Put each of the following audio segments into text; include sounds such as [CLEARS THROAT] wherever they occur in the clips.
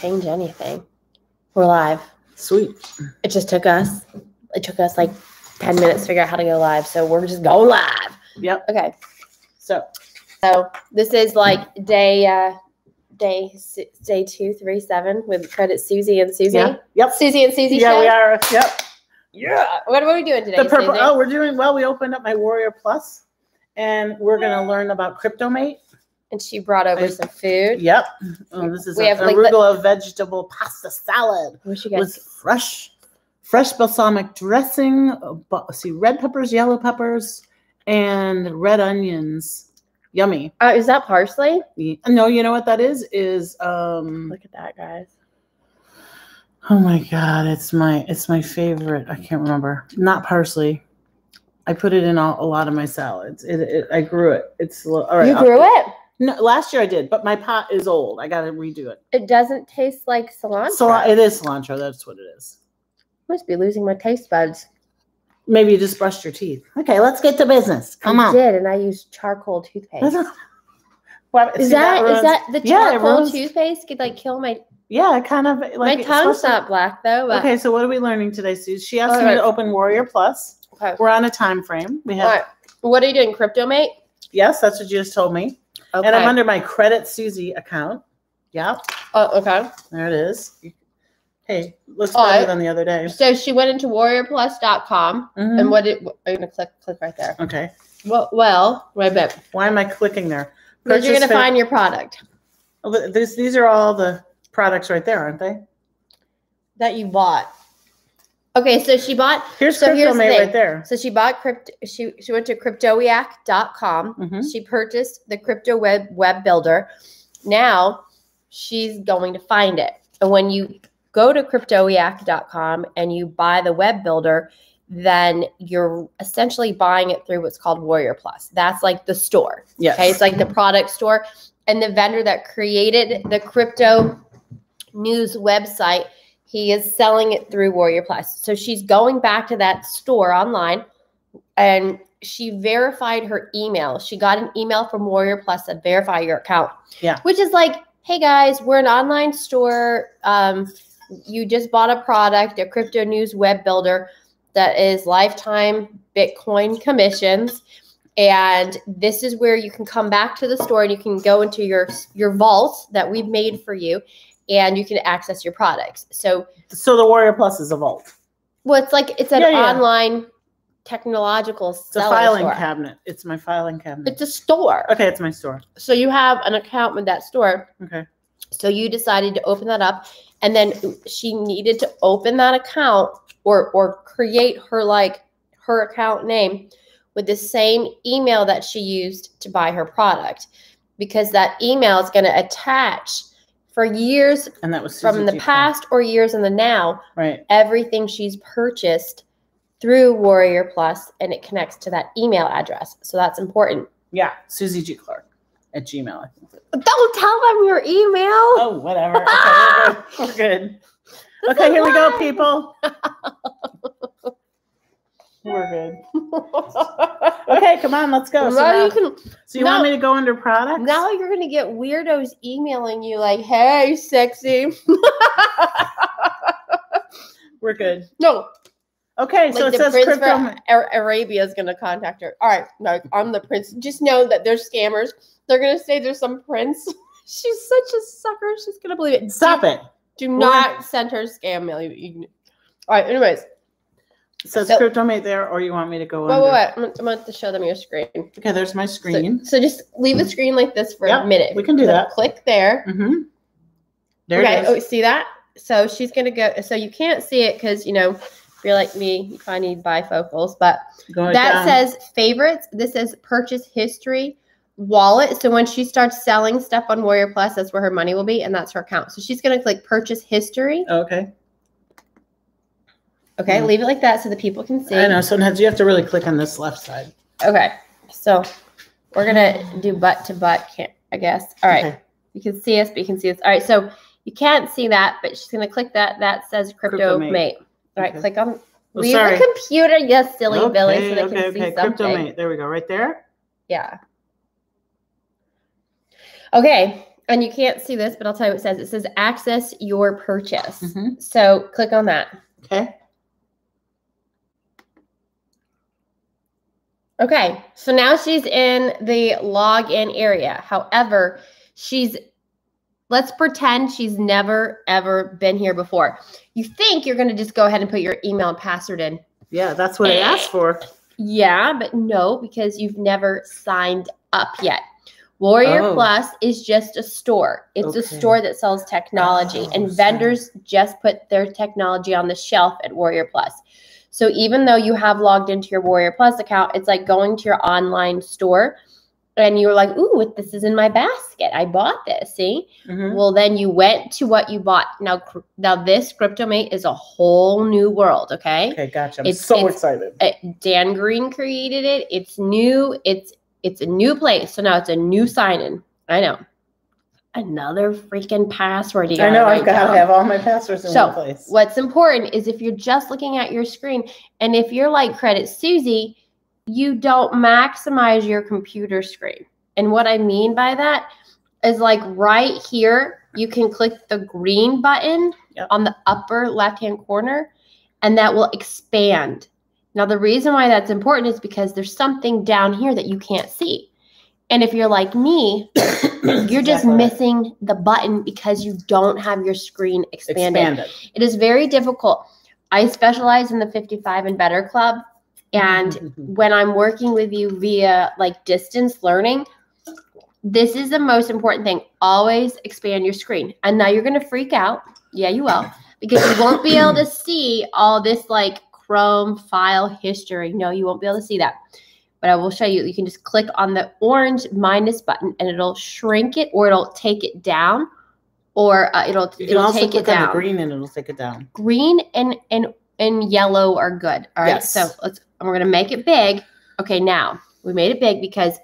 change anything. We're live. Sweet. It just took us. It took us like ten minutes to figure out how to go live, so we're just going live. Yep. Okay. So So this is like day uh day day two three seven with credit Susie and Susie. yeah. Yep. Susie and Susie Yeah, show. we are. Yep. Yeah. What, are we doing today? The purple. Susie? Oh, we're doing well. We opened up my Warrior Plus, and we're gonna learn about CryptoMate. And she brought over I- some food. Yep. Oh, this is We a, have, like, arugula vegetable pasta salad What she got? with fresh, fresh balsamic dressing. see, red peppers, yellow peppers, and red onions. Yummy. Uh, is that parsley? Ye- No, you know what that is? Is um. Look at that, guys. Oh my god, it's my it's my favorite. I can't remember. Not parsley. I put it in all, a lot of my salads. It, it I grew it. It's a little, all right. you I'll- grew it. No, last year I did, but my pot is old. I got to redo it. It doesn't taste like cilantro. So it is cilantro. That's what it is. must be losing my taste buds. Maybe you just brushed your teeth. Okay, let's get to business. Come I on. I did, and I used charcoal toothpaste. What, [LAUGHS] Is see, that is ruins- that the charcoal ruins- toothpaste could like kill my Yeah, it kind of like my tongue's to- not black though. But, Okay, so what are we learning today, Sue? She asked me right. to open Warrior Plus. Okay. We're on a time frame. We have right. What are you doing, CryptoMate? yes, that's what you just told me. Okay. And I'm under my Credit Susie account. Yeah, oh, okay. there it is. Hey, looks All better right. than the other day. So she went into warriorplus.com Mhm. and what did I'm gonna click click right there. Okay. Well, well, wait a bit. Why am I clicking there? Because you're gonna fa- find your product Oh, but These these are all the products right there, aren't they? that you bought. Okay, so she bought. Here's So here's the thing. right there. So she bought crypto. She she went to cryptoiac.com. Mhm. She purchased the crypto web web builder. Now she's going to find it. And when you go to cryptoiac.com and you buy the web builder, then you're essentially buying it through what's called Warrior Plus. That's like the store. Yes. Okay, it's like the product store. And the vendor that created the crypto news website, he is selling it through Warrior Plus. So she's going back to that store online and she verified her email. She got an email from Warrior Plus that verify your account. Yeah. Which is like, hey guys, we're an online store. Um, you just bought a product, a crypto news web builder that is lifetime Bitcoin commissions. And this is where you can come back to the store and you can go into your your vault that we've made for you and you can access your products. So So the Warrior Plus is a vault. well, it's like it's an Yeah, yeah. online technological It's a filing store. cabinet. It's my filing cabinet. It's a store. Okay, it's my store. So you have an account with that store. Okay. So you decided to open that up, and then she needed to open that account or or create her like her account name with the same email that she used to buy her product, because that email is going to attach for years And that was from the past or years in the now Right. everything she's purchased through Warrior Plus, and it connects to that email address. So that's important. Yeah. Susie G. Clark at Gmail. I think. Don't tell them your email. Oh, whatever. Okay, we're good. We're good. [LAUGHS] Okay, here we go, people. [LAUGHS] We're good. [LAUGHS] Okay, come on, let's go. So now you can. so you now- want me to go under products? Now you're gonna get weirdos emailing you like, "Hey, sexy." [LAUGHS] We're good. no, Okay, so like it the says prince crypto. Ar- Arabia is gonna contact her. All right, no, I'm the prince. Just know that they're scammers. They're gonna say there's some prince. [LAUGHS] She's such a sucker. She's gonna believe it. Stop it. Do not send her scam mail. You, you, all right. Anyways, Says So- CryptoMate there, or you want me to go wait, under? wait, wait. I'm, going to show them your screen. Okay, there's my screen. so just leave the screen like this for Yep, a minute. we can do So that. Click there. Mm-hmm. There okay. Oh, see that? So she's gonna go. So you can't see it because you know, if you're like me, you probably need bifocals. But Going that down. says favorites. This says purchase history, wallet. So when she starts selling stuff on Warrior Plus, that's where her money will be, and that's her account. So she's gonna click purchase history. Okay. Okay, Mhm. leave it like that so the people can see. I know. Sometimes you have to really click on this left side. Okay, so we're gonna do butt to butt, can't I guess? All right, Okay. you can see us, but you can see us. All right, so you can't see that, but she's gonna click that. That says crypto CryptoMate. mate. All right, Okay. click on. Oh, leave sorry. the computer, yes, silly okay, Billy, so they okay, can okay. see something. CryptoMate. There we go. Right there. Yeah. Okay. and you can't see this, but I'll tell you what it says. It says access your purchase. Mhm. So click on that. Okay. Okay, so now she's in the login area. However, she's let's pretend she's never ever been here before. You think you're going to just go ahead and put your email and password in. Yeah, that's what I eh, asked for. Yeah, but no, because you've never signed up yet. Warrior Oh. Plus is just a store. It's a store that sells technology, Oh, and sorry. vendors just put their technology on the shelf at Warrior Plus. So even though you have logged into your Warrior Plus account, it's like going to your online store and you're like, ooh, this is in my basket. I bought this. See? Mhm. Well, then you went to what you bought. Now, now this CryptoMate is a whole new world. Okay Okay, gotcha. I'm It's- so it's- excited. uh, Dan Green created it. It's new. It's it's a new place. So now it's a new sign in. I know. Another freaking password. I know I've got down. to have all my passwords in So, one place. What's important is if you're just looking at your screen and if you're like Credit Susie, you don't maximize your computer screen. And what I mean by that is like right here, you can click the green button Yep. on the upper left hand corner, and that will expand. Now, the reason why that's important is because there's something down here that you can't see. And if you're like me, [COUGHS] you're just Exactly missing the button because you don't have your screen expanded. expanded. It is very difficult. I specialize in the 55 and better club. And Mhm. when I'm working with you via like distance learning, this is the most important thing. Always expand your screen. And now you're going to freak out. Yeah, you will. Because you won't be able to [COUGHS] see all this like Chrome file history. No, you won't be able to see that. But I will show you. You can just click on the orange minus button and it'll shrink it or it'll take it down or uh, it'll it'll also take it down the green and it'll take it down. green and and and yellow are good. All right. Yes. So let's we're gonna make it big. Okay, now we made it big because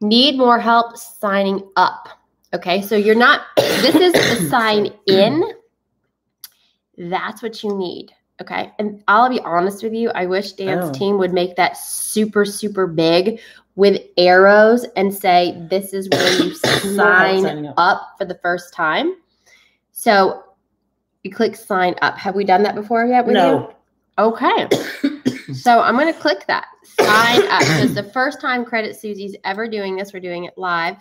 need more help signing up. Okay, so you're not this is the sign in. That's what you need. Okay. And I'll be honest with you, I wish Dan's Oh. team would make that super, super big with arrows and say this is where you [COUGHS] sign up. up for the first time. So you click sign up. Have we done that before yet with No. you? Okay. [COUGHS] so I'm going to click that. Sign up. So it's the first time Credit Susie's ever doing this. We're doing it live.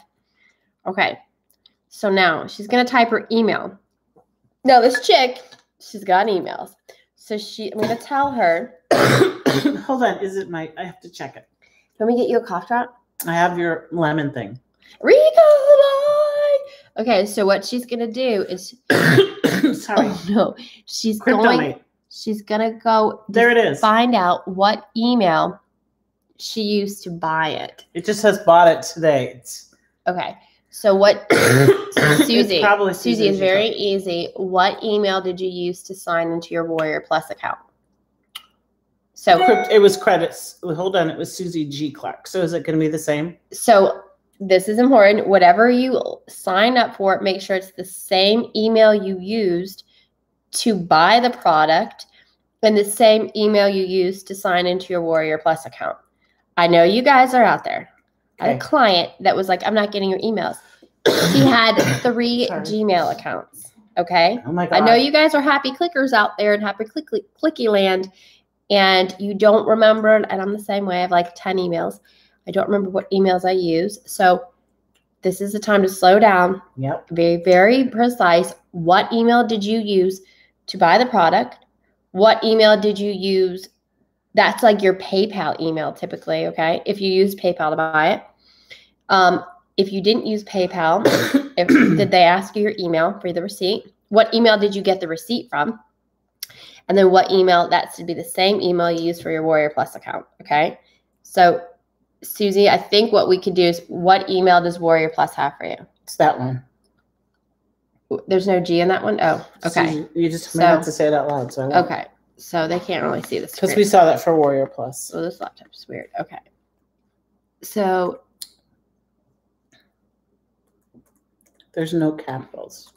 Okay. So now she's going to type her email. Now, this chick, she's got emails. So she, I'm going to tell her, [COUGHS] Hold on. Is it my? I have to check it. let me get you a cough drop. I have your lemon thing. Rico line. Okay, so what she's gonna do is, [COUGHS] [COUGHS] Sorry. oh no, she's going. She's gonna go There it is. find out what email she used to buy it. It just says bought it today. It's Okay, so what, Susie? It's probably Susie is very account. easy. What email did you use to sign into your Warrior Plus account? So It was credits. Hold on. It was Susie G. Clark. So is it going to be the same? So this is important. Whatever you sign up for, make sure it's the same email you used to buy the product and the same email you used to sign into your Warrior Plus account. I know you guys are out there. I had a client that was like, I'm not getting your emails. He had three Sorry. Gmail accounts. Okay. Oh my god. I know you guys are happy clickers out there and happy clicky, clicky land, and you don't remember. And I'm the same way. I have like 10 emails. I don't remember what emails I use. So this is the time to slow down, Yep. be very precise. What email did you use to buy the product? What email did you use? That's like your PayPal email typically, okay? If you use PayPal to buy it. Um, if you didn't use PayPal, [COUGHS] if, did they ask you your email for the receipt? What email did you get the receipt from? And then what email? That should be the same email you use for your Warrior Plus account. Okay. So, Susie, I think what we could do is what email does Warrior Plus have for you? It's that one. There's no G in that one? Oh, okay. Susie, you just told me not So- to say it out loud. So. Okay. So they can't really see this. Because we saw that for Warrior Plus. So this laptop's weird. Okay. So There's no capitals.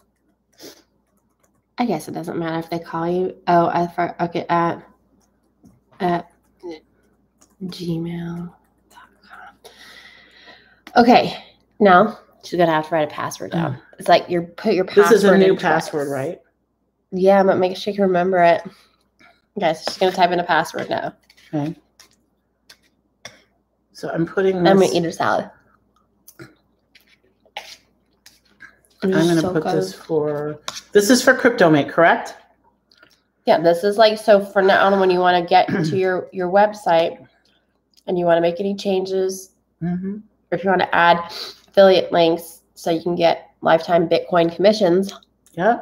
I guess it doesn't matter if they call you. Oh, I for okay at at gmail.com. Okay, now She's gonna have to write a password down. Mm. It's like you put your password. This is a new password, right? Yeah, but make sure you can remember it. Okay, so she's gonna type in a password now. Okay. So I'm putting I'm gonna eat a salad. I'm gonna put this for, this is for CryptoMate, correct? Yeah, this is like so for now when you want to get to your your website and you want to make any changes, Mm-hmm. or if you want to add affiliate links so you can get lifetime Bitcoin commissions. Yeah.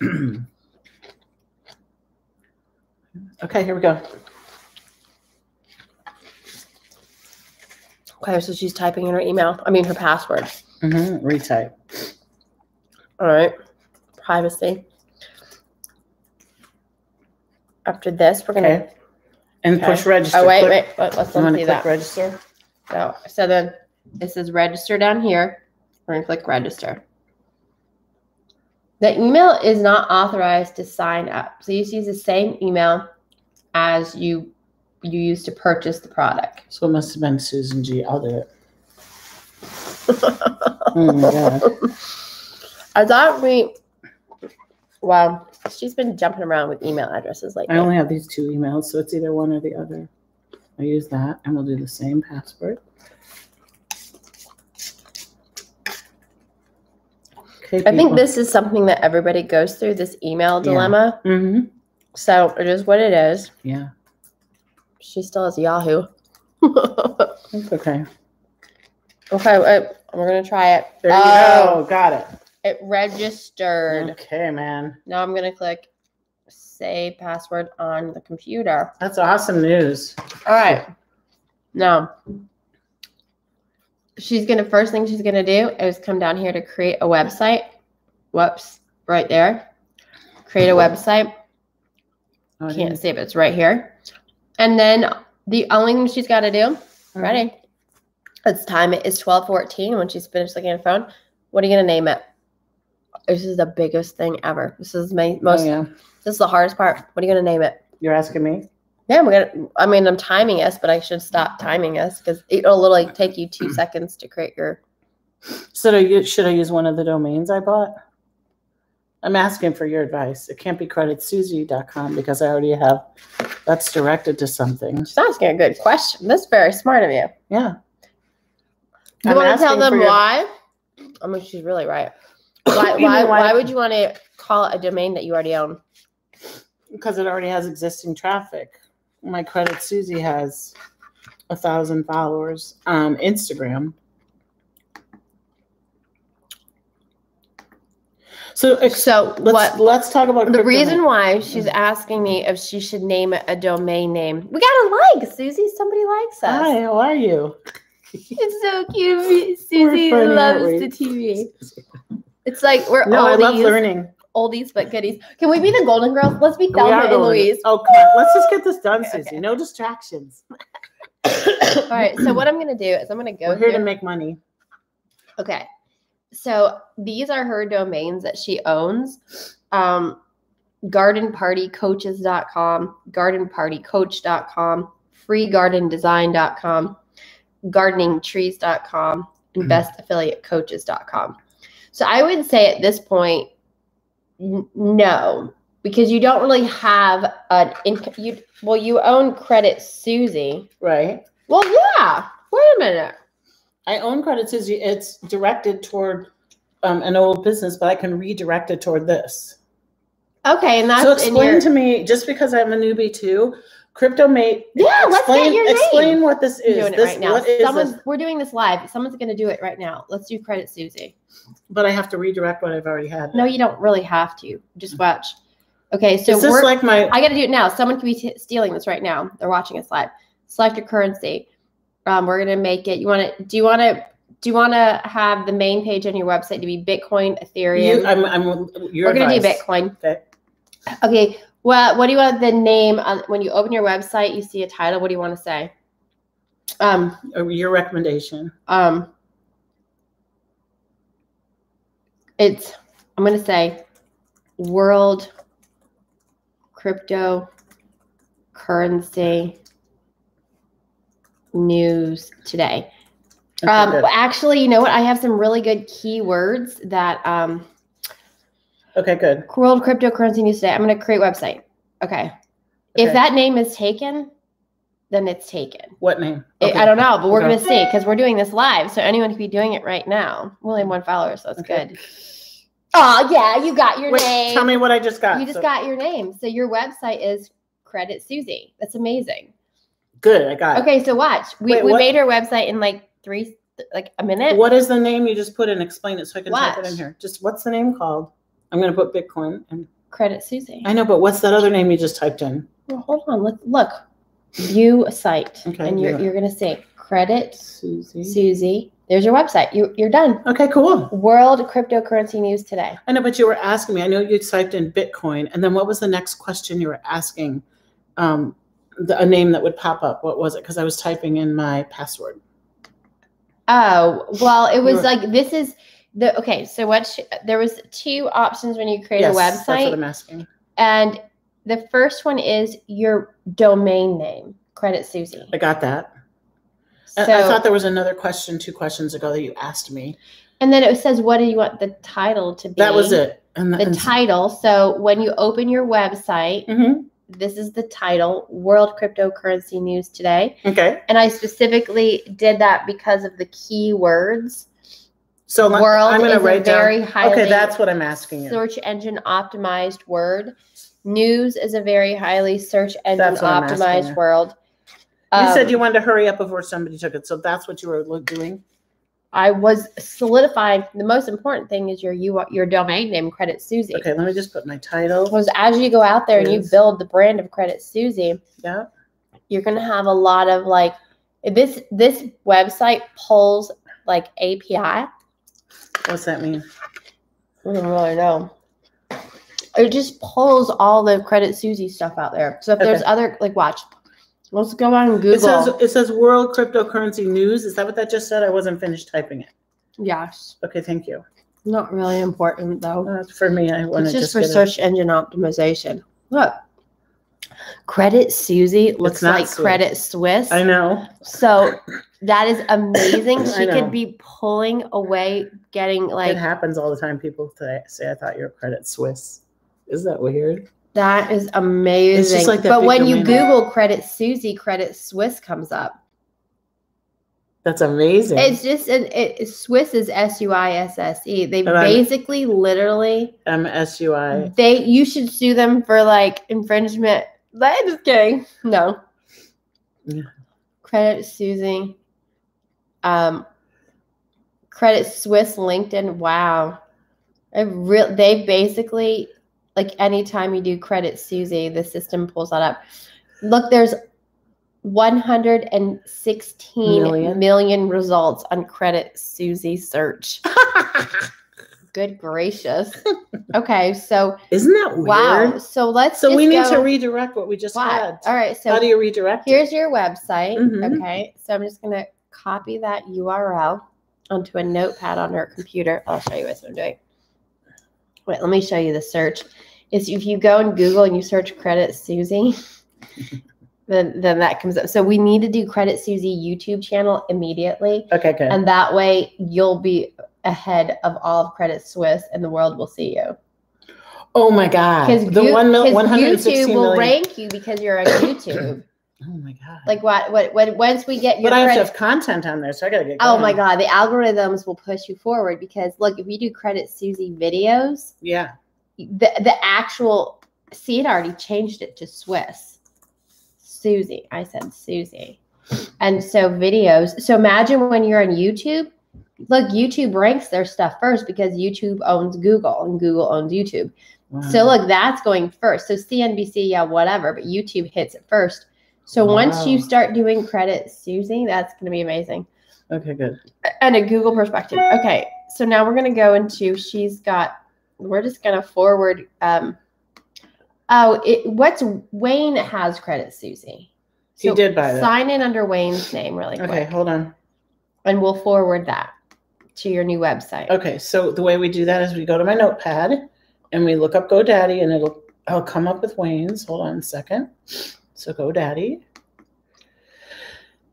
[CLEARS THROAT] Okay, here we go. Okay, so she's typing in her email. I mean her password. Mm-hmm. Retype. All right, privacy. After this, we're gonna. Okay. And Okay. push register. Oh wait, Click- wait. Let, let's You see that. register? So, so then this is register down here. We're gonna click register. The email is not authorized to sign up. So you use the same email as you you used to purchase the product. So it must have been Susan G. I'll do it. Oh my. I thought we well, she's been jumping around with email addresses like I only have these two emails, so it's either one or the other. I use that and we'll do the same password. Okay, I think this is something that everybody goes through, this email Yeah. dilemma. Mm-hmm. So it is what it is. Yeah, She still has Yahoo. [LAUGHS] it's okay. Okay, wait, we're gonna try it. There you Oh. go. Got it. It registered. Okay, man. Now I'm gonna click save password on the computer. That's awesome news. All right. Now she's gonna first thing she's gonna do is come down here to create a website. Whoops, right there. Create a website. Oh, I Can't didn't- see it, but it's right here. And then the only thing she's got to do Mm-hmm. Ready? It's time. It is twelve fourteen. When she's finished looking at her phone, what are you gonna name it? This is the biggest thing ever. This is my oh, most, Oh, yeah. This is the hardest part. What are you gonna name it? You're asking me? Yeah, we're gonna. I mean, I'm timing us, but I should stop timing us because it'll literally take you two [CLEARS THROAT] seconds to create your. So do you, should I use one of the domains I bought? I'm asking for your advice. It can't be creditsusie.com because I already have, that's directed to something. She's asking a good question. That's very smart of you. Yeah. You I'm want to tell them for your- why? I mean, she's really right. [COUGHS] Why? You Why? Why would you want to call it a domain that you already own? Because it already has existing traffic. My credit Susie has a thousand followers on Instagram. So, ex- So let's, what? let's talk about The reason now. why she's asking me if she should name it a domain name. We got a like, Susie. Somebody likes us. Hi, how are you? It's so cute. [LAUGHS] Susie loves the TV. [LAUGHS] It's like we're No, I love learning. oldies but goodies. Can we be the Golden Girls? Let's be Thelma and Louise. Oh, come on. Let's just get this done, Okay, Susie. okay. No distractions. [COUGHS] All right. So what I'm gonna do is I'm gonna go We're here here. to make money. Okay. So these are her domains that she owns. Um, gardenpartycoaches.com, gardenpartycoach.com, freegardendesign.com, gardeningtrees.com, and Mhm. bestaffiliatecoaches.com. So I would say at this point, n- no, because you don't really have an income. You well, you own Credit Susie. Right. Well, yeah. Wait a minute. I own Credit Susie. It's directed toward um, an old business, but I can redirect it toward this. Okay, and that's so in explain your, to me, just because I'm a newbie too, CryptoMate. Yeah, let's get explain, your name. Explain what this I'm is. doing it this, right now. Someone's this? we're doing this live. Someone's gonna do it right now. Let's do credit Susie. But I have to redirect what I've already had. No, you don't really have to. Just watch. Okay, so is this we're, like my? I got to do it now. Someone could be t- stealing this right now. They're watching us live. Select your currency. Um, we're gonna make it. You want to? Do you want to? Do you want to have the main page on your website to be Bitcoin, Ethereum? you, I'm, I'm your we're gonna do Bitcoin. Okay. Okay. Well, what do you want the name on, when you open your website? You see a title. What do you want to say? Um. Your recommendation. Um. It's. I'm gonna say, world crypto currency news today. Okay, Um, actually, you know what? I have some really good keywords that um, okay, good. World Cryptocurrency News Today. I'm going to create website. Okay. If that name is taken, then it's taken. What name? I- Okay. I don't know, but we're Okay. going to see because we're doing this live. So anyone could be doing it right now. We only have one follower, so that's Okay. good. Oh, yeah. You got your Wait, name. tell me what I just got. you just So- got your name. So your website is Credit Susie. That's amazing. good. I got. it. Okay, so watch. We, Wait, we what- made our website in like three, like a minute. What is the name you just put in? Explain it so I can type it in here. Just what's the name called? I'm gonna put Bitcoin. And Credit Susie. I know, but what's that other name you just typed in? Well, hold on. Let's look. View a site, Okay, and you're you're gonna say Credit Susie. Susie. There's your website. You you're done. Okay, cool. World cryptocurrency news today. I know, but you were asking me. I know you typed in Bitcoin, and then what was the next question you were asking? Um, the, a name that would pop up. What was it? Because I was typing in my password. Oh well, it was like this is the okay. So what? Sh- there was two options when you create yes, a that's what website, I'm asking. and the first one is your domain name, Credit Susie. I got that. So I- I thought there was another question two questions ago that you asked me. and then it says, what do you want the title to be? That was it. And The title. So when you open your website, hmm this is the title world cryptocurrency news today Okay. and i specifically did that because of the keywords So world I'm going is a write very down. highly Okay, that's what I'm asking you. search engine optimized word news is a very highly search engine That's what I'm asking optimized world You said Um, you wanted to hurry up before somebody took it, so that's what you were doing. i was solidifying the most important thing is your you your domain name credit susie Okay, let me just put my title. was as you go out there and you build the brand of credit susie Yeah. you're gonna have a lot of like this this website pulls like API. What's that mean? I don't really know. It just pulls all the credit Susie stuff out there. So if there's other like watch, let's go on Google. It says it says World Cryptocurrency News. Is that what that just said? I wasn't finished typing it. yes, Okay, thank you. not really important though. Uh, for me, I want it's to just just for get it. search engine optimization. Look, Credit Susie looks like Swiss. Credit Suisse. I know. So that is amazing. [COUGHS] She could be pulling away, getting like it happens all the time. People say, I thought you were Credit Suisse. Is that weird? That is amazing. It's just like that but when you. Google Credit Susie, Credit Suisse comes up. That's amazing. It's just an it, Suisse is S U I S S E. They And I'm- basically, literally, M S U I. they you should sue them for like infringement. I'm just kidding. No. Yeah. Credit Susie. Um. Credit Suisse LinkedIn. Wow. I real they basically like anytime you do Credit Susie, the system pulls that up. Look, there's 116 Million. million results on Credit Susie search. [LAUGHS] Good gracious. Okay, so Isn't that weird? wow. So let's So we need go- to redirect what we just Wow. had. All right, so How do you redirect? it? here's your website. Mhm. Okay, so I'm just gonna copy that URL onto a notepad on her computer. I'll show you what I'm doing. Wait, let me show you the search. Is if you go in Google and you search Credit Susie, [LAUGHS] then then that comes up. So we need to do Credit Susie YouTube channel immediately, Okay, good. and that way you'll be ahead of all of Credit Suisse, and the world will see you. oh my God. Because The one mil- YouTube will million. rank you because you're on YouTube. Oh my God. like what? What? What? Once we get your but I have to have content on there, so I gotta get. Oh my god, the algorithms will push you forward because look, if you do credit Susie videos, Yeah. the the actual see it already changed it to Swiss. Susie. I said Susie. And so videos. So imagine when you're on YouTube. Look, YouTube ranks their stuff first because YouTube owns Google and Google owns YouTube. So look, that's going first. So CNBC, yeah, whatever, but YouTube hits it first. So once you start doing credit Susie, that's going to be amazing Okay, good. and a Google perspective. Okay, so now we're gonna go into. She's got. We're just gonna forward. Um, oh, it, what's Wayne has credit, Susie. He did buy that. Sign in under Wayne's name really quick, Okay, hold on. and we'll forward that to your new website. Okay, so the way we do that is we go to my notepad and we look up GoDaddy and it'll I'll come up with Wayne's. Hold on a second. So GoDaddy.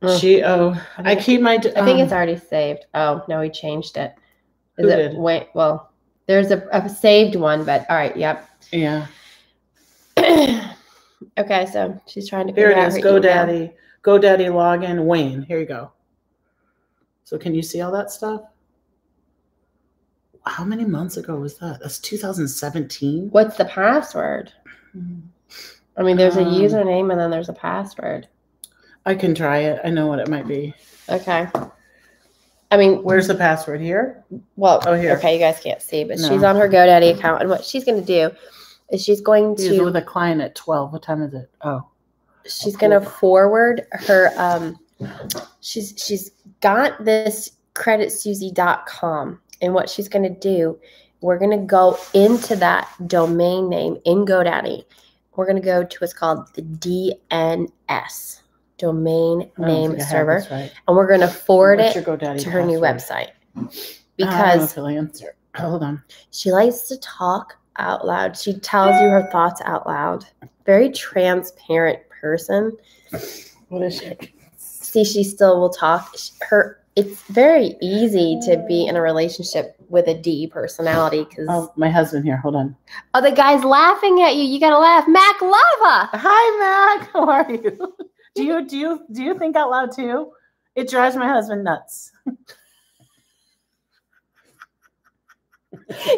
Mm. She oh I keep my. I think um, it's already saved. Oh no, he changed it. Is Who it did? wait? Well, there's a, a saved one, but all right. Yep. yeah. [CLEARS THROAT] okay, so she's trying to Here it is. her email. GoDaddy. GoDaddy login. Wayne. Here you go. So can you see all that stuff? How many months ago was that? That's 2017. What's the password? I mean, there's a Um, username and then there's a password. I can try it. I know what it might be. Okay. I mean, Where's the password here? well, Oh, here. okay, you guys can't see, but No. she's on her GoDaddy account, and what she's going to do is she's going He's to with a client at 12. What time is it? Oh, she's going to forward her um she's she's got this creditsusie.com and what she's going to do we're going to go into that domain name in godaddy we're going to go to what's called the dns domain oh, name I have server right. and we're going to forward What's it to her new website because answer. [CLEARS THROAT] Hold on. she likes to talk out loud. She tells you her thoughts out loud. Very transparent person. What is it? See, she still will talk. Her it's very easy to be in a relationship with a D personality because oh. My husband here. Hold on. Oh, the guy's laughing at you. You gotta laugh. Mac Lava. Hi, Mac. [LAUGHS] How are you? Do you do you do you think out loud too? It drives my husband nuts.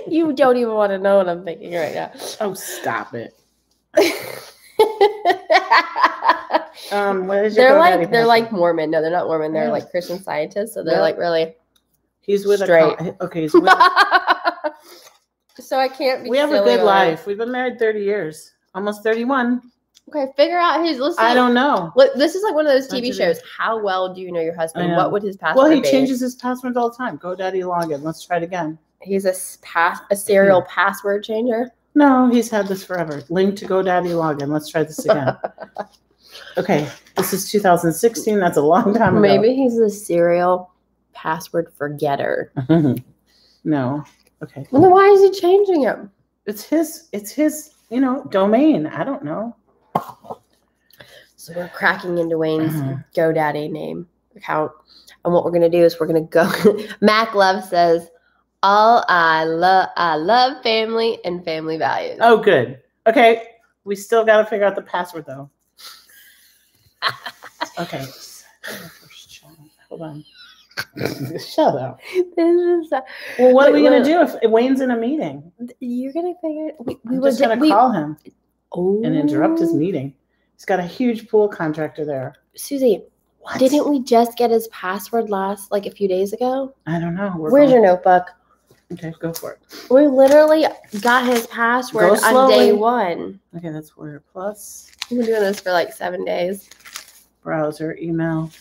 You don't even want to know what I'm thinking right now. Oh, stop it. [LAUGHS] Um, what is your they're like they're like Mormon. No, they're not Mormon. They're Yeah. like Christian scientists. So they're Yeah. like really. He's with straight. a okay. He's with [LAUGHS] so I can't be. we have a good life. We've been married thirty years, almost thirty-one. Okay, figure out his. Listen, I don't know. Look, this is like one of those TV shows. How well do you know your husband? What would his password Well, he be? changes his passwords all the time. GoDaddy login. Let's try it again. He's a pass a serial Hmm. password changer. No, he's had this forever. Link to GoDaddy login. Let's try this again. [LAUGHS] okay, this is 2016. That's a long time ago. Maybe he's a serial password forgetter. [LAUGHS] no. Okay. Well, then why is he changing it? It's his. It's his. You know, domain. I don't know. So we're cracking into Wayne's Mhm. GoDaddy name account, and what we're gonna do is we're gonna go. [LAUGHS] Mac Love says, "All I love, I love family and family values." Oh, good. Okay, we still got to figure out the password though. [LAUGHS] okay. Hold on. [LAUGHS] Shut up. This is uh, Well, what are we gonna do if Wayne's in a meeting? you're gonna figure. it- We, we I'm just gonna call him oh, and interrupt his meeting. He's got a huge pool contractor there. Susie, What? didn't we just get his password last like a few days ago? I don't know. We're Where's going- your notebook? Okay, go for it. We literally got his password on day one. Okay, that's where plus We've been doing this for like seven days. browser email.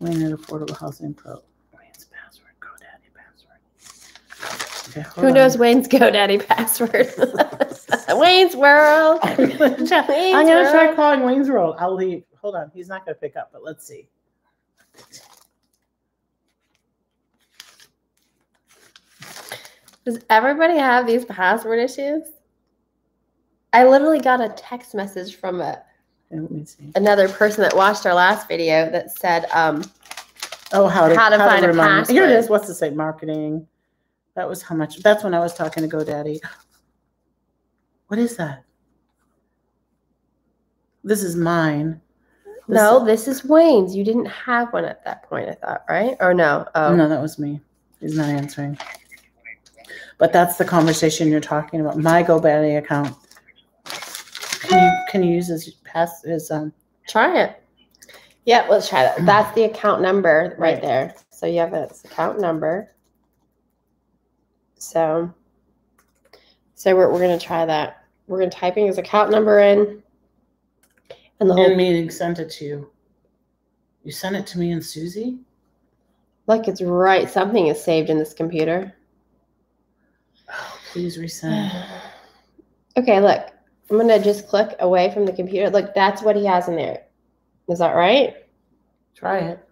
Wayne Affordable Housing Pro. Wayne's password. GoDaddy password. Okay, Who on. knows Wayne's GoDaddy password? [LAUGHS] Wayne's World. [LAUGHS] I'm gonna try, Wayne's I'm gonna try calling Wayne's World. I'll leave. Hold on. He's not gonna pick up, but let's see. Does everybody have these password issues? I literally got a text message from a, let me see. another person that watched our last video that said, um, Oh, how to, How to find a remind- Here it is. What's to say? Marketing. That was how much. That's when I was talking to GoDaddy. [GASPS] What is that? This is mine. This- no, this is Wayne's. You didn't have one at that point, I thought, right? Or no? Oh, No, that was me. He's not answering. But that's the conversation you're talking about. My GoDaddy account. Can you can use his pass his um try it. Yeah, let's try that. That's the [CLEARS THROAT] account number right, Right. there. So you have its account number. So, so we're, we're going to try that. We're going to typing his account number in. And the whole in meeting sent it to you? You sent it to me and Susie? Look, it's right. Something is saved in this computer. Oh, please resend. [SIGHS] okay, look. I'm going to just click away from the computer. Look, that's what he has in there. Is that right? Try it.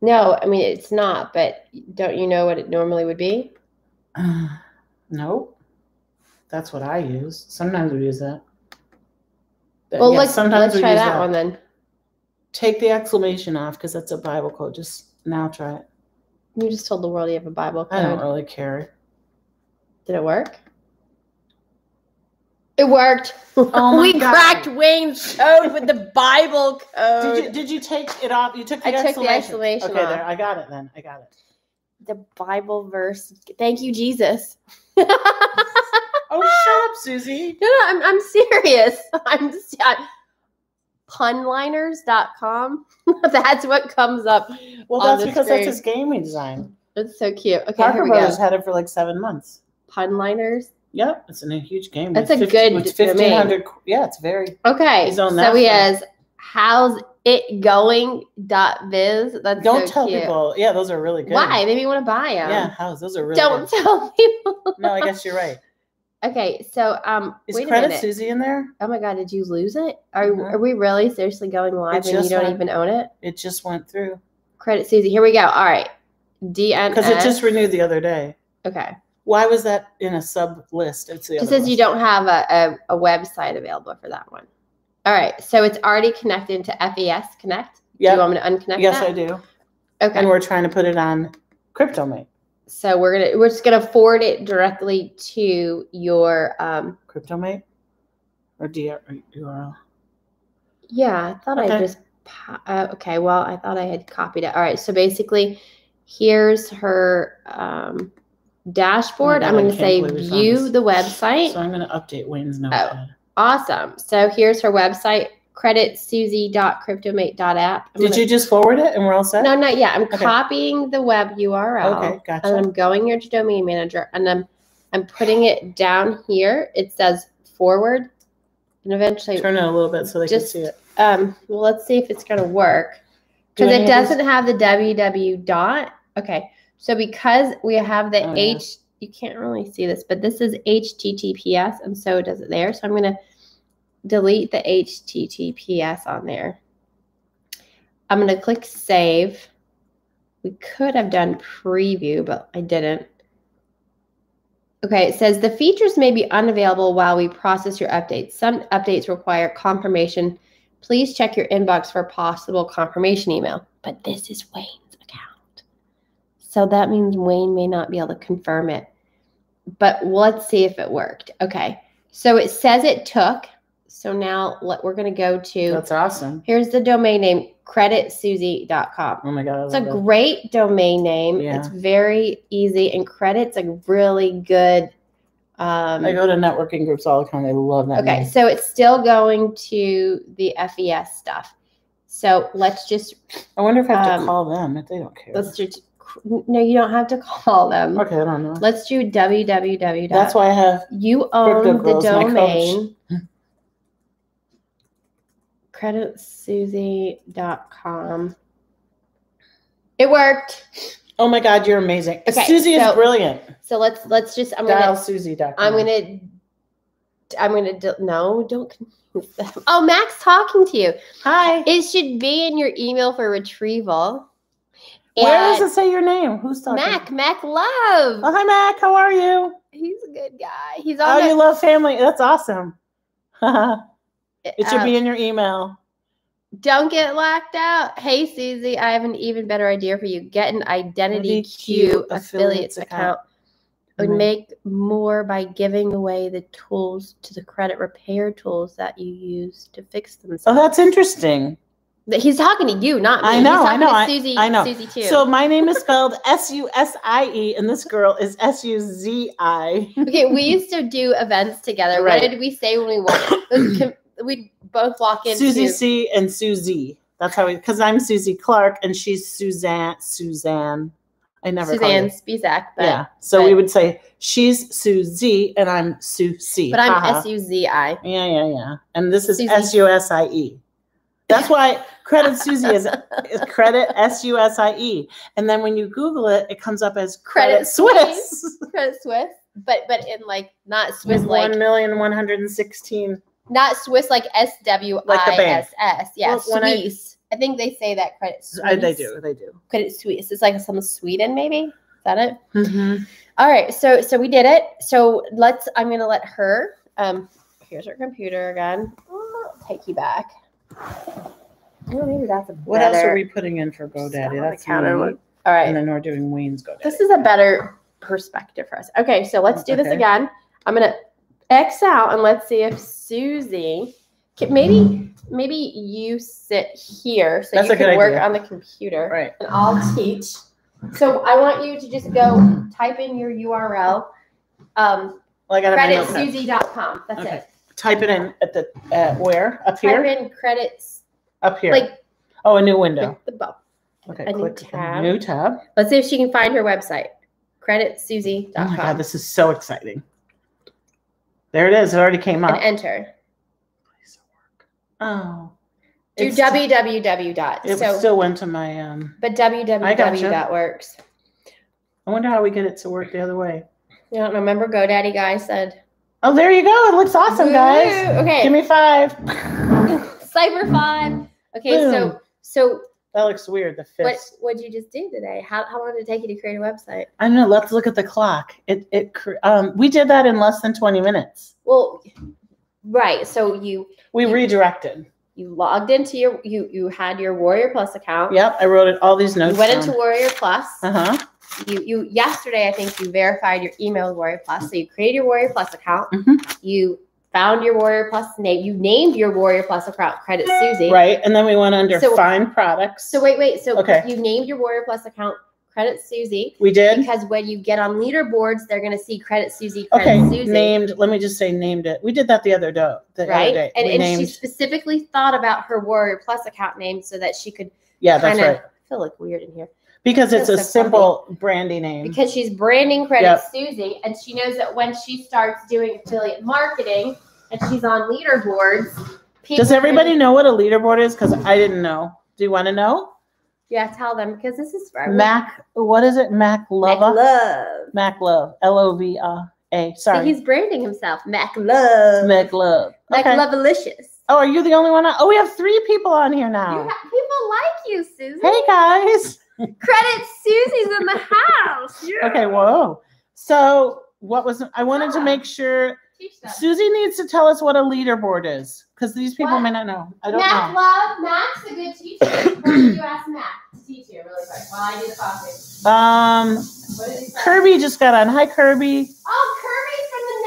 No, I mean, it's not, but don't you know what it normally would be? Uh, [SIGHS] nope. That's what I use. Sometimes we use that. But Well, yes, let's, let's we try use that, one then. Take the exclamation off because that's a Bible quote. Just now try it. You just told the world you have a Bible quote. I don't really care. Did it work? It worked. Oh [LAUGHS] we God. cracked Wayne's code with the Bible code. Did you did you take it off? You took the I took the exclamation. exclamation okay, off. there. I got it then. I got it. the Bible verse. Thank you, Jesus. [LAUGHS] Oh, shut up, Susie. No, no, I'm, I'm serious. [LAUGHS] I'm just uh, punliners.com. that's what comes up. Well, that's because screen. that's his gaming design. It's so cute. Okay, Parker here we Brothers had it for like seven months. Punliners. Yep, it's in a huge game. That's It's a good It's fifteen hundred. Yeah, it's very. Okay, He's on so he has how's it going dot biz. That's Don't so tell cute. people. Yeah, those are really good. Why? Maybe you want to buy them. Yeah, how's those are really. Don't good. tell people. No, I guess you're right. [LAUGHS] Okay, so um, Is wait credit. Susie in there? Oh my god, did you lose it? Are Mhm. are we really seriously going live and you don't went- even own it? It just went through Credit Susie. Here we go. All right. DNS. because it just renewed the other day. okay. Why was that in a sub list? It's the It says you don't have a, a, a website available for that one. All right. So it's already connected to FES Connect. Do you want me to unconnect Yes, that? I do. Okay. And we're trying to put it on CryptoMate. so we're gonna we're just gonna forward it directly to your um CryptoMate or URL. yeah, I thought I just uh, okay, well, I thought I had copied it. All right. So basically here's her um dashboard. Oh I'm going to say believe it's on view the website. So I'm going to update Wayne's Oh. Awesome. So here's her website, creditsusie.cryptomate.app. I'm Did gonna- you just forward it and we're all set? No, not yet. I'm Okay. copying the web URL. Okay, gotcha. And I'm going here to domain manager and I'm I'm putting it down here. It says forward. And eventually Turn it a little bit so they Just- can see it. um well let's see if it's gonna work. Because it doesn't have the www dot. Okay. So because we have the Oh, yeah. H you can't really see this, but this is HTTPS and so it does it there. So I'm gonna delete the HTTPS on there. I'm going to click save. We could have done preview, but I didn't. Okay, it says the features may be unavailable while we process your updates. Some updates require confirmation. Please check your inbox for possible confirmation email. But this is account. So that means Wayne may not be able to confirm it. But let's see if it worked. Okay, so it says it took. So now let, we're going to go to That's awesome. Here's the domain name creditsusie.com. Oh my God. I It's a that. great domain name. Yeah. It's very easy and credit's a really good um I go to networking groups all the time. They love that. Okay, name. so it's still going to the FES stuff. So let's just I wonder if I have to um, call them if they don't care. let's just no, you don't have to [LAUGHS] call them. okay, I don't know. Let's do www. That's why I have you own the Girls, my coach. domain [LAUGHS] creditsusie.com. It worked. Oh my God, you're amazing. Okay, Susie is brilliant. So let's let's just I'm Dial gonna Susie.com. I'm gonna I'm gonna no don't. Oh, Max talking to you. Hi. It should be in your email for retrieval. Where does it say your name? Who's talking? Mac, Mac Love. Oh, hi, Mac. How are you? He's a good guy. He's Oh, on you love family. That's awesome. [LAUGHS] it should uh, be in your email. Don't get locked out. Hey, Susie, I have an even better idea for you. Get an IdentityIQ affiliates affiliates account. account. Would Mhm. make more by giving away the tools to the credit repair tools that you use to fix them. Oh, that's interesting. He's talking to you, not me. I know, I know, I- Susie, I know. Susie too. So my name is spelled [LAUGHS] S U S I E, and this girl is S U Z I. okay, we used to do events together. Right. What did we say when we walked? [COUGHS] We'd both walk in. Susie C and Susie. That's how we. Because I'm Susie Clark and she's Suzanne. Suzanne. I never. Suzanne Spizak, but yeah. So we would say she's Susie and I'm Susie. but I'm. S U Z I. Yeah, yeah, yeah. And this is S U S I E. That's why credit Susie is, [LAUGHS] is credit S U S I E. And then when you Google it, it comes up as Credit credit Swiss. Credit Suisse, but but in like not Swiss like one million one hundred and sixteen. not Swiss like S W I S S. Like the I band. S S. Yeah, Well, when I- Swiss. I, think they say that credit Swiss. Uh, They do. They do. Credit Suisse. It's like some Sweden maybe. Is that it? Mm-hmm. All right, so so we did it. So let's. I'm gonna let her. Um, here's her computer again. Take you back. Oh, maybe that's a What else are we putting in for GoDaddy? That's counter. All right. And then we're doing Wayne's GoDaddy. This is a better perspective for us. Okay, so let's do this again. I'm gonna X out and let's see if Susie can, maybe maybe you sit here so That's you can work idea. on the computer right. and I'll teach. So I want you to just go type in your URL. Um, Well, I got my notepad. creditsusie.com. That's Okay. it. Type it in at the uh, where up Type here, in credits up here. like oh, a new window. the bow. Okay, a new click tab. new tab. Let's see if she can find her website. Creditsusie.com Oh my god, this is so exciting. There it is. It already came and up. enter. Oh, Do It's- www dot. It So, still went to my um. but www I gotcha. dot works. I wonder how we get it to work the other way. You don't remember GoDaddy guy said. Oh, there you go. It looks awesome, guys. Okay. Give me five. [LAUGHS] Cyber five. Okay, Boom. so so That looks weird. The what fifth. what'd you just do today? How how long did it take you to create a website? I don't know. Let's look at the clock. It it um we did that in less than twenty minutes. Well, right. So you We redirected. you logged into your you you had your Warrior Plus account. Yep, I wrote it all these notes. You went into Warrior Plus. Uh huh. You you yesterday I think you verified your email with Warrior Plus. So you created your Warrior Plus account. Mhm. You found your Warrior Plus name. You named your Warrior Plus account Credit Susie. Right, and then we went under So- find products. So wait, wait. So Okay. you named your Warrior Plus account Credit Susie we did. because when you get on leaderboards, they're going to see Credit Susie, Credit Okay, Susie, named. Let me just say named it. We did that the other day. The other right? day. And, and named. she specifically thought about her Warrior Plus account name so that she could yeah, that's right. feel like weird in here Because it's a That's so simple brandy name. because she's branding Credit Yep. Susie, and she knows that when she starts doing affiliate marketing and she's on leaderboards, people Does everybody know what a leaderboard is? Because I didn't know. Do you want to know? Yeah, tell them because this is for Mac. What is it? Mac Love. Mac Love. Mac Love. L O V A. See, Sorry. he's branding himself. Mac Love. Mac Love. Mac Okay. Lovelicious. Oh, are you the only one? On? Oh, we have three people on here You now. ha- people like you, Susie. Hey guys. Credit Susie's in the house. Yeah. Okay. Whoa. So what was I wanted to make sure Susie needs to tell us what a leaderboard is because these people What? may not know. I don't Mac know. love. Mac's a good teacher. what did you [COUGHS] ask Mac to teach you really quick while I do the coffee? Um, What did he say? Kirby just got on. Hi, Kirby. Oh, Kirby from the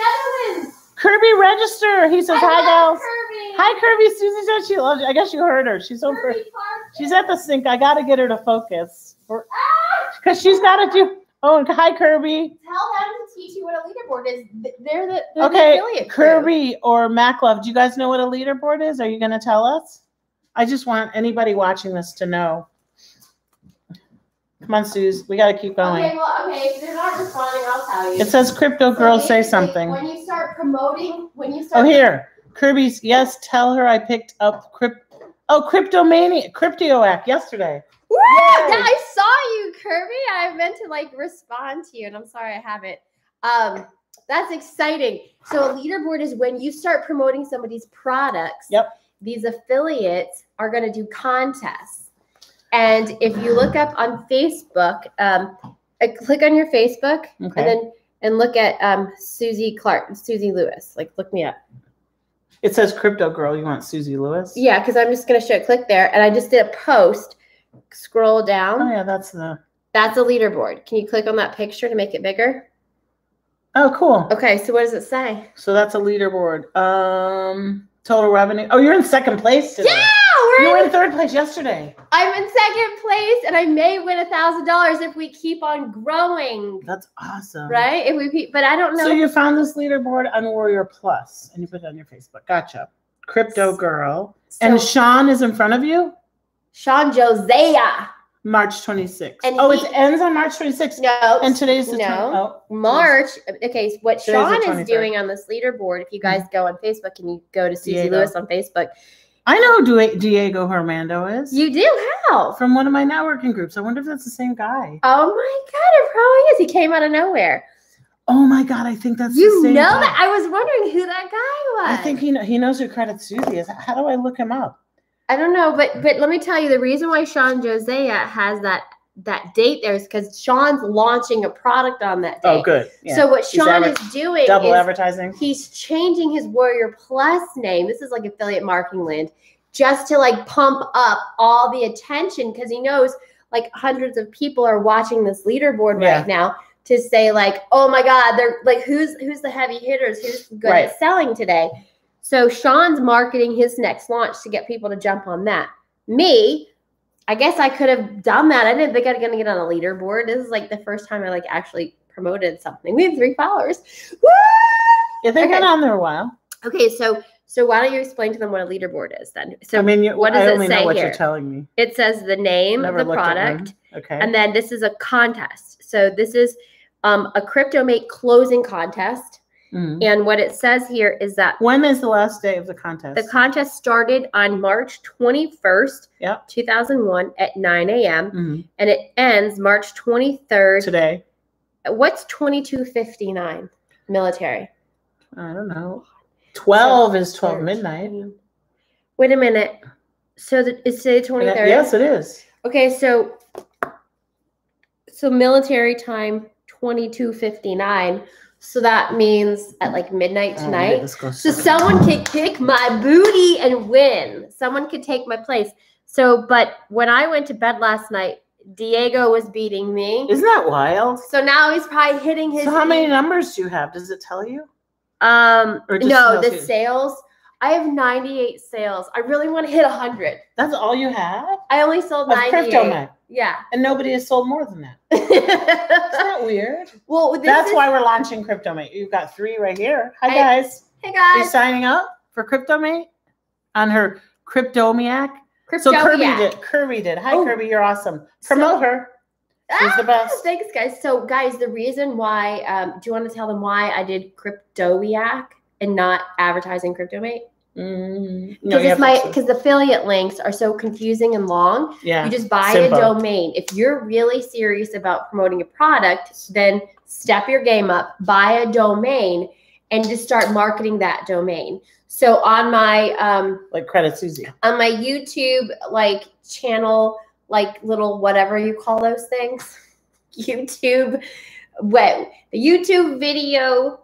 Netherlands. Kirby, register. He says I hi, gals. Kirby. Hi, Kirby. Susie said she loves you. I guess you heard her. She's so Kirby She's at the sink. I gotta get her to focus Ah! because she's gotta do. Oh, and hi, Kirby. Tell them to teach you what a leaderboard is. They're the, they're Okay, affiliate crew. Kirby or Maclove. Do you guys know what a leaderboard is? Are you gonna tell us? I just want anybody watching this to know. Come on, Suze. We gotta keep going. Okay, well, okay. If they're not responding, I'll tell you. It says crypto So say something. When you start promoting, when you start Oh, here. Kirby's, yes, tell her I picked up crypt. Oh, Cryptomania, Cryptoiac yesterday. Woo! Yay! Yeah, I saw you, Kirby. I meant to like respond to you, and I'm sorry I haven't. Um, that's exciting. So a leaderboard is when you start promoting somebody's products. Yep. These affiliates are going to do contests, and if you look up on Facebook, um, uh, click on your Facebook, and then and look at um Susie Clark, Susie Lewis. Like, look me up. It says crypto girl. You want Susie Lewis? Yeah, because I'm just going to show. Click there, and I just did a post. Scroll down. Oh, yeah, that's the. That's a leaderboard. Can you click on that picture to make it bigger? Oh, cool. Okay, so what does it say? So that's a leaderboard. Um, total revenue. Oh, you're in second place today. Yeah, You we're were in, in third place yesterday. I'm in second place, and I may win a thousand dollars if we keep on growing, That's awesome. right? If we, but I don't know. So you found this leaderboard on Warrior Plus, and you put it on your Facebook. Gotcha. Crypto girl. And Sean is in front of you. Sean Josiah. March 26th. And oh, he- it ends on March 26th. No, And today's the no. 20 oh, March. Okay, so what Today's Sean is doing on this leaderboard, if you guys mm. go on Facebook and you go to Susie Diego. Lewis on Facebook, I know who Diego Armando is. you do how? from one of my networking groups. I wonder if that's the same guy. Oh my god, it probably is. He came out of nowhere. Oh my god, I think that's You the know same guy. that? I was wondering who that guy was. I think he he knows who Credit Susie is. How do I look him up? I don't know, but but let me tell you, the reason why Sean Josea has that that date there is because Sean's launching a product on that oh, date. Oh, good. Yeah. So what Sean is doing double is advertising. he's changing his Warrior Plus name. This is like affiliate marketing land. just to like pump up all the attention because he knows like hundreds of people are watching this leaderboard Yeah. right now to say like, oh my God, they're like who's who's the heavy hitters, who's good Right. at selling today. So Sean's marketing his next launch to get people to jump on that. Me, I guess I could have done that. I didn't think I was gonna get on a leaderboard. This is like the first time I like actually promoted something. We have three followers. Woo! Yeah, they've been on there a while. Okay, so so why don't you explain to them what a leaderboard is then? So I mean, you, what does I it only say know what here? you're telling me. it says the name of the looked at one. product, Okay. and then this is a contest. So this is um, a CryptoMate closing contest, Mhm. and what it says here is that When is the last day of the contest? the contest started on March twenty first, Yep. two thousand one, at nine a.m. Mhm. and it ends March twenty third. Today. What's twenty two fifty nine? Military. I don't know. 12 is 12 13. midnight. Wait a minute. So the, is today twenty third? Yes, it is. Okay, so so military time 22:59. So that means at like midnight Oh, tonight. goes So someone could kick my booty and win. Someone could take my place. So but when I went to bed last night, Diego was beating me. Isn't that wild? So now he's probably hitting his So how many numbers do you have? Does it tell you? um no, the you? sales. I have 98 sales. I really want to hit 100. That's all you have I only sold of 98. CryptoMate, Yeah. and nobody has sold more than that. [LAUGHS] Isn't that weird? well, That's is- why we're launching CryptoMate. You've got three right here. Hi I- guys, Hey you guys, signing up for CryptoMate on her Cryptoiac? So Kirby did. Kirby did. Hi Oh. Kirby, you're awesome. So- Promote her. She's the Ah, best. Thanks, guys. So, guys, the reason why, um, do you want to tell them why I did Cryptoiac and not advertising CryptoMate? Mm, Because it's have my because the affiliate links are so confusing and long. yeah. You just buy simple. a domain. If you're really serious about promoting a product, then step your game up, buy a domain, and just start marketing that domain. So on my um, like credit Susie. on my YouTube like channel, like little whatever you call those things, [LAUGHS] YouTube, what the YouTube video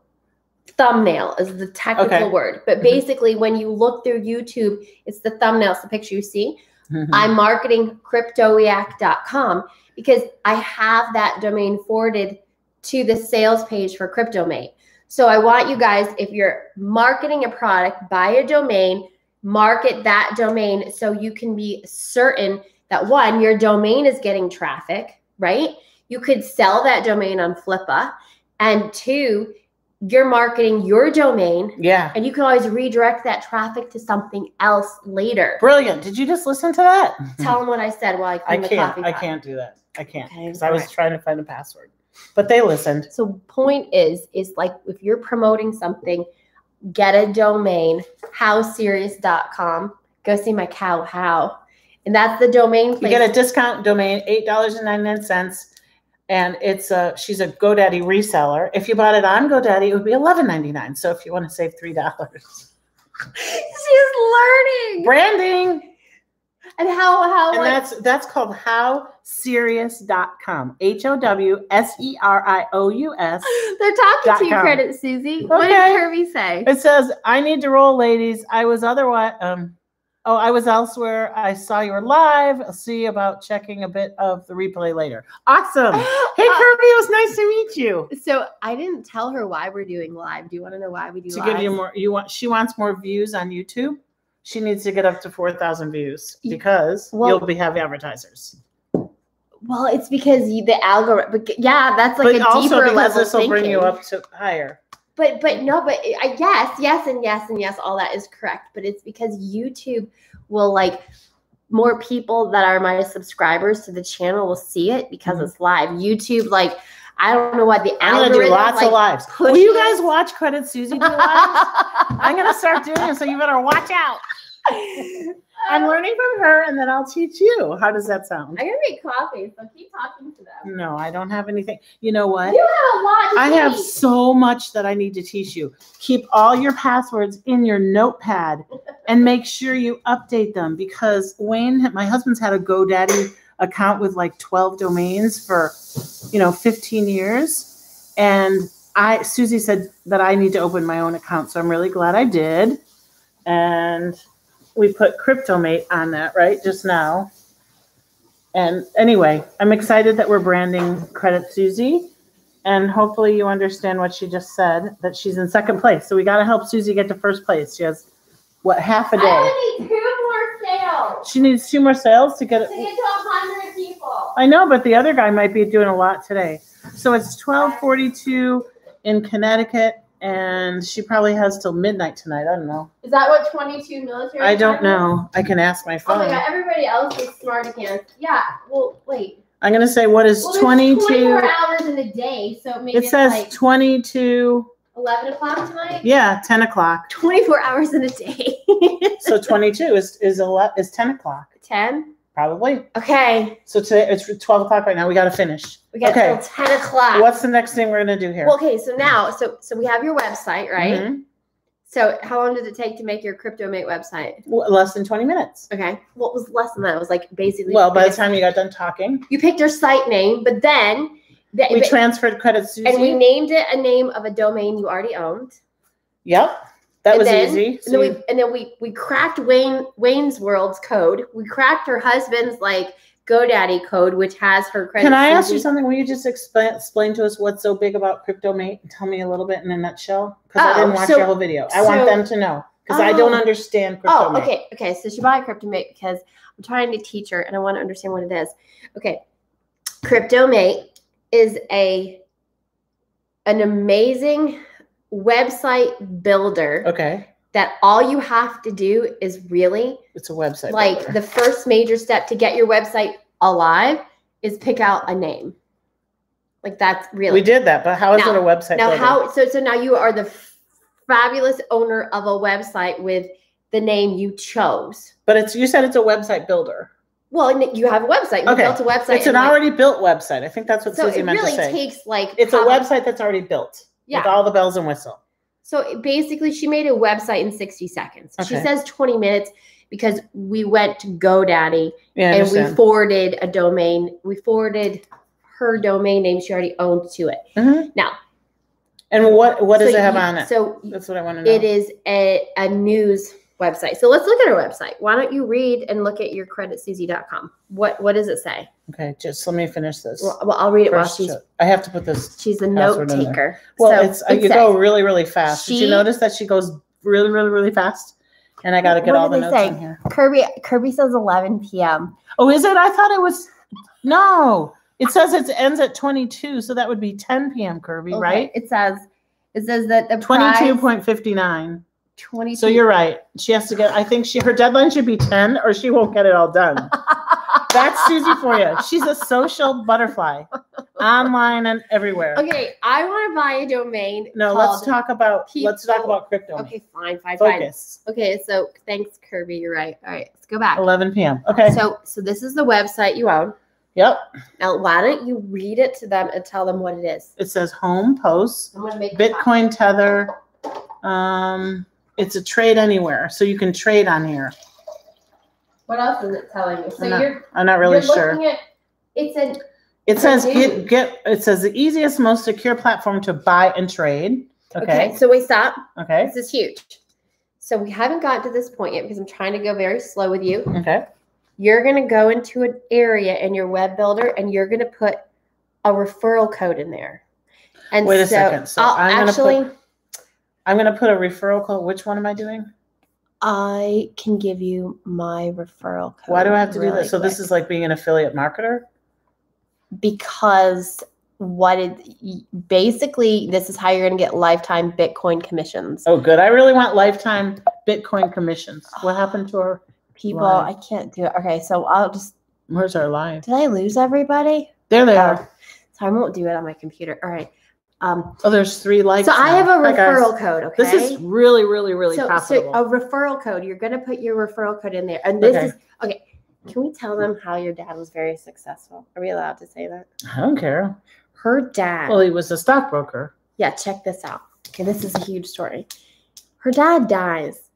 thumbnail is the technical Okay. word. But Mhm. basically, when you look through YouTube, it's the thumbnail, it's the picture you see. Mhm. I'm marketing cryptoiac.com because I have that domain forwarded to the sales page for CryptoMate. So I want you guys, if you're marketing a product, buy a domain, market that domain so you can be certain that one, your domain is getting traffic, right? You could sell that domain on Flippa. And two, you're marketing your domain yeah. and you can always redirect that traffic to something else later. Brilliant. Did you just listen to that? [LAUGHS] Tell them what I said while I I clean the can't. coffee I pot. can't do that. I can't Okay, because I was alright. trying to find a password, but they listened. So point is, is like if you're promoting something, get a domain, howserious.com. Go see my cow how. And that's the domain You get a discount domain, eight dollars and ninety nine cents, and it's a she's a GoDaddy reseller. If you bought it on GoDaddy, it would be eleven ninety nine. So if you want to save three dollars, [LAUGHS] She's learning. branding, And how how and like, that's that's called howserious.com. H o w s e r i o u s. [GASPS] they're talking to you, com. credit Susie. What did Kirby say? It says, "I need to roll, ladies. I was otherwise um." Oh, I was elsewhere. I saw you were live. I'll see about checking a bit of the replay later. Awesome. [GASPS] Hey, Kirby, it was nice to meet you. so I didn't tell her why we're doing live. Do you want to know why we do to live? give you more you want she wants more views on youtube she needs to get up to 4000 views because Well- you'll be have advertisers Well, it's because you, the algorithm. Yeah, that's like but a deeper level this will bring you up to higher But but no, but I yes, yes, and yes, and yes, all that is correct. But it's because YouTube will like more people that are my subscribers to the channel will see it because Mhm. it's live. YouTube, like I don't know what the i'm gonna do lots like, of lives will you guys watch credit susie do lives [LAUGHS] i'm gonna start doing it so you better watch out [LAUGHS] i'm um, learning from her and then i'll teach you how does that sound I'm gonna make coffee, so keep talking to them. no i don't have anything you know what You have a lot. I have so much that I need to teach you. Keep all your passwords in your notepad and make sure you update them because Wayne, my husband's had a GoDaddy account with like 12 domains for, you know, 15 years. And I, Susie said that I need to open my own account. So I'm really glad I did. And we put CryptoMate on that, right, just now. And anyway, I'm excited that we're branding Credit Susie. And hopefully you understand what she just said, that she's in second place. So we got to help Susie get to first place. She has, what, half a day? I need two more sales She needs two more sales to get to it. get to a hundred people. I know, but the other guy might be doing a lot today. So it's twelve forty-two in Connecticut, and she probably has till midnight tonight. I don't know. Is that what twenty-two military? I don't know. I can ask my phone. Oh my god, everybody else is smart again. Yeah, well, wait. I'm gonna say what is Well, twenty-two? 24 hours in a day, so maybe It it's says like twenty-two. 11 o'clock tonight? Yeah, ten o'clock. 24 hours in a day. So twenty-two is is ele- is ten o'clock [LAUGHS] 10? Probably. Okay, So today it's twelve o'clock right now. We got to finish. we got Okay. till 10 o'clock. What's the next thing we're gonna do here? Well, okay, so now, so so we have your website, right? Mhm. So how long did it take to make your CryptoMate website? Well, Less than twenty minutes. Okay, well, was less than that. It was like basically. Well, by the time you got done talking, you picked your site name, but then the- we but- transferred credit Susie. and we named it a name of a domain you already owned. Yep, that And was then- easy. And then we and then we we cracked Wayne Wayne's World's code. We cracked her husband's like GoDaddy code, which has her credit. can I ask you something? Will you just explain explain to us what's so big about CryptoMate tell me a little bit in a nutshell? Because I Oh, didn't watch so- your whole video. I want them to know because I don't Oh. understand Oh, okay, okay. So she bought CryptoMate because I'm trying to teach her and I want to understand what it is. Okay, CryptoMate is a an amazing website builder Okay, that all you have to do is really it's a website. like builder. the first major step to get your website alive is pick out a name. Like that's really we did that, but how is Now- it a website? now builder? how so so now you are the fabulous owner of a website with the name you chose. But it's you said it's a website builder. Well, you have a website. You Okay. built a website. It's an like, already built website. I think that's what so Susie meant really to say. Really takes like it's a website that's already built with Yeah. all the bells and whistle. So basically, she made a website in 60 seconds. She says 20 minutes because we went to GoDaddy Yeah, and we forwarded a domain. We forwarded her domain name she already owned to it. Mhm. Now, And what what does so it have you- on it? So That's what I want to know. it is a, a news website. So let's look at her website. Why don't you read and look at your creditsusie.com? What what does it say? Okay, just let me finish this. Well, well I'll read it while she's I have to put this. she's a note password in there. taker. Well, So it's it you says- go really, really fast. Did you notice that she goes really, really, really fast? And I got to get all the notes say? in here. Kirby Kirby says 11 p.m. Oh, is it? I thought it was. No, it says it ends at 22, so that would be 10 p.m. Kirby, Okay, right? It says it says that the 22.59. 22 So you're right. She has to get. I think she her deadline should be 10, or she won't get it all done. [LAUGHS] That's Susie for you. She's a social butterfly, online and everywhere. Okay, I want to buy a domain. No, let's talk about let's talk about crypto. Okay, fine, fine, fine. Focus. Okay, so thanks, Kirby. You're right. All right, let's go back. 11 p.m. Okay. So, so this is the website you own. Yep. Now, why don't you read it to them and tell them what it is? It says home posts, I'm gonna make. Bitcoin tether. Um, it's a trade anywhere, so you can trade on here. What else is it telling you? So I'm not you're I'm not really you're sure. at it's an It says get get. It says the easiest, most secure platform to buy and trade. okay. Okay. So we stop. Okay. This is huge. So we haven't gotten to this point yet because I'm trying to go very slow with you. Okay. You're gonna go into an area in your web builder and you're gonna put a referral code in there. And Wait a so second. So I'll I'm gonna put- actually I'm gonna put a referral code. Which one am I doing? I can give you my referral code. Why do I have to do really this? So this is like being an affiliate marketer. because what it basically this is how you're gonna get lifetime Bitcoin commissions. Oh, good. I really want lifetime Bitcoin commissions. What happened to our? People. I can't do it. Okay, so I'll just Where's our live? did I lose everybody? There they Oh, are. so I won't do it on my computer. All right. Um, Oh, there's three likes. so I have a Hi, guys. referral code. Okay. This is really, really, really so, profitable. so a referral code. You're gonna put your referral code in there, and this Okay. is okay. Can we tell them how your dad was very successful? Are we allowed to say that? I don't care. Her dad. Well, he was a stockbroker. yeah, check this out. Okay, this is a huge story. Her dad dies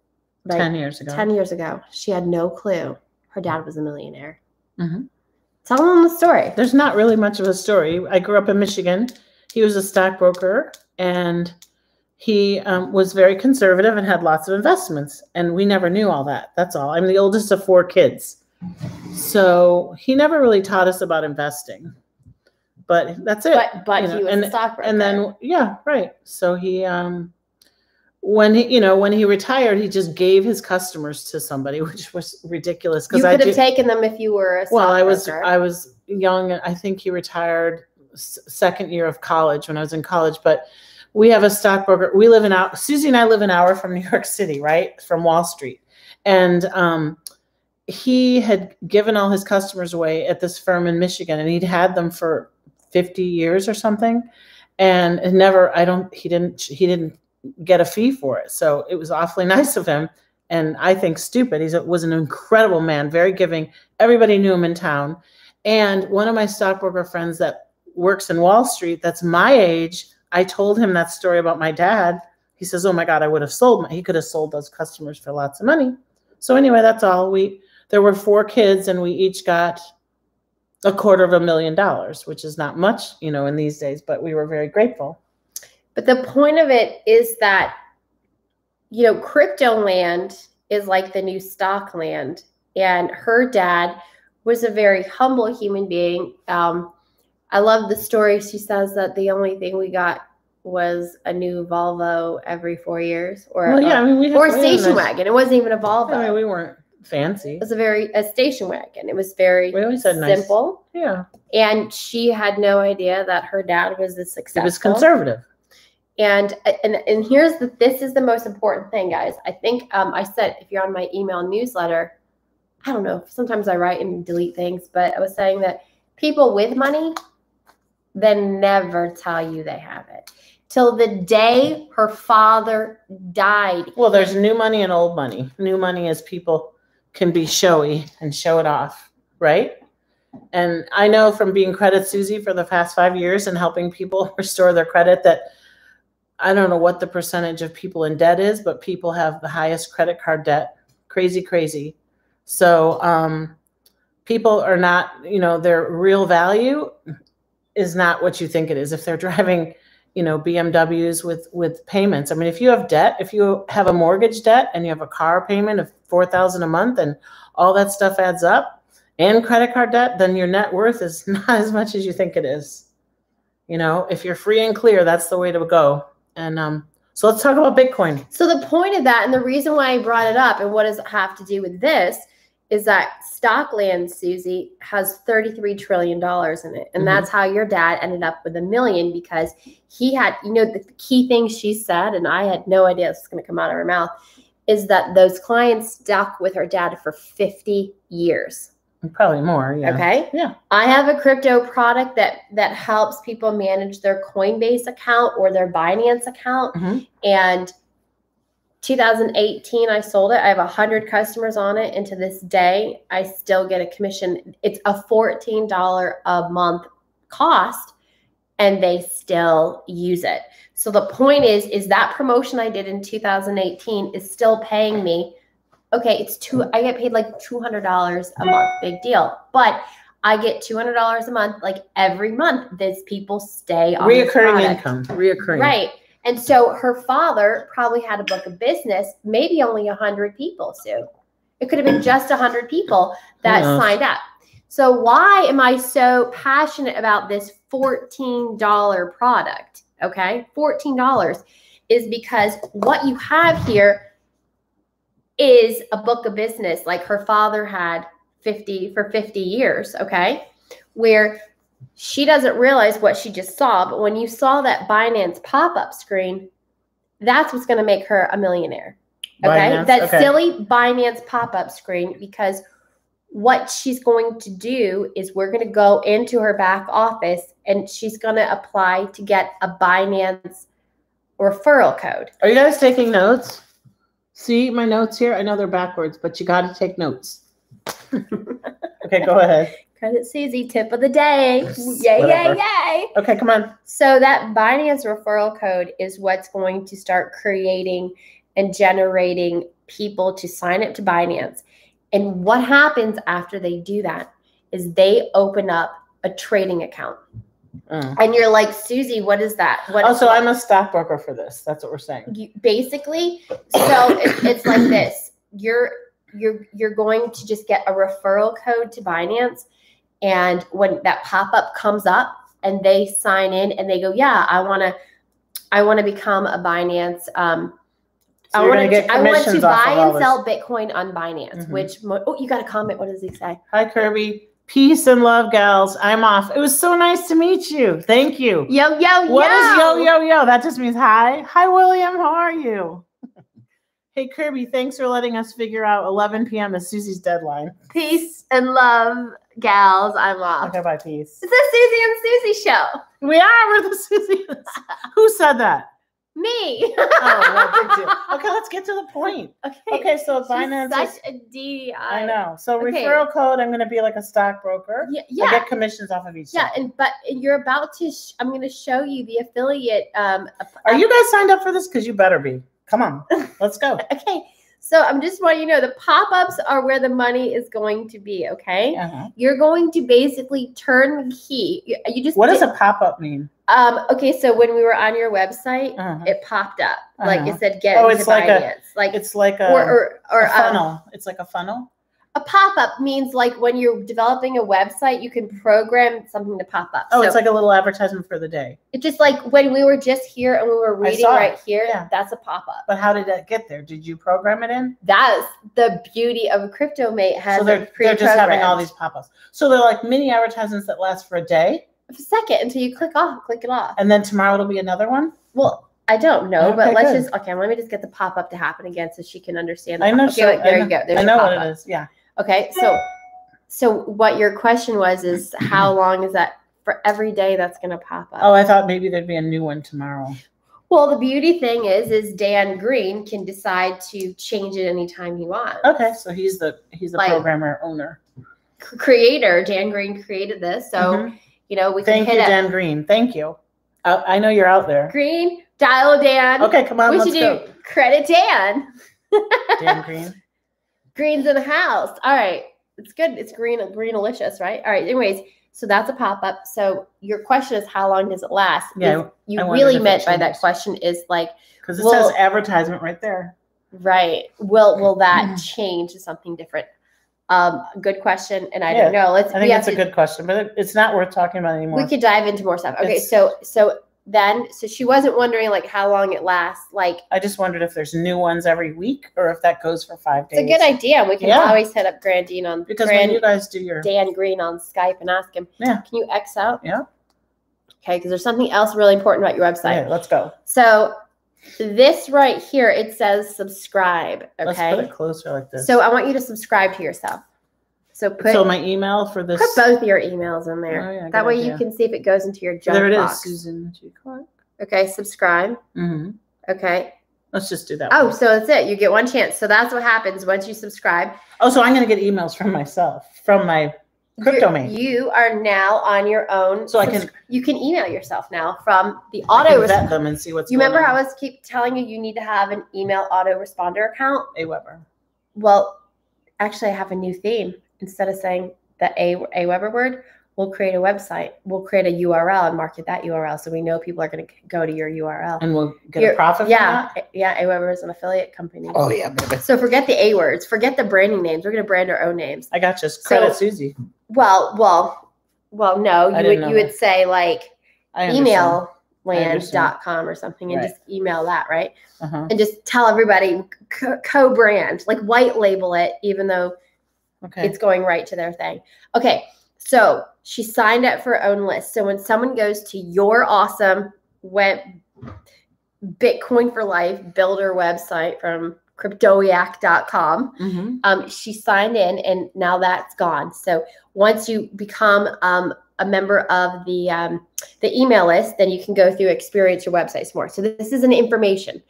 like 10 years ago. 10 years ago. She had no clue her dad was a millionaire. Mhm. Tell them the story. There's not really much of a story. I grew up in Michigan. He was a stockbroker and he um, was very conservative and had lots of investments, and we never knew all that. That's all. I'm the oldest of four kids, so he never really taught us about investing. But that's it. But but you know, he was and- a stockbroker. and then yeah right so he um when he you know when he retired he just gave his customers to somebody [LAUGHS] which was ridiculous you because i could have taken them if you were a well i was i was young i think he retired second year of college when i was in college but we have a stockbroker we live in out susie and i live an hour from [LAUGHS] new york city right? From wall street. And um he had given all his customers away at this firm in michigan and he'd had them for 50 years or something. And never i don't he didn't he didn't get a fee for it. So it was awfully [LAUGHS] nice of him and i think stupid. He was an incredible man very giving. Everybody knew him in town. And one of my stockbroker friends that works in wall street that's my age i told him that story about my dad he says oh my god i would have sold my, he could have sold those customers for lots of money so anyway that's all we there were four kids and we each got a quarter of a million dollars, which is not much, you know, in these days, but we were very grateful. But the point of it is that, you know, crypto land is like the new stock land. And her dad was a very humble human being. Um, I love the story. She says that the only thing we got was a new Volvo every four years, or Well, yeah, I mean, we or a station wagon. It wasn't even a Volvo. I mean, we weren't fancy. it was a very a station wagon. It was very We always nice- simple, Yeah, and she had no idea that her dad was this it successful. was conservative. And and and here's the this is the most important thing, guys. I think um, I said if you're on my email newsletter, I don't know. Sometimes I write and delete things, but I was saying that people with money, then never tell you they have it till the day her father died. Well, there's new money and old money. New money is people can be showy and show it off, right? And I know from being Credit Susie for the past five years and helping people [LAUGHS] restore their credit that I don't know what the percentage of people in debt is, but people have the highest credit card debt. Crazy, crazy. So um, people are not, you know, their real value is not what you think it is. If they're driving you know BMWs with with payments. I mean, if you have debt, if you have a mortgage debt and you have a car payment of 4000 a month and all that stuff adds up and credit card debt, then your net worth is [LAUGHS] not as much as you think it is. You know, if you're free and clear, that's the way to go. And um so let's talk about Bitcoin. So the point of that, and the reason why I brought it up, and what does it have to do with this, is that Stockland, Susie, has $33 trillion in it. And Mhm. that's how your dad ended up with a million because he had, you know, the, key thing she said, and I had no idea this was going to come out of her mouth, is that those clients stuck with her dad for 50 years. Probably more. Yeah. Okay. Yeah. I have a crypto product that that helps people manage their Coinbase account or their Binance account. Mhm. And 2018, I sold it. I have 100 customers on it. And to this day, I still get a commission. It's a $14 a month cost, and they still use it. So the point is, is that promotion I did in 2018 is still paying me. Okay, it's two. I get paid like $200 a month. Big deal. But I get $200 a month, like every month. These people stay on Reoccurring income. Reoccurring. Right. And so her father probably had a book of business, maybe only 100 people, Sue. It could have been just 100 people that knows? signed up. So, why am I so passionate about this $14 product? Okay. $14 is because what you have here is a book of business like her father had 50 for 50 years. Okay. Where she doesn't realize what she just saw, but when you saw that Binance pop up screen, that's what's going to make her a millionaire. Okay. Binance, That okay. silly Binance pop up screen, because what she's going to do is we're going to go into her back office and she's going to apply to get a Binance referral code. Are you guys taking notes? See my notes here? I know they're backwards, but you got to take notes. [LAUGHS] okay, go ahead. Credit Susie, tip of the day. Yay, whatever. yay, yay. Okay, come on. So that Binance referral code is what's going to start creating and generating people to sign up to Binance. And what happens after they do that is they open up a trading account. Mm. and you're like, Susie, what is that? What Also, I'm a stockbroker for this. That's what we're saying. you, basically so it, it's like this you're you're you're going to just get a referral code to binance and when that pop-up comes up and they sign in and they go yeah i want to i want to become a binance um So I you're want gonna to. get I want to buy and sell Bitcoin on Binance. Mhm. Which oh, you got a comment? What does he say? Hi, Kirby. Peace and love, gals. I'm off. It was so nice to meet you. Thank you. Yo yo What yo. is yo yo yo? That just means hi. Hi, William. How are you? [LAUGHS] hey, Kirby. Thanks for letting us figure out 11 p.m. is Susie's deadline. Peace and love, gals. I'm off. Okay, bye. Peace. It's the Susie and Susie show. We are. We're the Susies. [LAUGHS] Who said that? Me. Oh, well. [LAUGHS] Okay, let's get to the point. Okay. Okay, so She's Binance such is. I know. So Okay. referral code. I'm going to be like a stockbroker. Yeah, I yeah, get commissions off of each. yeah. sale. And but you're about to. Sh- I'm going to show you the affiliate. Um. app- Are you guys signed up for this? Because you better be. Come on, [LAUGHS] let's go. Okay. So I'm just wanting you to know the pop-ups are where the money is going to be. Okay. Uh-huh. You're going to basically turn the key. You, just What does a pop up mean? Um. Okay. So when we were on your website, Uh-huh. it popped up like Uh-huh. it said get Oh, into it's like a- like It's like a, or or, or a um, funnel. it's like a funnel. A pop-up means like when you're developing a website, you can program something to pop up. Oh, so it's like a little advertisement for the day. it's just like when we were just here and we were reading right it. here. Yeah. That's a pop-up. But how did that get there? Did you program it in? That's the beauty of a CryptoMate has so they're, they're just having all these pop ups. So they're like mini advertisements that last for a day, a second until you click off, click it off. and then tomorrow it'll be another one. Well, I don't know, Okay, but let's good. just okay. Let me just get the pop-up to happen again so she can understand. the I know. pop- Okay, so, like, there I you go. There's I know what it is. Yeah. Okay, so so what your question was is how [CLEARS THROAT] long is that for every day that's going to pop up? Oh, I thought maybe there'd be a new one tomorrow. Well, the beauty thing is, is Dan Green can decide to change it anytime he wants. Okay, so he's the he's the Like- programmer owner. Creator Dan Green created this, so Mhm. you know we can Thank hit you, it. Dan Green. Thank you. I, I know you're out there. Green, dial Dan. Okay, come on, we let's should go. do credit Dan. Dan Green. [LAUGHS] Green's in the house. All right, it's good. It's green, green delicious, right? All right. Anyways, so that's a pop up. So your question is, how long does it last? Yeah, Is- you I really meant by that question is like Because it Well- says advertisement right there. Right. Will will that Mhm. change to something different? Um, good question, and I Yeah, don't know. Let's. I think have it's a good question, but it, it's not worth talking about anymore. We could dive into more stuff. Okay, It's- so so then so she wasn't wondering like how long it lasts. Like I just wondered if there's new ones every week or if that goes for five days. it's a good idea. We can Yeah. always set up Grandine on Because Grand, when you guys do your Dan Green on Skype and ask him. Yeah. Can you X out? Yeah. Okay, because there's something else really important about your website. Okay, let's go. So this right here it says subscribe. Let's Okay. put it closer like this. So I want you to subscribe to yourself. So put so my email for this. Put both your emails in there. Oh, yeah, that way idea. you can see if it goes into your junk there it is, box. Susan G. Clark. Okay, subscribe. hmm Okay. Let's just do that. Oh, one. so that's it. You get one chance. So that's what happens once you subscribe. oh, so I'm gonna get emails from myself from my crypto You're-. You are now on your own. So I can- you can email yourself now from the auto. vet them and see what's. you remember how on. I was keep telling you you need to have an email autoresponder account? A Aweber. Well, actually, I have a new theme. Instead of saying the a Aweber word, we'll create a website. We'll create a URL and market that URL so we know people are going to go to your URL. and we'll get You're- a profit. Yeah, From that? yeah. Aweber is an affiliate company. Oh yeah, baby. So forget the A words. Forget the branding names. We're going to brand our own names. I got you. Credit So- Susie. Well, well, well. No, you would you would say like I understand. emailland.com or something and Right. just email that right Uh-huh. and just tell everybody co-brand like white label it even though Okay. it's going right to their thing. Okay, so she signed up for her own list. So when someone goes to your awesome web Bitcoin for Life builder website from cryptoiac.com, Mhm. um, she signed in and now that's gone. So once you become um, a member of the um, the email list, then you can go through experience your websites more. So this is an information.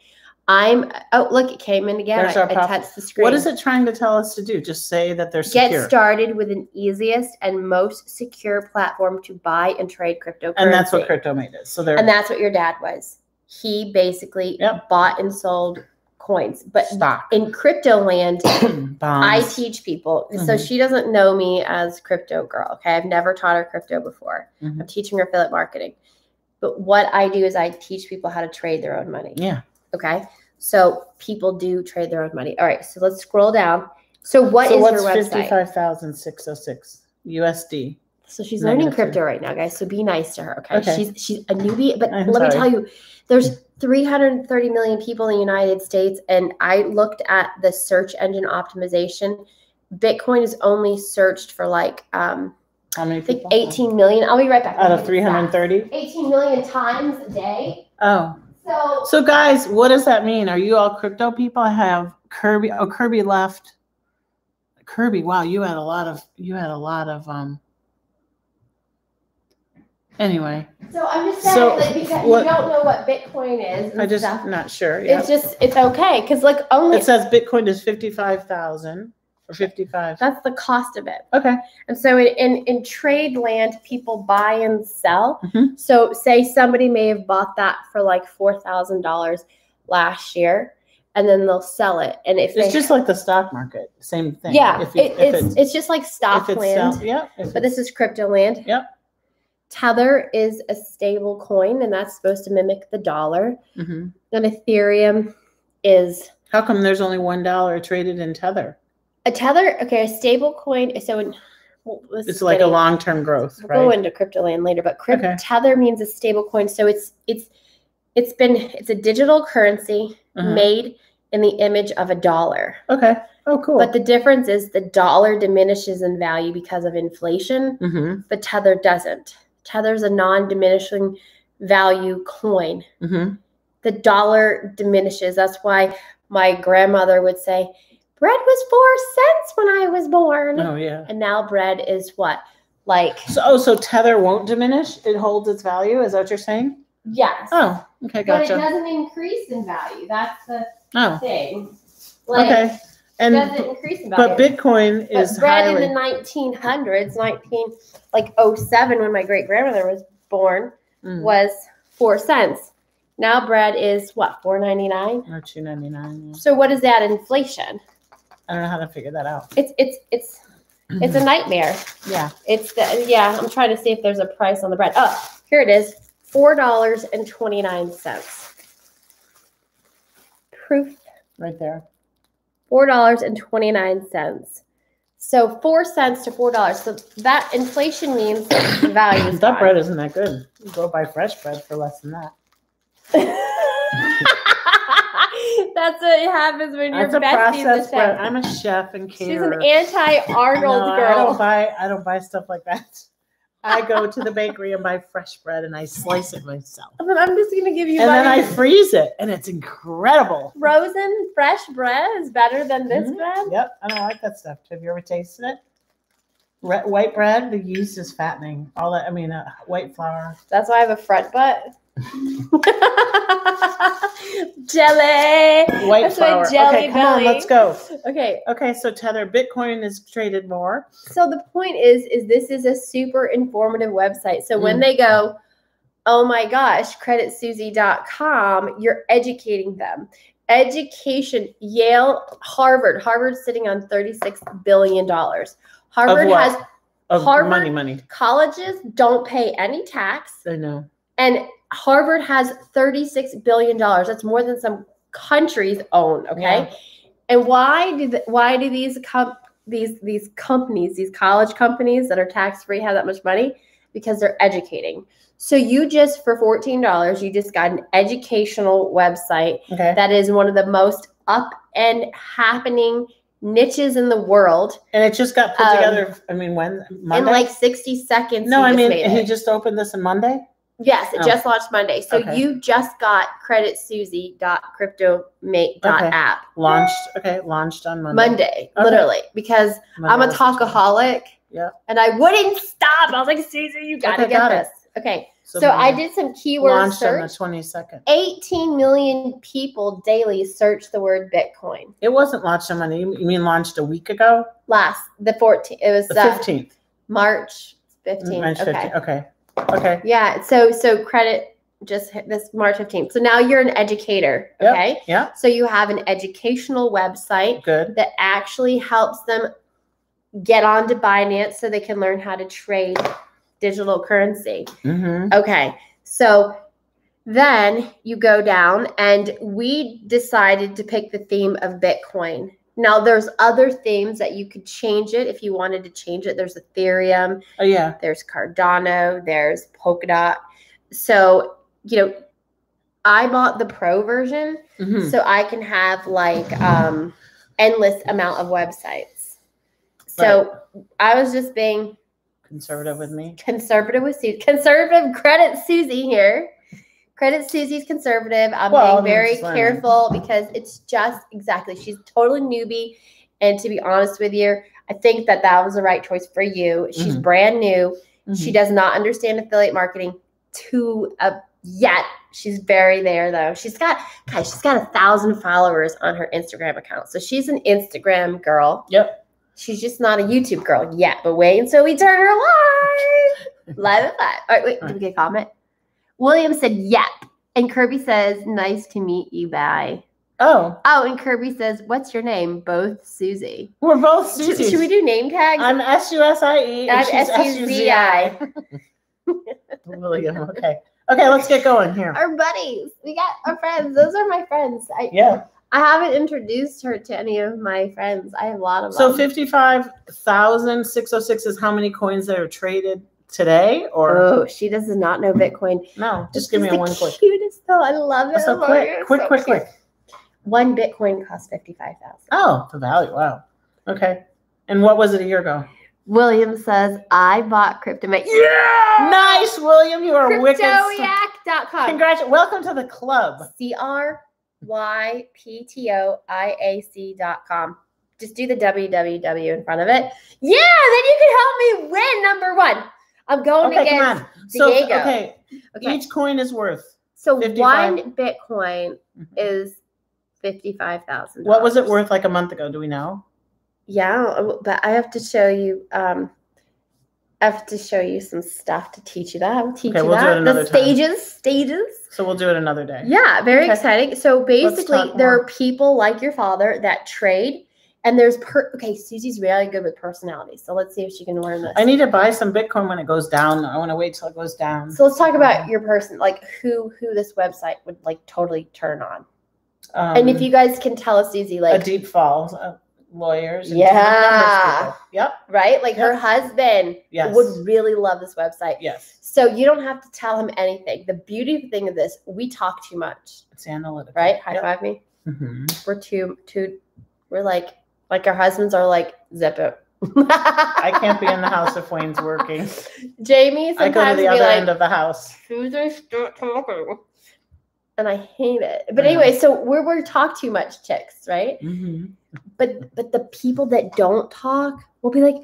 I'm oh look, it came in again. There's I, I touched the screen. What is it trying to tell us to do? Just say that they're Get secure. started with an easiest and most secure platform to buy and trade cryptocurrency. and that's what CryptoMate is. So they're And that's what your dad was. He basically Yep. bought and sold coins. But Stock. in crypto land, [COUGHS] I teach people. So Mhm. she doesn't know me as crypto girl. Okay. I've never taught her crypto before. Mhm. I'm teaching her affiliate marketing. But what I do is I teach people how to trade their own money. Yeah. Okay. So people do trade their own money. All right. So let's scroll down. So what so is what's her website? fifty-five thousand six hundred six USD? So she's learning Negative crypto right now, guys. So be nice to her. Okay. Okay. She's she's a newbie, but I'm let me tell you, there's 330 million people in the United States, and I looked at the search engine optimization. Bitcoin is only searched for like um, How many I think people? 18 million. I'll be right back. out of get the stats. 330. 18 million times a day. Oh, So so guys, what does that mean? Are you all crypto people? I have Kirby. Oh, Kirby left. Kirby, wow, you had a lot of you had a lot of um. Anyway, so I'm just saying So, like because what- you don't know what Bitcoin is. I just stuff. not sure. Yeah. It's just it's okay because like only It says Bitcoin is fifty-five thousand or fifty-five. that's the cost of it. Okay. And so in, in, in trade land, people buy and sell. Mhm. So say somebody may have bought that for like four thousand dollars last year, and then they'll sell it. And if It's just like the stock market, same thing. yeah, If, you, it, if it's, it's just like stock it's land, sell- yeah. but this is crypto land. Yep. Tether is a stable coin, and that's supposed to mimic the dollar. Mhm. And Ethereum is How come there's only one dollar traded in Tether? A tether. Okay, a stable coin. So in, well, It's like a long-term growth, We'll go into crypto land later, but crypto Okay. tether means a stable coin. So it's it's it's been it's a digital currency Mhm. made in the image of a dollar. Okay. Oh, cool. But the difference is the dollar diminishes in value because of inflation, mm-hmm. but tether doesn't. Tether's a non-diminishing value coin. Mm-hmm. The dollar diminishes. That's why my grandmother would say, bread was four cents when I was born. Oh, yeah. And now bread is what? Like So, oh, so Tether won't diminish? It holds its value? Is that what you're saying? yes. Oh, okay, gotcha. But it doesn't increase in value. That's the Oh, thing. Like, okay. And doesn't increase in value. but Bitcoin But is bread highly. in the 1900s, 19 like 07 when my great grandmother was born, Mm, was four cents. Now bread is what 4.99. or two ninety nine. So what is that inflation? I don't know how to figure that out. It's it's it's it's a [CLEARS THROAT] nightmare. yeah. It's the yeah. I'm trying to see if there's a price on the bread. Oh, here it is. Four dollars and twenty nine cents. Proof Right there. four dollars and twenty nine cents. So four cents to four dollars. So that inflation means the [CLEARS THROAT] value is that gone. bread isn't that good. You go buy fresh bread for less than that. [LAUGHS] That's what happens when you're That's besties with processed bread. I'm a chef and caterer. She's an anti-Arnold No, I girl. don't buy. I don't buy stuff like that. I go to the bakery and buy fresh bread and I slice it myself, I'm just gonna give you and then I freeze it, and it's incredible. frozen fresh bread is better than this Mhm. bread. Yep, I don't like that stuff. Have you ever tasted it? Re- white bread, the yeast is fattening. All that. I mean, uh, white flour. That's why I have a front butt. [LAUGHS] jelly. White That's flour. jelly okay, come on, let's go. Okay, Okay, so Tether, Bitcoin is traded more. so the point is, is this is a super informative website. So when Mm. they go, oh my gosh, creditsusie.com, you're educating them. Education, Yale, Harvard. Harvard's sitting on $36 billion. Harvard has Of Harvard- money, money. colleges don't pay any tax. I know. And Harvard has $36 billion. That's more than some countries own. Okay. Yeah. And why do the, why do these com- these these companies, these college companies that are tax free have that much money? Because they're educating. So you just for $14, you just got an educational website Okay. that is one of the most up and happening niches in the world. And it just got put Um, together. I mean, when Monday? In like 60 seconds. no, I mean he just opened this on Monday. Yes, it Oh. just launched Monday. So Okay. you just got creditsusie.cryptomate.app Launched. Okay, launched on Monday. Monday, Okay. literally, because Monday I'm a was the 20th. talkaholic. Yeah. And I wouldn't stop. I was like, Susie, you got to Okay, get got it. this. Okay. So, I did some keyword launched on the twenty second. 18 million people daily search the word Bitcoin. It wasn't launched on Monday. You mean launched a week ago? Last, the 14th, it was The uh, fifteenth. March 15th. Okay. fifteenth. Okay. Okay. Yeah. So, so credit just hit this March 15th. So now you're an educator. Yep. Okay. Yeah, So you have an educational website good. that actually helps them get onto Binance so they can learn how to trade digital currency. Mm-hmm. Okay. So then you go down, and we decided to pick the theme of Bitcoin. Now, there's other themes that you could change it if you wanted to change it. There's Ethereum, Oh yeah. there's Cardano, there's Polkadot. So, you know, I bought the pro version Mhm. so I can have like um endless amount of websites. So I was just being Conservative with me. conservative with Susie. Conservative credit Susie here. Credit Susie's conservative. I'm Well, being very careful because it's just exactly. She's totally newbie, and to be honest with you, I think that that was the right choice for you. She's Mhm. brand new. She Mhm. does not understand affiliate marketing to uh, yet. She's very there though. She's got guys. She's got a thousand followers on her Instagram account, so she's an Instagram girl. Yep. She's just not a YouTube girl yet. But wait until we turn her live, [LAUGHS] live at five. All right, wait. Did we get a comment? William said, "Yep," and Kirby says, "Nice to meet you. Bye." Oh, Oh, and Kirby says, "What's your name?" Both Susie. we're both Susie. should we do name tags? I'm S U S I E. I'm and she's S-U-Z-I. William. [LAUGHS] [LAUGHS] Okay. Okay, let's get going here. our buddies. We got our friends. Those are my friends. I Yeah. I haven't introduced her to any of my friends. I have a lot of So them. 55,606 is how many coins that are traded today? Or Oh, she does not know Bitcoin. no, just This give me the one coin. Cutest though. I love it. So quick, quick, so quick, quick. One Bitcoin costs fifty five thousand. Oh, the value. Wow. Okay. And what was it a year ago? William says I bought CryptoMate. Yeah, Nice, William. You are wicked. Cryptoiac.com. Congratulations. Welcome to the club. C R Y P T O I A C dot com. Just do the www in front of it. Yeah, then you can help me win number one. I'm going Okay, against. So, Diego. okay, Okay. each coin is worth. So 55. one Bitcoin Mhm. is fifty-five thousand. What was it worth like a month ago? Do we know? Yeah, but I have to show you. Um, I have to show you some stuff to teach you that. I will teach Okay, you we'll that. the time. stages, stages. So we'll do it another day. Yeah, very Okay. exciting. So basically, there more. are people like your father that trade, and there's per. Okay, Susie's really good with personality. So let's see if she can learn this. I need to buy some Bitcoin when it goes down. I want to wait till it goes down. So let's talk about your person, like who who this website would like totally turn on. Um, and if you guys can tell us, Susie, like a deep fall, uh, lawyers. and Yeah. Yep. right, like her husband Yes. would really love this website. Yes. So you don't have to tell him anything. The beauty thing of this, we talk too much, It's analytical. right? High Yep. five me. Mhm. We're too too. We're like like our husbands are like zip it. I can't be in the house if Wayne's working. [LAUGHS] Jamie sometimes I go to the other like, end of the house. Susan, start talking. And I hate it. But Yeah. anyway, so we're we're talk too much chicks, right? Mm-hmm. But but the people that don't talk will be like,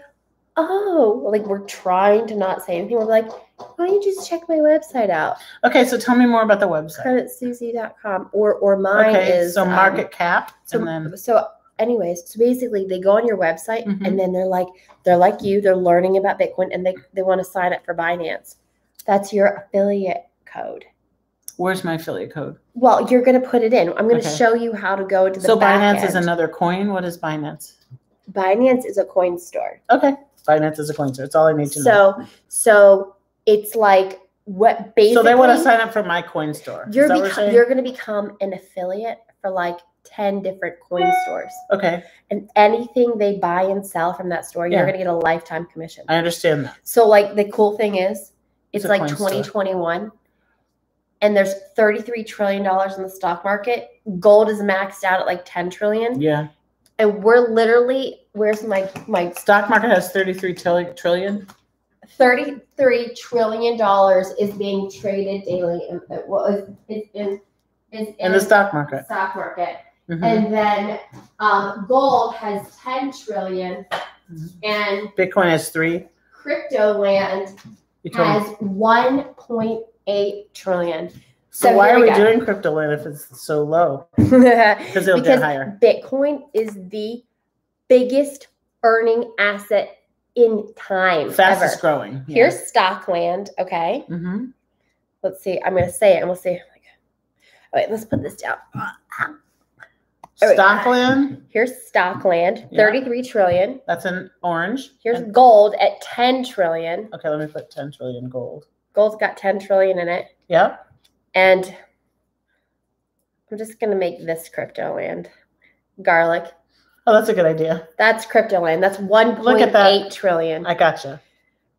oh, like we're trying to not say anything. We're like, why don't you just check my website out? Okay, so tell me more about the website. Creditsusie.com or or mine okay, is so um, market cap, so, and then so anyways, so basically they go on your website Mhm. and then they're like they're like you, they're learning about Bitcoin and they they want to sign up for Binance. That's your affiliate code. where's my affiliate code? Well, you're going to put it in. I'm going to Okay. show you how to go to the So Binance is another coin. What is Binance? Binance is a coin store. Okay, Binance is a coin. So it's all I need to know. So so it's like what basically So they want to sign up for my coin store. You're that what beco- saying? you're going to become an affiliate for like 10 different coin stores. okay, And anything they buy and sell from that store, Yeah. you're going to get a lifetime commission. I understand that. So like the cool thing is It's it's like coin store. 2021 and there's 33 trillion dollars in the stock market. Gold is maxed out at like 10 trillion Yeah, and we're literally where's my my stock market has thirty-three trillion. trillion. 33 trillion dollars is being traded daily in uh, well in in the stock market. stock market. Mhm. And then um, gold has 10 trillion Mhm. and Bitcoin has three. crypto land has 1.8 trillion. So, so why are we go. doing crypto land if it's so low? because [LAUGHS] Because it'll get higher. Bitcoin is the biggest earning asset in time Fastest ever. growing. Here's Stockland, okay? hmm let's see. I'm gonna say it and we'll see. All right, let's put this down. Stockland, Here's Stockland, Yeah. 33 trillion. that's in orange. Here's And- gold at 10 trillion. okay, let me put 10 trillion gold. Gold's got 10 trillion in it. Yep. And I'm just gonna make this crypto land. Garlic. Oh, that's a good idea. That's crypto land. That's Look at that. 1.8 trillion. I gotcha.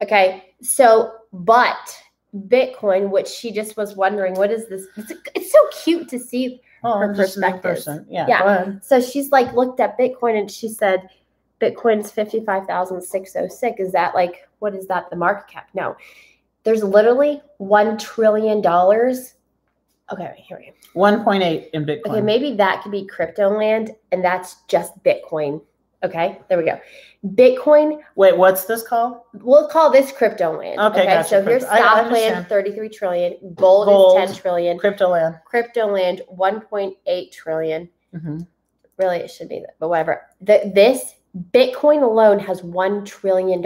Okay. So, but Bitcoin, which she just was wondering, what is this? It's, it's so cute to see. Oh, Her I'm just a person. Yeah. Yeah. So she's like looked at Bitcoin and she said, Bitcoin's 55,606. Is that like, what is that? The market cap? No. There's literally $1 trillion. Okay, here we go. 1.8 in Bitcoin. Okay, maybe that could be crypto land and that's just Bitcoin. Okay, there we go. Bitcoin, Wait, what's this called? we'll call this crypto land. Okay, gotcha, so here's crypto. I- I stock land, 33 trillion. Gold, Gold. is 10 trillion. Crypto land. Crypto land, 1.8 trillion. hmm Really, it should be that, but whatever. The, this Bitcoin alone has $1 trillion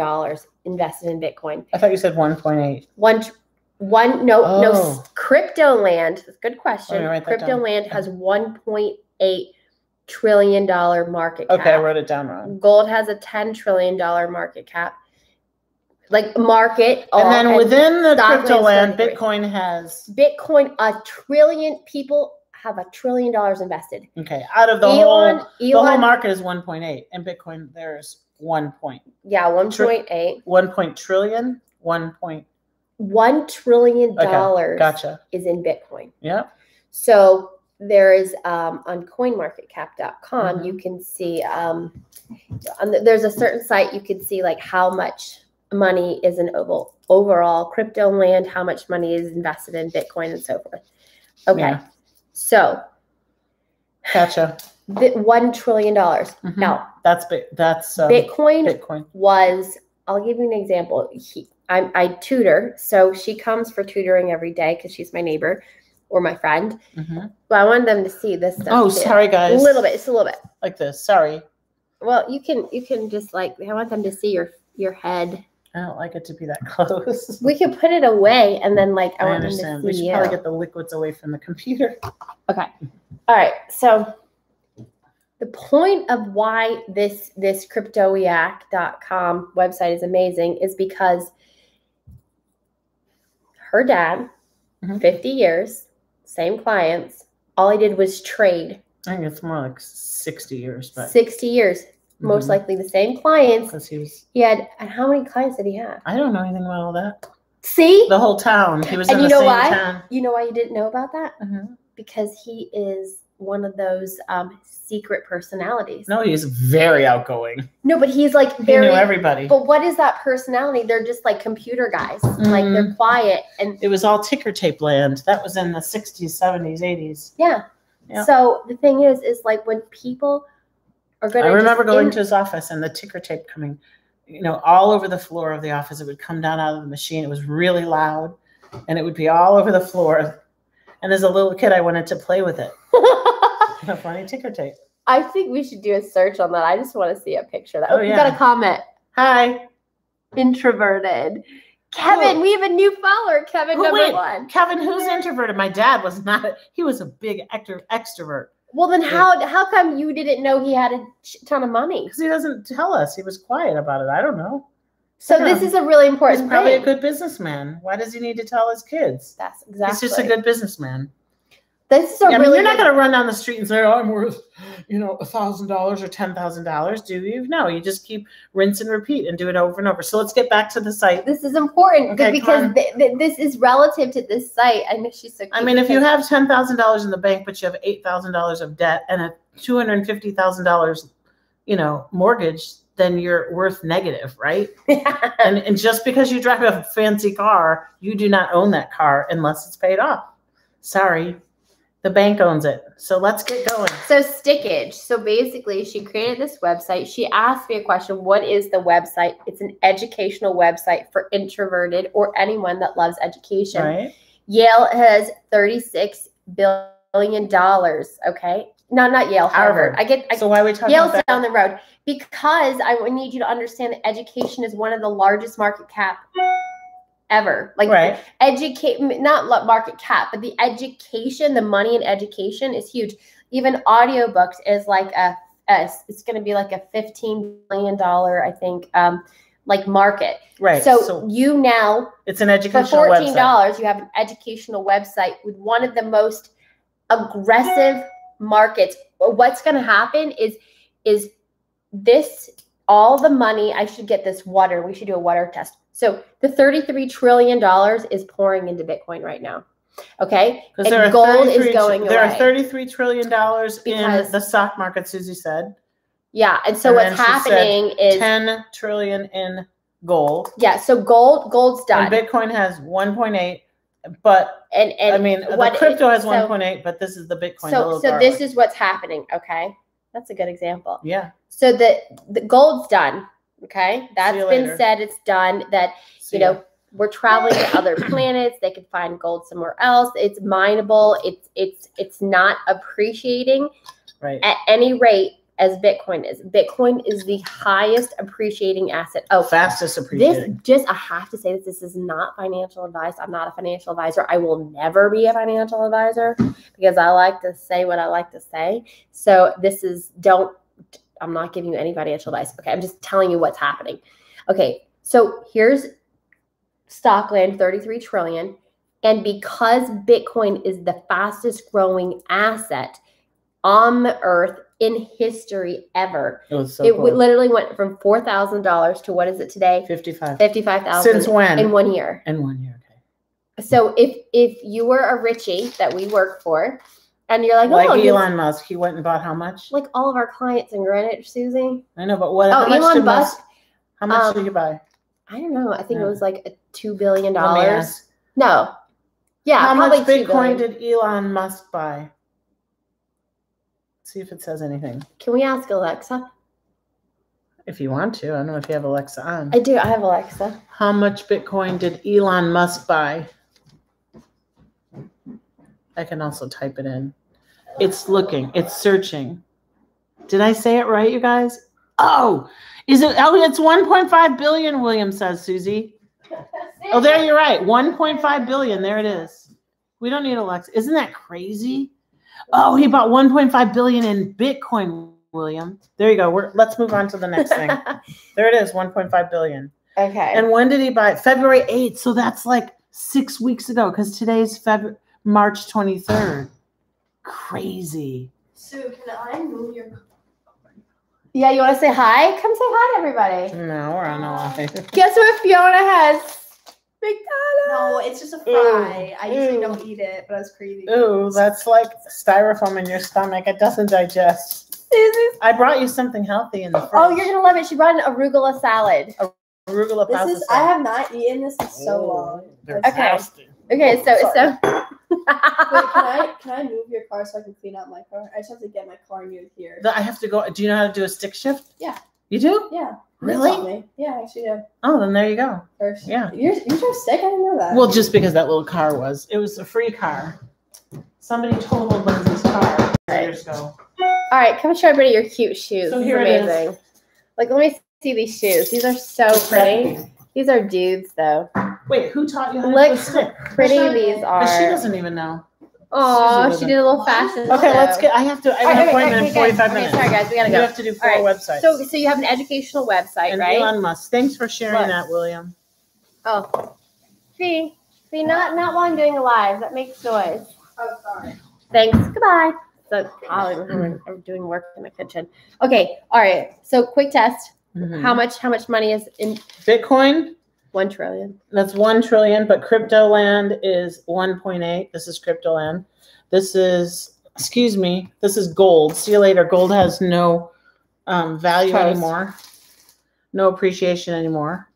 invested in Bitcoin. I thought you said 1.8. One, one, no, no, Oh. s- crypto land. Good question. Let me write that Crypto land has $1.8 trillion dollar market cap. Okay, I wrote it down wrong. Gold has a $10 trillion market cap. Like market. all- And then within the crypto land, Bitcoin has Bitcoin, a trillion people have a trillion dollars invested. okay out of the Elon, whole the whole market is 1.8, and Bitcoin there's 1 point yeah, 1.8. 1 point trillion, 1 point. One trillion Okay, dollars Gotcha. is in Bitcoin. Yep. So there is um, on CoinMarketCap.com. Mhm. You can see um, on the, there's a certain site you can see like how much money is in oval, overall crypto land, how much money is invested in Bitcoin, and so forth. Okay, Yeah. so Gotcha. one trillion dollars. Mhm. Now That's. That's um, Bitcoin Bitcoin. was i'll give you an example he, I, I tutor so she comes for tutoring every day because she's my neighbor or my friend Mhm. but i wanted them to see this stuff Oh, too. sorry, guys. a little bit it's a little bit like this. Sorry, well you can you can just like i want them to see your your head I don't like it to be that [LAUGHS] close. we can put it away and then like i, I want understand. We should you probably get the liquids away from the computer. okay all right so the point of why this this cryptoiac.com website is amazing is because her dad Mhm. 50 years same clients all he did was trade I think it's more like 60 years, but 60 years most Mhm. likely the same clients because he was. he had and how many clients did he have I don't know anything about all that. see The whole town. He was And in you the know same why? town. you know why you didn't know about that Mhm. because he is one of those um, secret personalities No, he's very outgoing. no but he's like very. He knew everybody. But what is that personality? They're just like computer guys. Like they're Mhm. quiet and It was all ticker tape land. That was in the 60s, 70s, 80s. yeah. Yeah. So the thing is, is like when people are going I remember going to his office and the ticker tape coming, you know, all over the floor of the office. It would come down out of the machine. It was really loud and it would be all over the floor. And as a little kid, I wanted to play with it. [LAUGHS] A funny ticker tape. I think we should do a search on that. I just want to see a picture that. Oh, Oh, you yeah. got a comment. Hi. Introverted. Kevin, Who? we have a new follower. Kevin number wait. one. Kevin, who's introverted? My dad was not, he was a big extro, extrovert Well, then how how come you didn't know he had a ton of money? because he doesn't tell us. He was quiet about it. I don't know. So Yeah. this is a really important. He's probably thing. a good businessman. Why does he need to tell his kids? That's exactly. He's just a good businessman. This is a I mean, really. you're not going to run down the street and say, "Oh, I'm worth, you know, a thousand dollars or ten thousand dollars." Do you? No, you just keep rinse and repeat and do it over and over. So let's get back to the site. This is important Okay, because th- th- this is relative to this site. I know she's so. I mean, if you have ten thousand dollars in the bank, but you have eight thousand dollars of debt and a two hundred fifty thousand dollars, you know, mortgage, then you're worth negative, right? [LAUGHS] and, and just because you drive a fancy car, you do not own that car unless it's paid off. Sorry, the bank owns it. So let's get going. so stickage. So basically, she created this website. She asked me a question: What is the website? It's an educational website for introverted or anyone that loves education. Right? Yale has thirty-six billion dollars. Okay, no, not Yale. Harvard. Harvard. I get. I, So why are we talking Yale's about that? down the road because I would need you to understand that education is one of the largest market cap ever. Like Right. educate not market cap but the education the money in education is huge even audiobooks is like a, a it's going to be like a 15 million dollar i think um like market Right. so, So, you now it's an educational for educational 14 website. dollars you have an educational website with one of the most aggressive markets what's going to happen is is this all the money i should get this water we should do a water test so the 33 trillion dollars is pouring into bitcoin right now okay Because and there are gold is going There away are thirty-three trillion dollars in the stock market. Susie said yeah and so And what's happening is ten trillion in gold, yeah so gold gold's done and Bitcoin has one point eight. But and and I mean, what the crypto has so- one point eight, but this is the Bitcoin. so so this is what's happening okay that's a good example yeah. so the the gold's done okay that's been later. said it's done that See you ya. know we're traveling to other planets they could find gold somewhere else it's mineable it's it's it's not appreciating right. at any rate as bitcoin is. Bitcoin is the highest appreciating asset. Oh Fastest appreciating. this just i have to say this this is not financial advice. I'm not a financial advisor. I will never be a financial advisor because i like to say what i like to say. So this is don't i'm not giving you any financial advice. Okay i'm just telling you what's happening. Okay so here's stockland 33 trillion. And because bitcoin is the fastest growing asset on the earth in history ever It was so it cool. literally went from four thousand dollars to what is it today? Fifty-five. Fifty-five thousand Since when? in one year. In one year. Okay. So if if you were a Richie that we work for, and you're like, Like oh, Elon Musk, he went and bought how much? like all of our clients in Greenwich, Susie. I know, but what? Oh, how much Elon did Musk. How much um, did you buy? I don't know. I think it was like a two billion dollars. No, yeah, how much Bitcoin did Elon Musk buy? See if it says anything. Can we ask Alexa? If you want to, I don't know if you have Alexa on. I do. I have Alexa. How much Bitcoin did Elon Musk buy? I can also type it in. It's looking, it's searching. Did I say it right, you guys? Oh, is it? Oh, it's 1.5 billion, William says, Susie. Oh, there you're right. 1.5 billion. There it is. We don't need Alexa. Isn't that crazy? Oh, he bought 1.5 billion in Bitcoin, William. There you go. We're, let's move on to the next thing. [LAUGHS] There it is, 1.5 billion. okay. And when did he buy it? February 8th. So that's like six weeks ago because today's February March 23rd. Crazy. Sue, can I move your? yeah, you want to say hi? Come say hi to everybody. No, we're on a live. Guess what Fiona has? McDonald's. No, it's just a Ew. fry. I usually Ew. don't eat it, but I was crazy. Ooh, that's like styrofoam in your stomach. It doesn't digest. Susie's I brought you something healthy in the oh, fridge. Oh, you're gonna love it. She brought an arugula salad. arugula This pasta is. I have not eaten this in so long. They're Okay. nasty. Okay, so so. [LAUGHS] Wait, can I can I move your car so I can clean out my car? I just have to get my car moved here. I have to go. Do you know how to do a stick shift? Yeah. You do? Yeah. Really? Yeah, I actually do. Oh, then there you go. First. Yeah. You're you're so sick. I didn't know that. Well, just because that little car was. It was a free car. Somebody totaled Lindsay's car years ago. All right, come show everybody your cute shoes. So here it is. amazing. Like, let me see these shoes. These are so pretty. These are dudes, though. Wait, who taught you how to Look do a stick? how pretty But these she doesn't even know. Oh, she did a little fashion. Okay, show. let's get. I have to. I have right, an appointment okay, in 45 okay. minutes. Sorry, guys, we gotta go. You have to do four All right, websites. So, so you have an educational website, and right? Elon Musk. Thanks for sharing Look. that, William. Oh, see, see, not not while I'm doing a live. That makes noise. oh, sorry. Thanks. Goodbye. So probably we're we're doing work in the kitchen. Okay. All right. So quick test. Mhm. How much? How much money is in Bitcoin? One trillion? That's one trillion, but crypto land is 1.8. This is crypto land. This is, excuse me, this is gold. See you later. Gold has no um, value anymore, no appreciation anymore,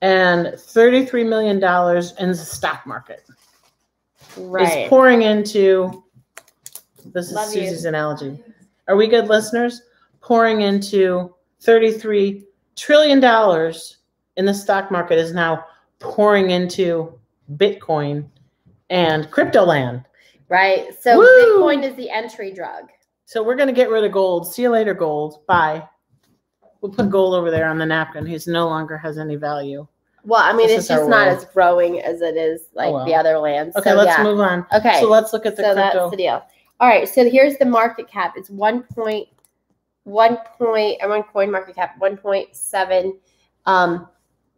and $33 million in the stock market Right. is pouring into. This is Love you. Susie's analogy. Are we good listeners? Pouring into $33 trillion in the stock market is now pouring into Bitcoin and crypto land. Right. So Woo! Bitcoin is the entry drug. So we're going to get rid of gold. See you later, gold. Bye. We'll put gold over there on the napkin. He's no longer has any value. Well, I mean, This it's just not world. as growing as it is like well. the other lands. Okay, so, let's yeah. move on. Okay. So let's look at the so crypto. that's the deal. All right. So here's the market cap. It's one point one point I'm coin market cap, one point seven um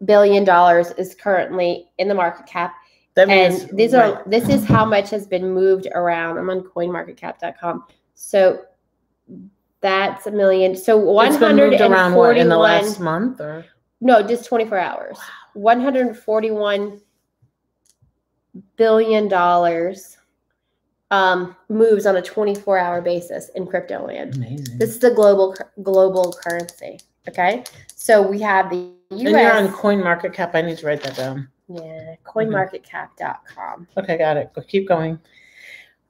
billion dollars is currently in the market cap. that And these right. are this is how much has been moved around. I'm on coinmarketcap.com. So that's a million. So one It's been moved around what in the last month or No, just 24 hours. 141 billion dollars um, moves on a 24 hour basis in crypto land. amazing. This is the global global currency. Okay, so we have the and you're on U.S. Coin Market Cap. I need to write that down. yeah, CoinMarketCap.com. Mm-hmm. Okay, got it. Go keep going.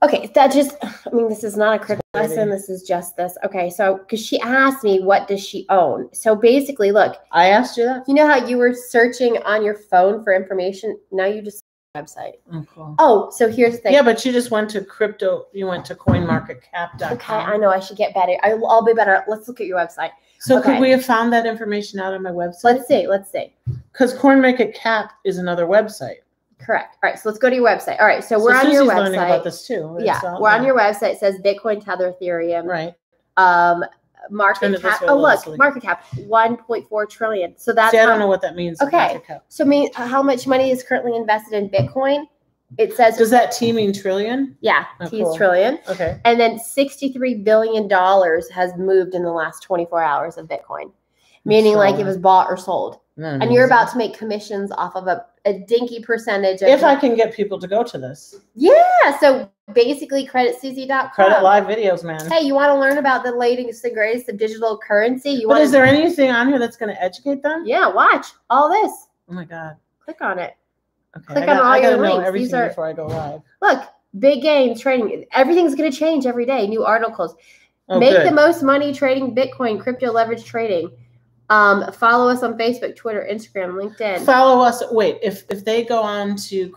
Okay, that just, I mean, this is not a crypto lesson. This is just this. Okay, so because she asked me, what does she own? So basically, look, I asked you that. you know how you were searching on your phone for information? Now you just website. Oh, cool. Oh, so here's the thing. Yeah, but you just went to crypto. You went to CoinMarketCap.com. okay, I know I should get better. I, I'll be better. Let's look at your website. So Okay. could we have found that information out on my website? Let's see. Let's see. Because CoinMarketCap is another website. Correct. All right, so let's go to your website. All right, so we're so on your Susie's learning about website. this too. Yeah, It's all- we're on your website. It says Bitcoin, Tether, Ethereum. right. Um, Turn Oh, market cap. Oh, look, market cap 1.4 trillion. So that's See, I don't know what that means. Okay. so mean how much money is currently invested in Bitcoin? It says Does that T mean trillion? yeah, Oh, T's cool. trillion. Okay. And then $63 billion has moved in the last 24 hours of Bitcoin, meaning like it was bought or sold. And you're about to make commissions off of a, a dinky percentage of If I can get people to go to this Yeah. So basically creditsusie.com. credit live videos, man. Hey, you want to learn about the latest and greatest of digital currency? You but want is there anything on here that's going to educate them? Yeah, watch all this. Oh my god. Click on it. Okay. Click I on all I your links. everything These are- before I go live. Look, big game trading. Everything's going to change every day. New articles. Oh, Make good. the most money trading Bitcoin, crypto leverage trading. Um, follow us on Facebook, Twitter, Instagram, LinkedIn. Follow us. Wait, if if they go on to you're gonna.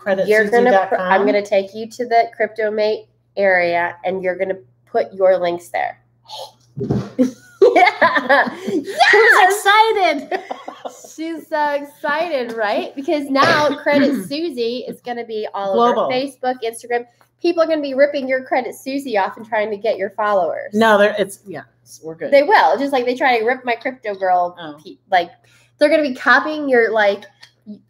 Pr- creditsusie.com, I'm gonna take you to the crypto mate area, and you're gonna put your links there. [LAUGHS] yeah. Who's excited? She's so excited, right? Because now [CLEARS THROAT] Credit Susie is going to be all Global. over Facebook, Instagram. People are going to be ripping your Credit Susie off and trying to get your followers. no, there. It's yeah. We're good. they will. Just like they try to rip my crypto girl. Oh. Like they're going to be copying your like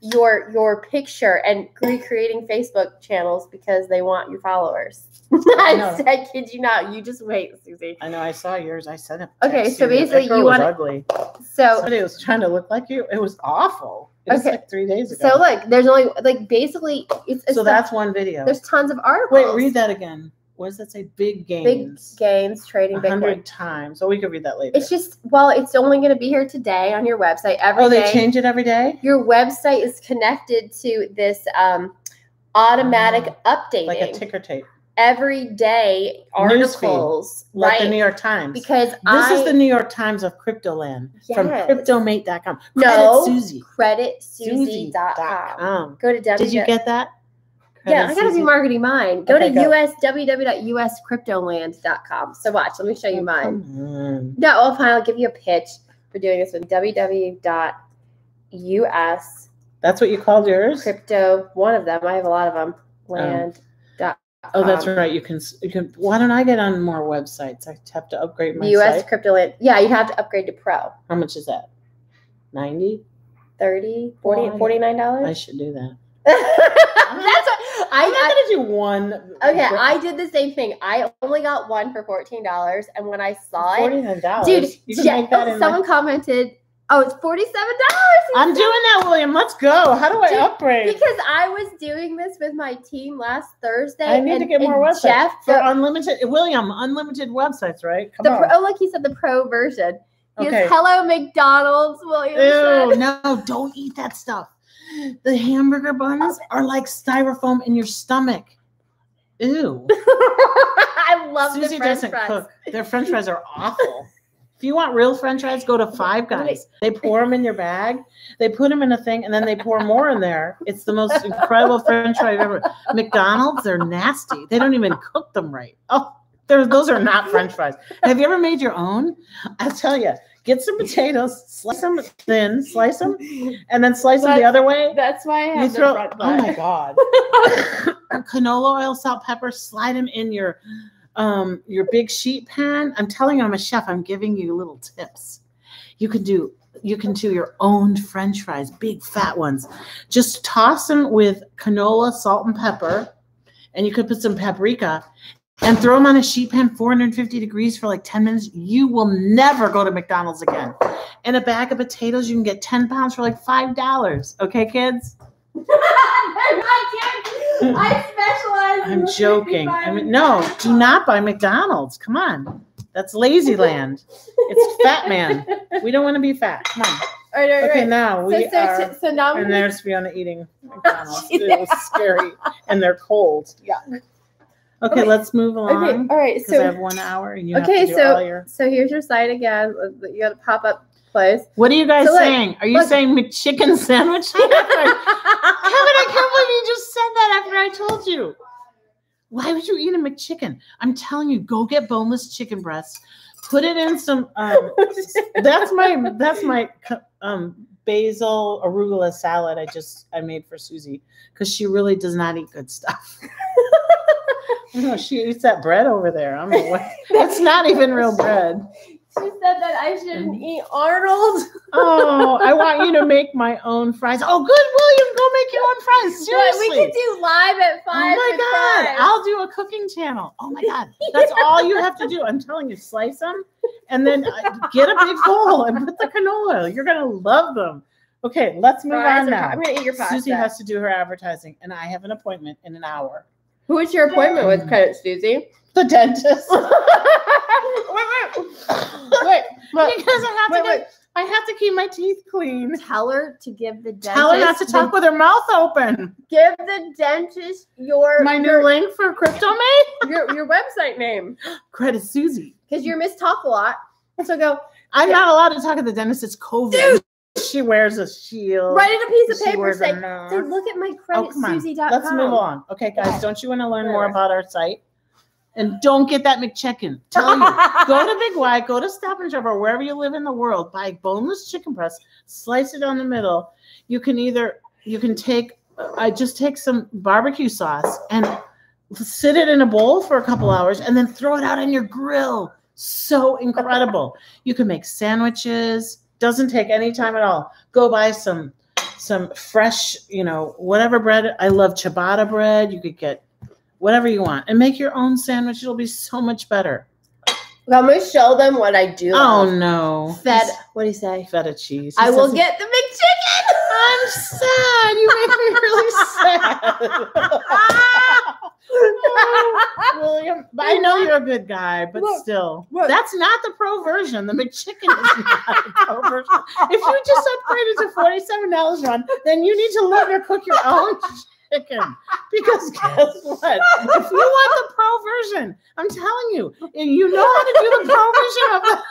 your your picture and recreating Facebook channels because they want your followers. [LAUGHS] I know. said, kid you not. You just wait, Susie. I know. I saw yours. I sent it. Okay, so you. Basically you wanna- ugly. So Somebody was trying to look like you. It was awful. It was Okay. like three days ago. so look, there's only like basically it's, it's so that's one video. there's tons of articles. Wait, read that again. What does that say? Big gains. big gains. trading Bitcoin. times. Oh, we could read that later. It's just well, it's only going to be here today on your website every oh, they day. change it every day. Your website is connected to this um, automatic updating Like a ticker tape, every day articles, like right? the New York Times. because this I is the New York Times of Cryptoland from Yes. CryptoMate.com. No. Credit Susie. creditsusie.com. Susie.com. Go to Did you get that? Yeah, I gotta be marketing mine. Go Okay, to go. US www.uscryptoland.com. So watch, let me show you Oh, mine. No, well, fine. I'll give you a pitch for doing this with www.us That's what you called yours? crypto. One of them. I have a lot of them. Land. Oh, that's um, right. You can. You can. Why don't I get on more websites? I have to upgrade my US site. crypto land. Yeah, you have to upgrade to pro. How much is that? Ninety. 30 40 Why? 49 I should do that. [LAUGHS] that's what I'm not I, gonna do one. Okay i did the same thing i only got one for 14 dollars and when i saw it Forty nine dollars. dude yeah, that someone like- commented oh it's 47 dollars I'm doing that, William. Let's go. How do I Dude, upgrade? because i was doing this with my team last thursday I need and, to get more websites jeff for the, unlimited. William, unlimited websites, right? Come the on. pro, oh look he said the pro version he Okay. goes, hello mcdonald's william Ew, no, don't eat that stuff. The hamburger buns are like styrofoam in your stomach. Ew. [LAUGHS] i love Susie the french doesn't fries cook. Their french fries are [LAUGHS] awful. If you want real french fries, go to Five Guys. They pour them in your bag, they put them in a thing, and then they pour more in there. It's the most incredible french fry I've ever. [LAUGHS] McDonald's, they're nasty. They don't even cook them right. Oh, those are not french fries. Have you ever made your own? I'll tell you, Get some potatoes, slice them thin, slice them, [LAUGHS] and then slice them the other way. That's why I You have the throw. front Oh my god. [LAUGHS] [LAUGHS] Canola oil, salt, pepper. Slide them in your um your big sheet pan. I'm telling you, I'm a chef. I'm giving you little tips. You can do you can do your own French fries, big fat ones. Just toss them with canola, salt, and pepper, and you could put some paprika. And throw them on a sheet pan, 450 degrees for like 10 minutes. You will never go to McDonald's again. And a bag of potatoes, you can get 10 pounds for like $5. Okay, kids? [LAUGHS] I specialize. in I specialize. I'm joking. I mean, no, do not buy McDonald's. Come on. That's lazy land. It's [LAUGHS] fat man. We don't want to be fat. Come on. All right, all right, Okay, right. now we so, so, are. so, now And gonna there's Fiona eating [LAUGHS] McDonald's. It was scary. And they're cold. Yuck. Okay, Okay. let's move Okay, all right. So I have one hour and you Okay, have to do so- your. so here's your site again. You got to pop up place. What are you guys So, saying? Are you look. saying McChicken sandwich? [LAUGHS] Kevin, I can't believe you just said that after I told you. Why would you eat a McChicken? I'm telling you, go get boneless chicken breasts. Put it in some. Um, [LAUGHS] that's my that's my um, basil arugula salad. I just I made for Susie because she really does not eat good stuff. [LAUGHS] [LAUGHS] Know she eats that bread over there. I'm like, it's [LAUGHS] not even real bread. She said that I shouldn't eat Arnold. [LAUGHS] Oh, I want you to make my own fries. Oh, good, William, go make your own fries. But Seriously. we could do live at Oh five. my god! fries. I'll do a cooking channel. Oh my god! That's all you have to do. I'm telling you, slice them, and then uh, get a big bowl and put the canola. You're gonna love them. Okay, let's move Fries on now. I'm gonna eat your pasta. Susie has to do her advertising, and I have an appointment in an hour. Who is your appointment with, Credit Susie? The dentist. [LAUGHS] wait, wait, wait, wait. because I have Wait, to. wait. Get, I have to keep my teeth clean. Tell her to give the dentist. Tell her not to talk with her mouth open. Give the dentist your My new your, link for CryptoMate. [LAUGHS] your your website name [GASPS] Credit Susie. because you're Miss Talk a lot. So go I'm not allowed to talk at the dentist. It's COVID. She wears a shield. write it a piece of She paper. Say, say, look at my oh, credit, Oh, on. Let's move on. Okay, guys, Okay. don't you want to learn more about our site? And don't get that McChicken. Tell you. go to Big Y, go to Stop and Shop or wherever you live in the world, buy boneless chicken breast, slice it down the middle. You can either you can take I just take some barbecue sauce and sit it in a bowl for a couple hours and then throw it out on your grill. So incredible. you can make sandwiches. Doesn't take any time at all. Go buy some some fresh, you know, whatever bread. I love ciabatta bread. You could get whatever you want and make your own sandwich. It'll be so much better. I'm gonna show them what I do. Oh no. Fed. What do you say? feta cheese. He I will get the McChicken. I'm sad. You make me really [LAUGHS] sad. [LAUGHS] [LAUGHS] William, but I know you're a good guy, but Look, still, look. that's not the pro version. The McChicken is not the pro version. If you just upgraded to forty-seven dollars run, then you need to learn to cook your own chicken. Because guess what? If you want the pro version, I'm telling you, and you know how to do the pro version of the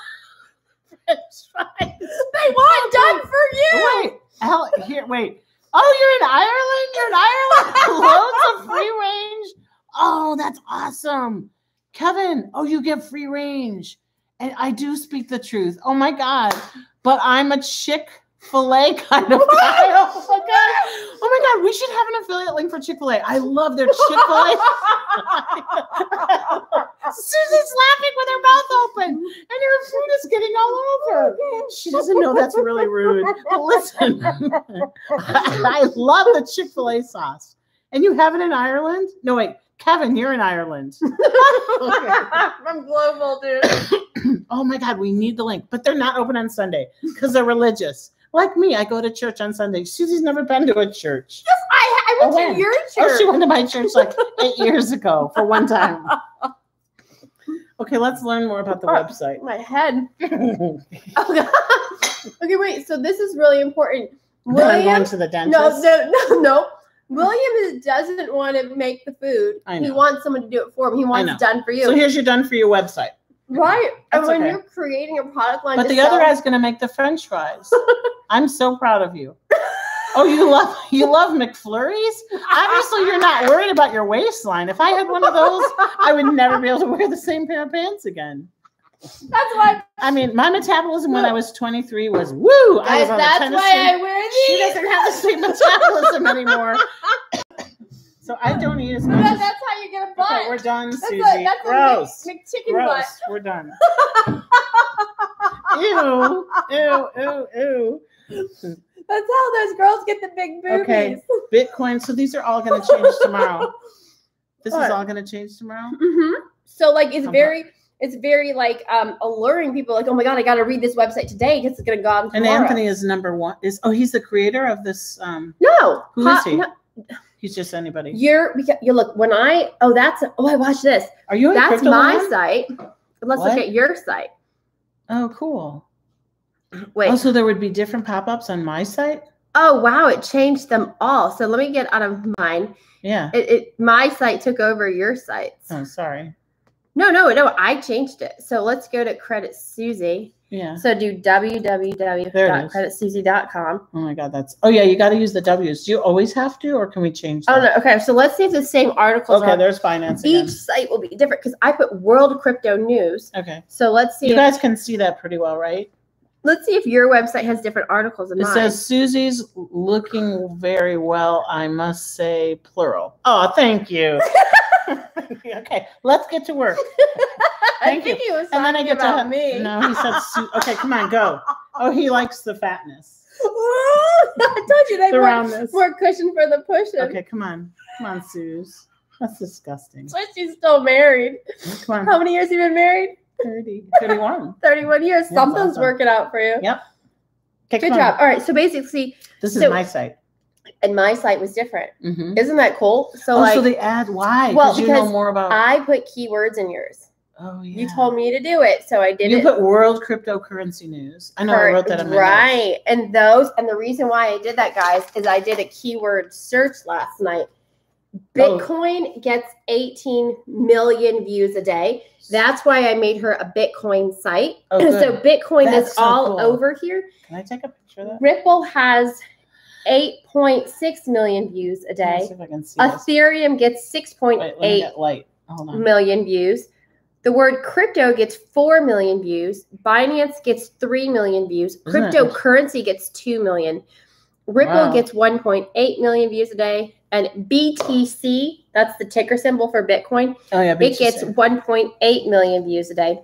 French fries. they want done for you. Wait, here, wait. Oh, you're in Ireland? You're in Ireland? [LAUGHS] Loads of free range. Oh, that's awesome. Kevin, oh, you get free range. And I do speak the truth. Oh my God. But I'm a Chick fil A [LAUGHS] kind of guy. Oh my God. Oh my God. We should have an affiliate link for Chick fil A. I love their Chick fil A. [LAUGHS] Susan's laughing with her mouth open and her food is getting all over. She doesn't know that's really rude. But listen, I, [LAUGHS] I love the Chick fil A sauce. And you have it in Ireland? No, wait. Kevin, you're in Ireland. [LAUGHS] I'm global, dude. [COUGHS] oh my God, we need the link. But they're not open on Sunday because they're religious. Like me, I go to church on Sunday. Susie's never been to a church. I, I went Oh, to when? your church. Oh, she went to my church like eight years ago for one time. [LAUGHS] Okay, let's learn more about the website. my head. [LAUGHS] Oh, okay, wait. So this is really important. Then I'm going to the dentist. no, no, no, no. William is, doesn't want to make the food. I He wants someone to do it for him. He wants it done for you. So here's your done for your website. right. And when okay. you're creating a product line, But to the other guy's gonna make the French fries. [LAUGHS] I'm so proud of you. Oh, you love you love McFlurries? Obviously, you're not worried about your waistline. If I had one of those, I would never be able to wear the same pair of pants again. That's why. I mean, my metabolism when I was 23 was woo. I was Guys, that's why I wear these. She doesn't have the same metabolism anymore. So I don't eat as much. That, that's how you get a butt. Okay, we're done, that's Susie. a that's Gross. a Mc, McChicken Gross. butt. We're done. [LAUGHS] ew, ew, ew, ew. That's how those girls get the big boobies. Okay. Bitcoin. So these are all going to change tomorrow. [LAUGHS] This What? is all going to change tomorrow. hmm So like it's Okay. very it's very like um alluring people like oh my god I got to read this website today because it's gonna go on And. Anthony is number one. Is oh he's the creator of this. Um, no Who Huh, is he? no, he's just anybody. you're you look when I oh that's oh I watched this Are you that's my land? site. Let's What? look at your site. Oh, cool. Wait. Oh, so there would be different pop-ups on my site. Oh wow, it changed them all. So let me get out of mine. Yeah. It, it my site took over your sites. Oh, sorry. No, no, no. I changed it. So let's go to Credit Susie. Yeah. So do www.creditsusie.com. Oh my God, that's. Oh yeah, you got to use the W's. Do you always have to, or can we change? Oh no. Okay, so let's see if the same articles Okay, there's finance Each again. site will be different because I put World Crypto News. Okay. So let's see. You If, guys can see that pretty well, right? let's see if your website has different articles than It mine. says Susie's looking very well. I must say, plural. Oh, thank you. [LAUGHS] [LAUGHS] okay, let's get to work. [LAUGHS] thank I think he was And then I get to me. No, he said. Su- okay, come on, go. [LAUGHS] Oh, he likes the fatness, I told you they the more, roundness. more cushion for the pushing. Okay, come on, come on, Suze. That's disgusting. So she's still married. Come on. How many years you been married? 30, 31. 31 years. Yeah, Something's awesome. working out for you. Yep. Okay, Good come on. job. All right. So basically, This is my site. And my site was different. Mm-hmm. Isn't that cool? So oh, like so they add why? Well, you know because more about. I put keywords in yours. oh yeah. You told me to do it, so I did you it. put world cryptocurrency news. I know I wrote that in my notes. right. And those and the reason why I did that, guys, is I did a keyword search last night. Oh. Bitcoin gets 18 million views a day. That's why I made her a Bitcoin site. Oh, [CLEARS THROAT] so. Bitcoin That's is so all cool. over here. Can I take a picture of that? Ripple has 8.6 million views a day. see if I can see this. Ethereum gets Wait, let me 6.8 get light. Hold on. million views. The word crypto gets 4 million views. Binance gets 3 million views. Isn't it Cryptocurrency gets 2 million. Ripple Wow. gets 1.8 million views a day. And BTC, that's the ticker symbol for Bitcoin, Oh yeah, it gets 1.8 million views a day.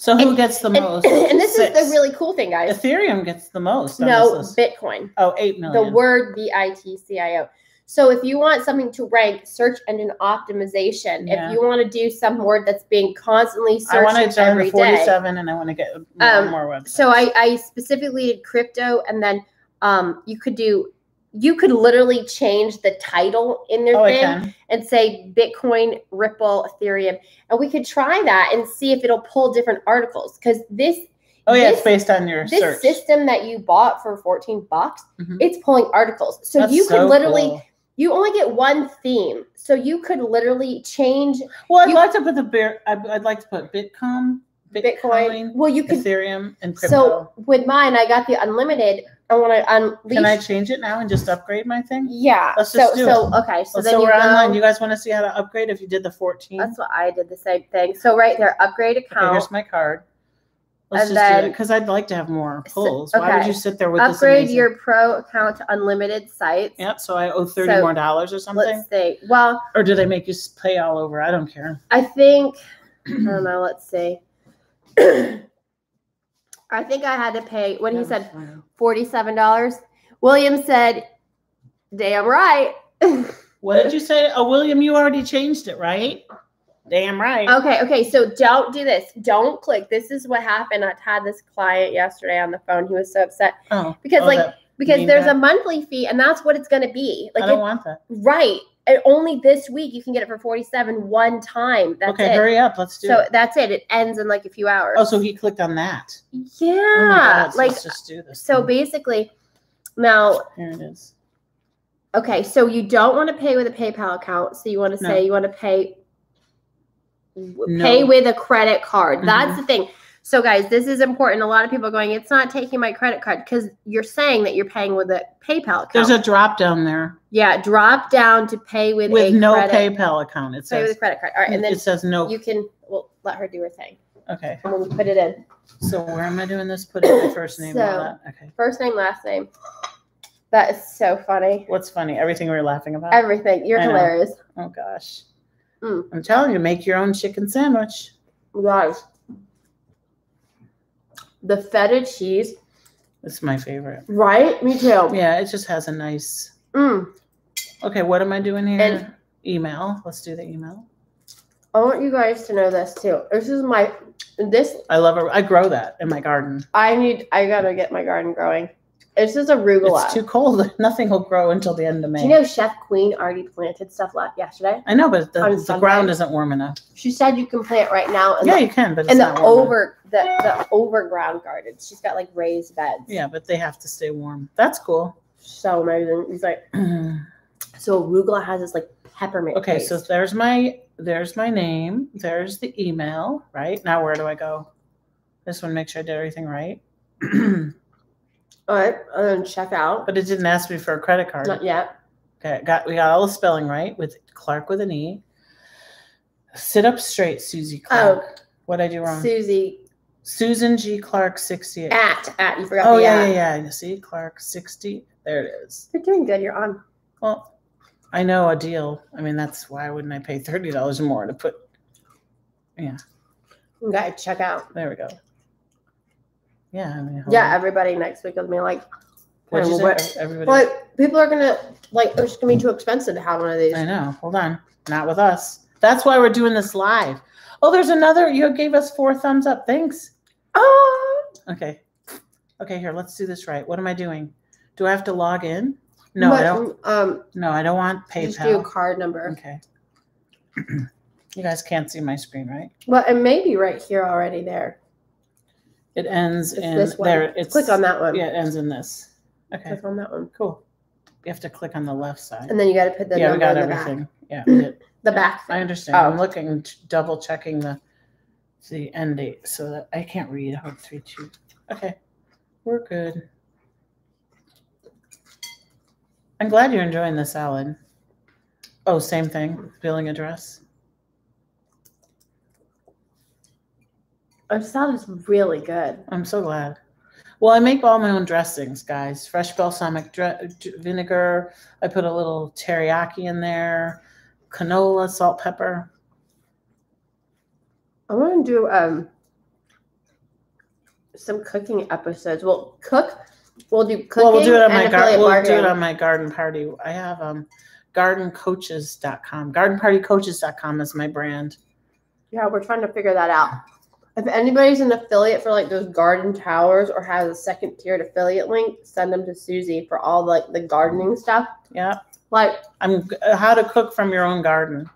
So who and- gets the And, most? [CLEARS THROAT] and this is the really cool thing, guys. Ethereum gets the most. No. Bitcoin. Oh, eight million. The word B I T C I O. So if you want something to rank search engine optimization, Yeah. if you want to do some word that's being constantly searched I want to join every the day. forty-seven, and I want to get more, Um, more websites. So I, I specifically did crypto, and then um, you could do you could literally change the title in their oh, thing and say Bitcoin, Ripple, Ethereum, and we could try that and see if it'll pull different articles because this Oh yeah, this, it's based on your this search. system that you bought for 14 bucks, Mhm. it's pulling articles. So That's you could so literally cool. you only get one theme. So you could literally change Well, I'd you- like to put the bear. I'd, I'd like to put Bitcoin, Bitcoin. Bitcoin, Well, you could Ethereum, and crypto. so with mine I got the unlimited. I want to unleash Can I change it now and just upgrade my thing? Yeah. Let's so do so okay. So So, then you we're go, online. You guys want to see how to upgrade if you did the 14? That's what I did the same thing. So right there, upgrade okay, account, here's my card. Let's And just do then- it because I'd like to have more So- pulls. Why would you sit there with this upgrade amazing- your pro account to unlimited sites. Yep. So I owe 30 So, more dollars or something, Let's see. Well, or do they make you pay all over? I don't care. I think [CLEARS THROAT] I don't know. Let's see. I think I had to pay when he said forty-seven dollars. William said, "Damn right." [LAUGHS] What did you say? Oh, William, you already changed it, right? Damn right. Okay, okay. So don't do this. Don't click. This is what happened. I had this client yesterday on the phone. He was so upset Oh, because, oh, like, because there's that- a monthly fee, and that's what it's going to be. Like, I don't it- want that. right. And only this week you can get it for forty-seven one time. That's okay, it. hurry up. Let's do So it. that's it. It ends in like a few hours. Oh, so he clicked on that. yeah. Oh God, like let's just do this. so thing. basically, now Here it is. Okay, so you don't want to pay with a PayPal account. So you want to No. say you want to pay No. pay with a credit card. That's Mhm. the thing. So guys, this is important. A lot of people are going, it's not taking my credit card because you're saying that you're paying with a PayPal account. There's a drop down there yeah, drop down to pay with, with no credit, PayPal account. It pay with a credit card. All right, and then it says no. you can well let her do her thing. Okay. and then you put it in. So where am I doing this? Put in my first name So- that. Okay. First name, last name. That is so funny. What's funny? Everything we were laughing about. Everything. You're I know. hilarious. oh gosh. Mm. I'm telling you, make your own chicken sandwich. Guys. The feta cheese, It's my favorite. right? Me too. Yeah, it just has a nice. Mm. Okay, what am I doing here? And- email. Let's do the email. I want you guys to know this too. This is my this I love it. I grow that in my garden. I need I gotta get my garden growing. This is arugula. It's too cold. [LAUGHS] Nothing will grow until the end of May. Do you know Chef Queen already planted stuff last yesterday? I know, but the, the ground isn't warm enough. She said you can plant right now in Yeah, the, you can, but it's in the not warm enough. over the, the overground garden. She's got like raised beds. Yeah, but they have to stay warm. That's cool. So amazing. He's like [CLEARS THROAT] so arugula has this like peppermint. okay, so there's my there's my name. There's the email. Right now, where do I go? This one. to make sure I did everything right. [CLEARS THROAT] all right, and then check out. but it didn't ask me for a credit card. Not yet. Okay, got we got all the spelling right with Clark with an E. Sit up straight, Susie Clark. Oh, what I do wrong? Susie Susan G. Clark, 68. at at you forgot oh the yeah, at. yeah, yeah. You see, Clark, 60. There it is. You're doing good. You're on. Well, I know a deal. I mean, that's why wouldn't I pay thirty dollars more to put? You gotta check out. There we go. Yeah, I mean, Yeah, everybody next week will be like, What'd you what- Everybody. like people are gonna like it's gonna be too expensive to have one of these. I know. Hold on. Not with us. That's why we're doing this live. Oh, there's another. You gave us four thumbs up. Thanks. Oh, Okay. Okay, here, let's do this right. What am I doing? Do I have to log in? No, I don't. Um, No, I don't want PayPal. just do a card number. Okay. [CLEARS THROAT] you guys can't see my screen, right? Well, it may be right here already. There. It ends It's in this one. there. It's Click on that one. Yeah, it ends in this. Okay, Click on that one, cool. You have to click on the left side. and then you got to put the yeah, we number got in the everything. back. Yeah, we did. The back. [LAUGHS] I understand. Oh. I'm looking, t- double checking the the end date so that I can't read. Oh, three, two. Okay, we're good. I'm glad you're enjoying the salad. Oh, same thing. Billing address. Our salad is really good. I'm so glad. Well, I make all my own dressings, guys. Fresh balsamic dre- vinegar. I put a little teriyaki in there, canola, salt, pepper. I want to do um some cooking episodes. We'll cook. We'll do cooking. well, we'll do it on my garden. We'll do it on my garden party. I have um, gardencoaches.com. Gardenpartycoaches.com is my brand. Yeah, we're trying to figure that out. If anybody's an affiliate for like those garden towers or has a second tiered affiliate link, send them to Susie for all like the gardening stuff. Yeah, Like, I'm uh, how to cook from your own garden.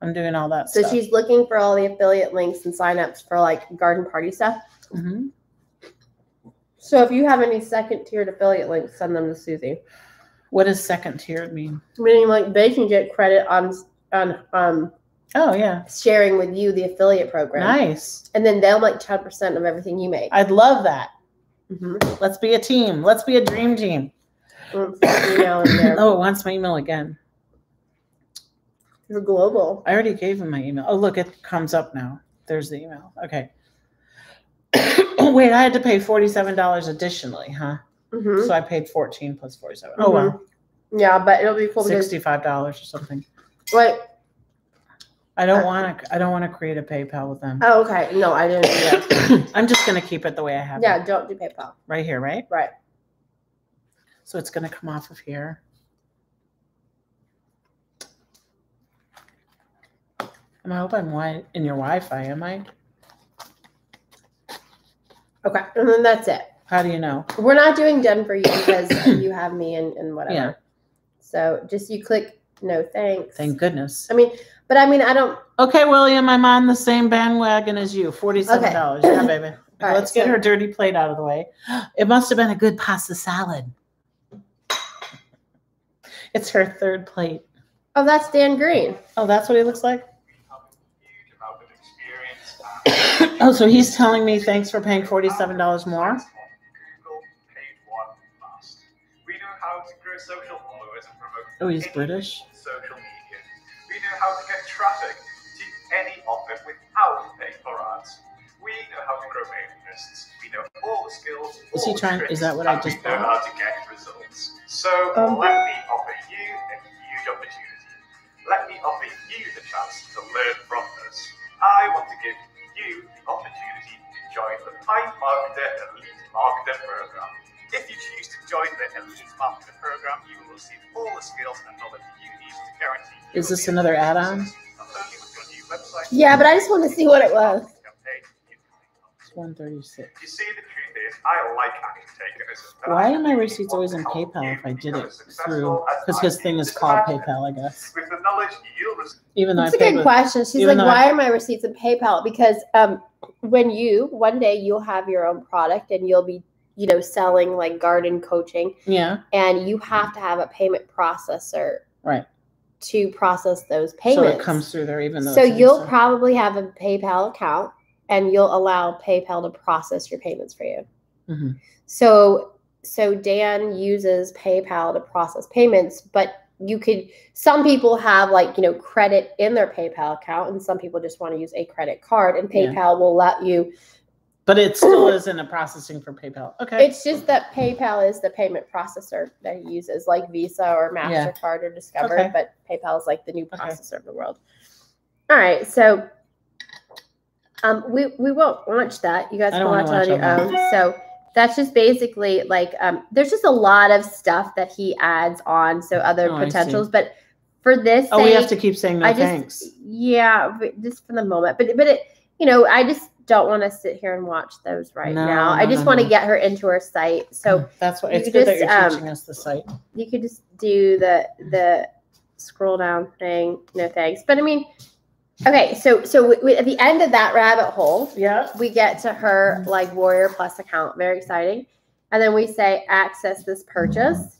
I'm doing all that so stuff. she's looking for all the affiliate links and signups for like garden party stuff. Mhm. So if you have any second tiered affiliate links, send them to Susie. What does second tiered mean? Meaning like they can get credit on on um Oh yeah, sharing with you the affiliate program. nice. And then they'll make ten percent of everything you make. I'd love that. Mhm. Let's be a team. Let's be a dream team. Email in there. [COUGHS] oh, it wants my email again. You're global. I already gave him my email. Oh, look, it comes up now. There's the email. Okay. oh, [COUGHS] wait, I had to pay $47 additionally, huh? hmm So I paid 14 plus 47. Oh, well, Yeah, but it'll be cool $65 or something. like I don't Uh, want to I don't want to create a PayPal with them. oh okay. No, I didn't do that. [COUGHS] I'm just going to keep it the way I have yeah, it. don't do PayPal. Right here, right? Right. So it's going to come off of here. And I hope I'm wi- in your Wi-Fi, am I? Okay. And then that's it. How do you know? We're not doing done for you because [COUGHS] you have me and, and whatever. Yeah. So just you click no thanks. Thank goodness. I mean, but I mean I don't Okay, William, I'm on the same bandwagon as you. Forty-seven dollars. Yeah, baby. [LAUGHS] All right, Let's get so- her dirty plate out of the way. It must have been a good pasta salad. It's her third plate. Oh, that's Dan Green. Oh, that's what he looks like. huge amount of experience. Oh, so he's telling me thanks for paying forty-seven dollars more. Google page one grow mailing lists. We know all the skills. Is he the trying- is that what I just we know how to get results. So Um, let me offer you a huge opportunity. Let me offer you the chance to learn from us. I want to give you the opportunity to join the Pipe Marketer Elite Marketer Program. If you choose to join the Elite Marketer Program, you will receive all the skills and knowledge you need to guarantee. Is this another add-on? success, not only with your new website, Yeah, but I just want to see what it was. Campaign, you It's one thirty-six. you see, the truth is, I like action takers. but Why I are my receipts always in PayPal if I did it through? Because I his thing is called PayPal, I guess. With the knowledge you'll Even though That's a good with, question. She's like, though I- why are my receipts in PayPal? Because um, when you one day you'll have your own product and you'll be, you know, selling like garden coaching, yeah, and you have to have a payment processor right. to process those payments. So it comes through there even though. So you'll probably have a PayPal account, and you'll allow PayPal to process your payments for you. Mhm. So so Dan uses PayPal to process payments, but you could some people have like you know credit in their PayPal account, and some people just want to use a credit card, and Yeah. PayPal will let you. But it still isn't a processing for PayPal. Okay. It's just that PayPal is the payment processor that he uses, like Visa or Yeah. Mastercard or Discover, Okay. but PayPal is like the new Okay. processor of the world. All right, so um, we we won't launch that. You guys can watch it on your own. So that's just basically like um, there's just a lot of stuff that he adds on, so other Oh, potentials. But for this, oh, we have to keep saying no I just thanks. yeah, just for the moment. But but it you know I just don't want to sit here and watch those right No, now. I just no, want to no. get her into her site. So that's what it's good that you're um, teaching us the site. you could just do the the scroll down thing. No thanks. But I mean, okay. So so we, we, at the end of that rabbit hole, Yeah. we get to her like Warrior Plus account. Very exciting. And then we say access this purchase.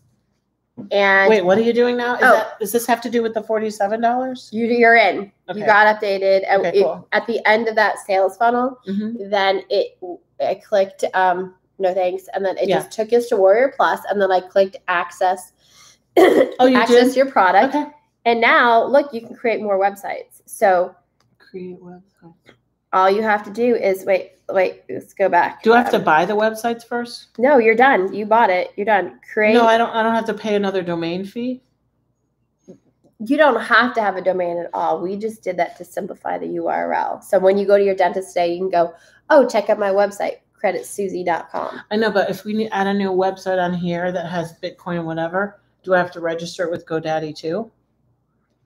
And Wait, what are you doing now? Is Oh. that does this have to do with the forty-seven dollars? you, you're in. Okay. You got updated. Okay, it- cool. at the end of that sales funnel, Mm-hmm. then it I clicked um no thanks, and then it Yeah. just took us to Warrior Plus, and then I clicked access. Oh, you access did? your product, Okay. and now look, you can create more websites. So Create website. all you have to do is wait, wait. Let's go back. Do I have to Um, buy the websites first? No, you're done. You bought it. You're done. Create. No, I don't. I don't have to pay another domain fee. you don't have to have a domain at all. We just did that to simplify the URL. So when you go to your dentist today, you can go, oh, check out my website, creditsusie.com. I know, but if we need, add a new website on here that has Bitcoin whatever, do I have to register it with GoDaddy too?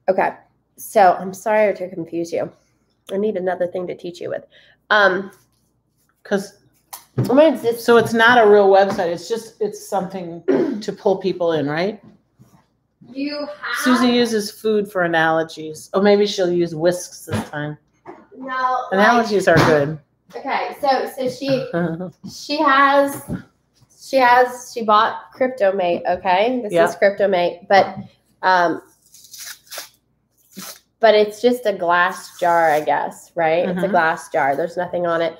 Okay. So I'm sorry to confuse you. I need another thing to teach you with. Um, Because I'm just so it's not a real website. It's just it's something [CLEARS THROAT] to pull people in, right? you have Susie uses food for analogies. Oh, maybe she'll use whisks this time. no like- Analogies are good. okay. So so she [LAUGHS] she has she has she bought cryptomate okay this Yeah. is cryptomate but um but it's just a glass jar i guess right? It's a Mhm. glass jar. There's nothing on it.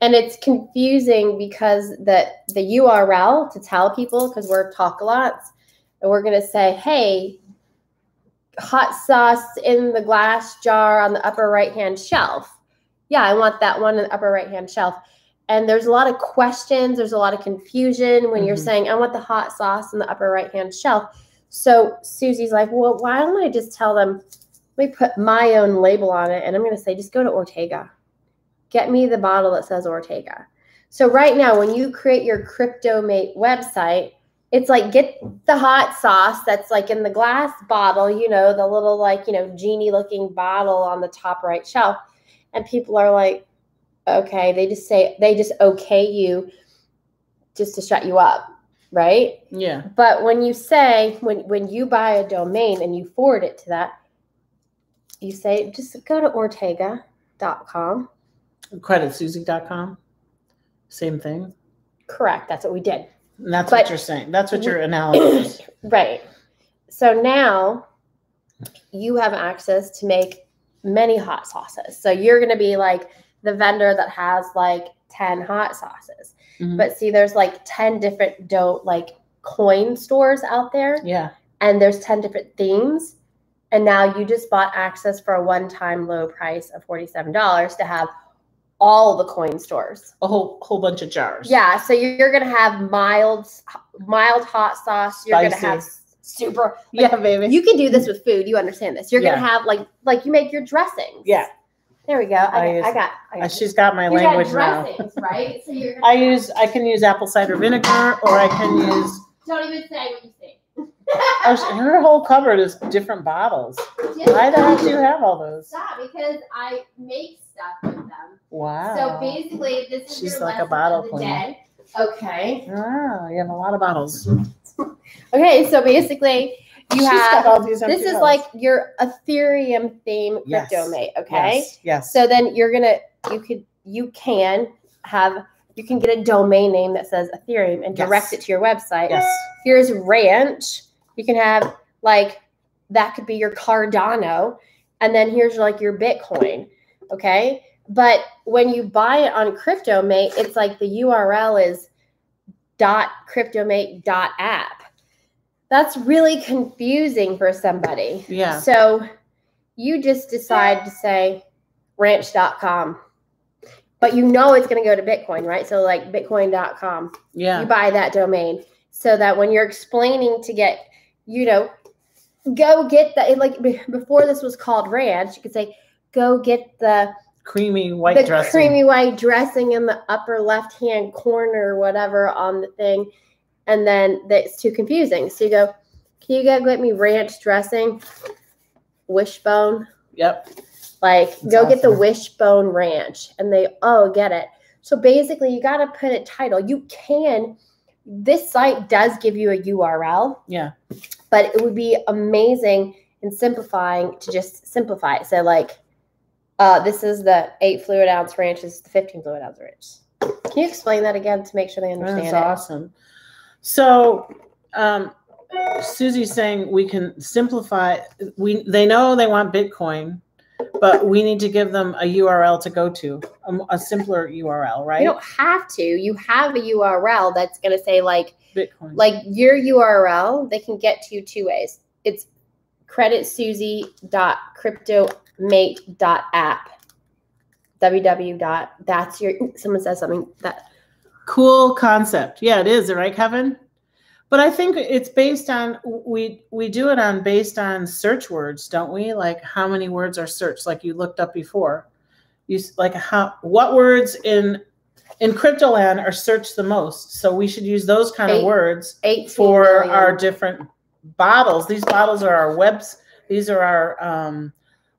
And it's confusing because the the url to tell people because we're talk a lot and we're going to say hey hot sauce in the glass jar on the upper right hand shelf. Yeah i want that one in the upper right hand shelf. And there's a lot of questions there's a lot of confusion when you're Mhm. saying i want the hot sauce in the upper right hand shelf. So susie's like well why don't i just tell them let me put my own label on it and i'm going to say just go to ortega. Get me the bottle that says ortega. So right now when you create your cryptomate website it's like get the hot sauce that's like in the glass bottle you know the little like you know genie looking bottle on the top right shelf. And people are like okay they just say they just okay you just to shut you up right? Yeah. but when you say when when you buy a domain and you forward it to that you say just go to ortega.com Creditsusie.com. Same thing. correct that's what we did And that's But- what you're saying. That's what your [CLEARS THROAT] analogy is. right so now you have access to make many hot sauces so you're going to be like the vendor that has like 10 hot sauces Mhm. but see there's like 10 different dough like coin stores out there Yeah. and there's 10 different themes and now you just bought access for a one-time low price of $47 to have all the coin stores. A whole whole bunch of jars. Yeah, so you're gonna have mild, mild hot sauce. You're Spicy. gonna have super. Yeah, baby. You can do this with food. You understand this. You're Yeah. gonna have like like you make your dressings. Yeah. There we go. I I, use- got, I got. I Uh, got She's got my you got language now. right? So you're. I use I can use apple cider vinegar or I can use Don't even say what you. Oh, her whole cupboard is different bottles. Why the heck do you have all those? Stop because I make stuff with them. Wow. So basically, this is She's your like a bottle of the queen. day. Okay. Wow, you have a lot of bottles. [LAUGHS] Okay. So basically, you She's have all these this is like your Ethereum theme Yes. crypto mate. Okay. Yes. yes. So then you're gonna you could you can have you can get a domain name that says Ethereum and direct Yes. it to your website. yes. Here's Ranch. You can have like that could be your Cardano, and then here's like your Bitcoin. Okay. But when you buy it on CryptoMate, it's like the URL is dot cryptomate dot app. That's really confusing for somebody. Yeah. So you just decide to say ranch.com. But you know it's going to go to Bitcoin, right? So like bitcoin.com. Yeah. You buy that domain so that when you're explaining to get, you know, go get the like before this was called ranch, you could say go get the Creamy white the dressing. creamy white dressing in the upper left hand corner or whatever on the thing and then that's too confusing. So you go can you go get me ranch dressing? Wishbone. Yep. like That's go get the wishbone ranch and they oh get it. So basically you got to put a title. You can this site does give you a url Yeah. but it would be amazing and simplifying to just simplify it. So like, uh, this is the eight fluid ounce ranch. This is the 15 fluid ounce ranch. Can you explain that again to make sure they understand That's it? awesome. So, um, Susie's saying we can simplify. We they know they want Bitcoin, but we need to give them a URL to go to, a, a simpler URL, right? You don't have to. You have a URL that's going to say like, Bitcoin. like your URL. They can get to you two ways. It's creditsusie.cryptomate.app. www. dot That's your. someone says something that cool concept. Yeah, it is, right, Kevin? But I think it's based on we we do it on based on search words, don't we? Like how many words are searched, like you looked up before. You like how what words in in cryptoland are searched the most. So we should use those kind Eight of words for million. our different bottles. These bottles are our webs. These are our um,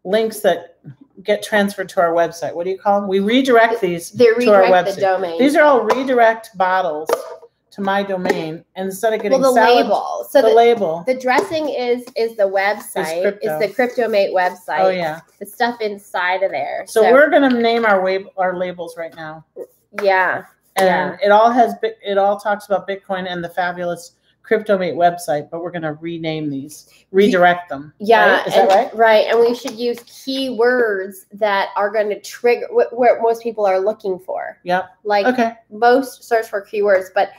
links that get transferred to our website. What do you call them? We redirect these They to our redirect website. the domain. These are all redirect bottles to my domain, instead of getting well, the salad- label. So the, the, label. the dressing is is the website. It's the CryptoMate website. oh yeah. The stuff inside of there. So, we're gonna name our wab- our labels right now, yeah. and Yeah. it all has it all talks about Bitcoin and the fabulous CryptoMate website, but we're gonna rename these, redirect them. Yeah, right? is and, that right? Right, and we should use keywords that are going to trigger what, what most people are looking for. Yep. Like Okay. most search for keywords, but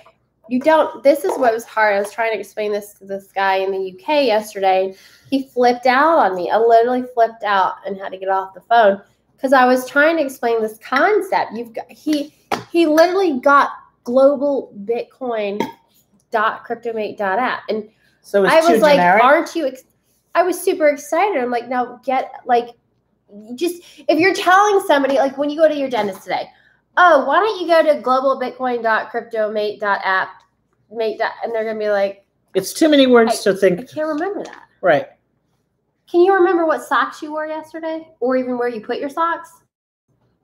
you don't. This is what was hard. I was trying to explain this to this guy in the UK yesterday. He flipped out on me. I literally flipped out and had to get off the phone because I was trying to explain this concept. You've got he he literally got global Bitcoin dot cryptomate dot app and So it's I was like, generic. aren't you? Ex-? I was super excited. I'm like, now get like, just if you're telling somebody like when you go to your dentist today, oh, why don't you go to globalbitcoin.cryptomate.app, mate, dot, and they're gonna be like, it's too many words to I can't remember that. Right. Can you remember what socks you wore yesterday, or even where you put your socks?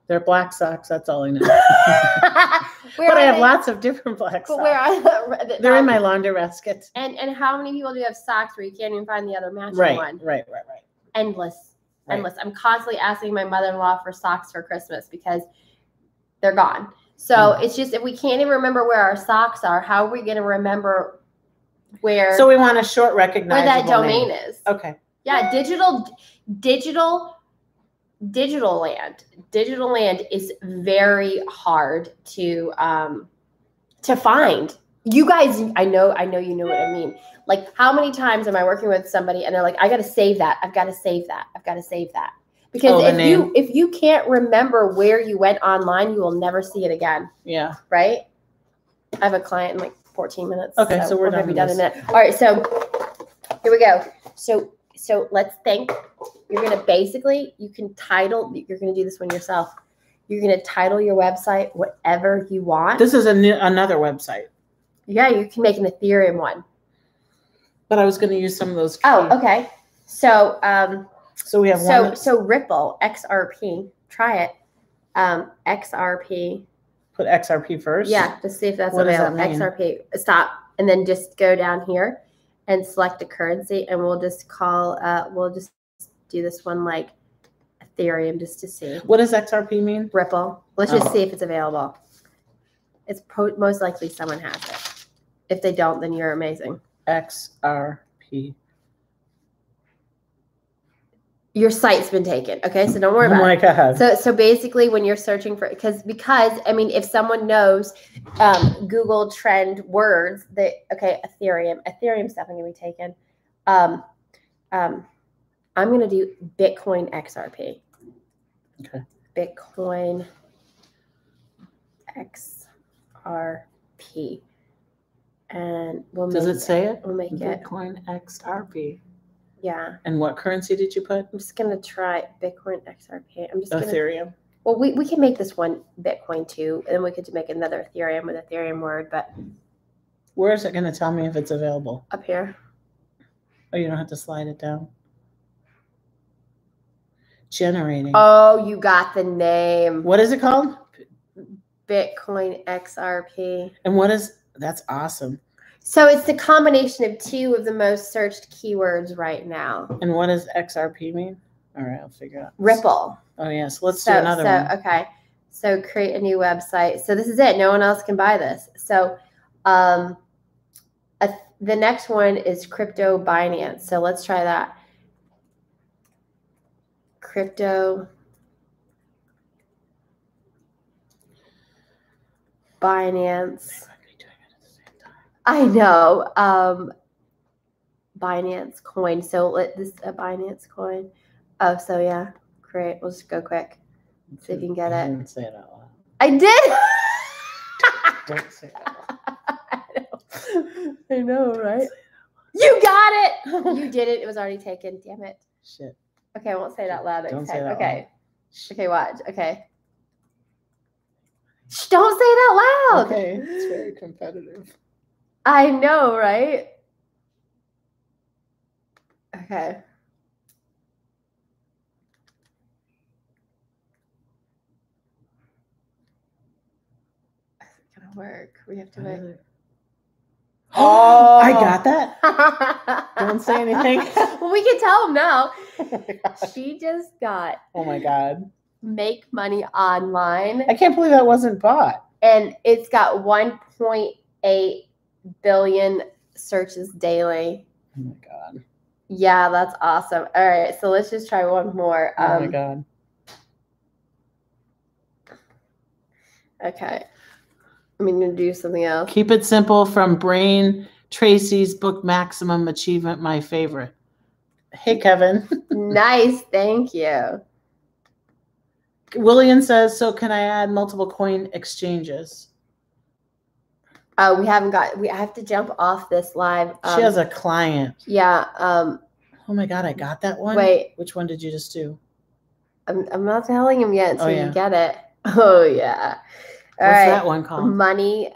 They're black socks. That's all I know. [LAUGHS] but I have they? lots of different black But socks. where are they? [LAUGHS] They're in um, my laundry basket. And and how many people do you have socks where you can't even find the other matching Right, one? right, right, right. endless Right. endless i'm constantly asking my mother-in-law for socks for christmas because they're gone. So Mm. it's just if we can't even remember where our socks are. How are we going to remember where So we want a short recognize where that domain name. is. Okay. yeah digital digital digital land. Digital land is very hard to um to find. You guys i know i know you know what i mean. Like how many times am i working with somebody and they're like i gotta save that. I've gotta save that. I've gotta save that Because Oh, if you if you can't remember where you went online, you will never see it again, Yeah. right? I have a client in like 14 minutes. Okay, so we're gonna done be done in a minute. All right, so here we go. So so let's think. You're gonna basically you can title. You're gonna do this one yourself. You're gonna title your website whatever you want. This is a new, another website, yeah, you can make an Ethereum one. but I was going to use some of those. Oh, okay. So um, So we have so one. so Ripple XRP. Try it. Um, XRP. Put XRP first. Yeah, just see if that's What does that available. XRP. Stop, and then just go down here and select a currency, and we'll just call. Uh, we'll just do this one like Ethereum, just to see. What does XRP mean? Ripple. Let's just Oh. see if it's available. It's po- most likely someone has it. If they don't, then you're amazing. XRP. Your site's been taken. Okay, so don't worry Oh about my it. god. So, so basically, when you're searching for, because because I mean, if someone knows um, Google trend words, that okay, Ethereum, Ethereum's definitely gonna be taken. Um, um, I'm gonna do Bitcoin XRP. Okay. Bitcoin XRP, and we'll Does make it say it? We'll make it. Bitcoin XRP. Yeah, And what currency did you put? I'm just gonna try Bitcoin XRP. I'm just gonna Ethereum. Well, we, we can make this one Bitcoin too, and then we could make another Ethereum with Ethereum word, but Where is it going to tell me if it's available? up here. Oh, you don't have to slide it down. Generating. Oh, you got the name. What is it called? Bitcoin XRP. And what is that's awesome. So it's the combination of two of the most searched keywords right now. And what does XRP mean? All right, I'll figure it out. Ripple. Oh yes, let's so, do another so one. okay. So create a new website. So this is it. No one else can buy this. So um a, the next one is crypto Binance. So let's try that. Crypto Binance. I know. Um Binance coin. So let this a Binance coin. Oh, so yeah. Great. We'll just go quick. See if you can get I it. didn't say it out loud. I did. [LAUGHS] Don't say it out loud. [LAUGHS] I know, right? You got it. [LAUGHS] You did it. It was already taken. Damn it. Shit. Okay, I won't say it out loud. Don't okay. say it out okay. Okay, watch. Okay. Shh, don't say it out loud. Okay, it's very competitive. I know, right? Okay. It's gonna work. We have to wait. Oh, [GASPS] I got [GASPS] that. Don't say anything. [LAUGHS] well, we can tell them now. [LAUGHS] Oh. She just got Oh my god. make money online, I can't believe that wasn't bought. and it's got 1.8 billion searches daily. Oh my god. Yeah, that's awesome. All right, so let's just try one more. Oh my Um, god. okay. I'm gonna do something else. Keep it simple from Brian Tracy's book Maximum Achievement, my favorite. Hey Kevin. [LAUGHS] nice, thank you. William says, so can I add multiple coin exchanges? Uh, we haven't got. We I have to jump off this live. Um, she has a client. yeah. Um, Oh my god, I got that one. wait. Which one did you just do? I'm, I'm not telling him yet until Oh, yeah. you get it. [LAUGHS] Oh yeah. All What's right. that one called? money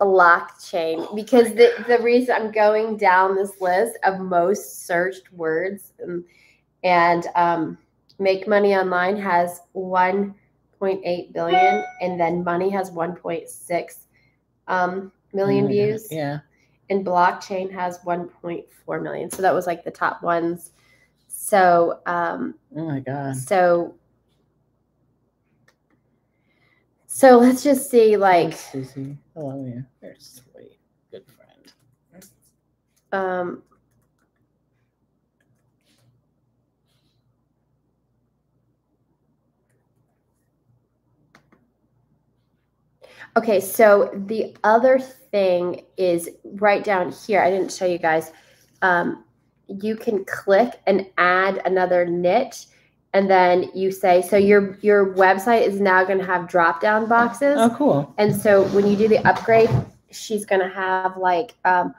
blockchain because the, the reason i'm going down this list of most searched words um, and um, make money online has 1.8 billion and then money has 1.6 um, million Oh my God, views Yeah. and blockchain has 1.4 million so that was like the top ones so um, Oh my god. so so let's just see like Susie. I love you. You're sweet. Good friend. um Okay, so the other thing is right down here. I didn't show you guys. Um, you can click and add another niche, and then you say so your your website is now going to have drop down boxes. Oh, cool. And so when you do the upgrade, she's going to have like um,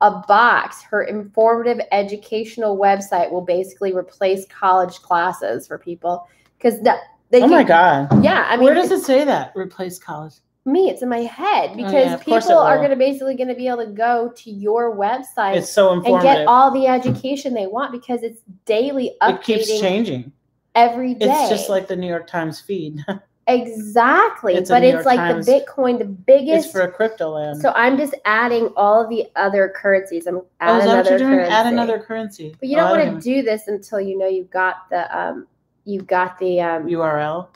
a box. Her informative educational website will basically replace college classes for people because that they Oh my god. Yeah, I mean, Where does it say that? Replace college. Me, it's in my head because Oh, yeah, of course it people are going to basically going to be able to go to your website It's so and get all the education they want because it's daily it keeps changing. every day. It's just like the New York Times feed. [LAUGHS] exactly, It's but it's like Times- the Bitcoin, the biggest. it's for a crypto land. so I'm just adding all the other currencies. I'm oh, add is another currency. Add another currency. But you Oh, don't I want to do this until you know you've got the um you've got the um URL.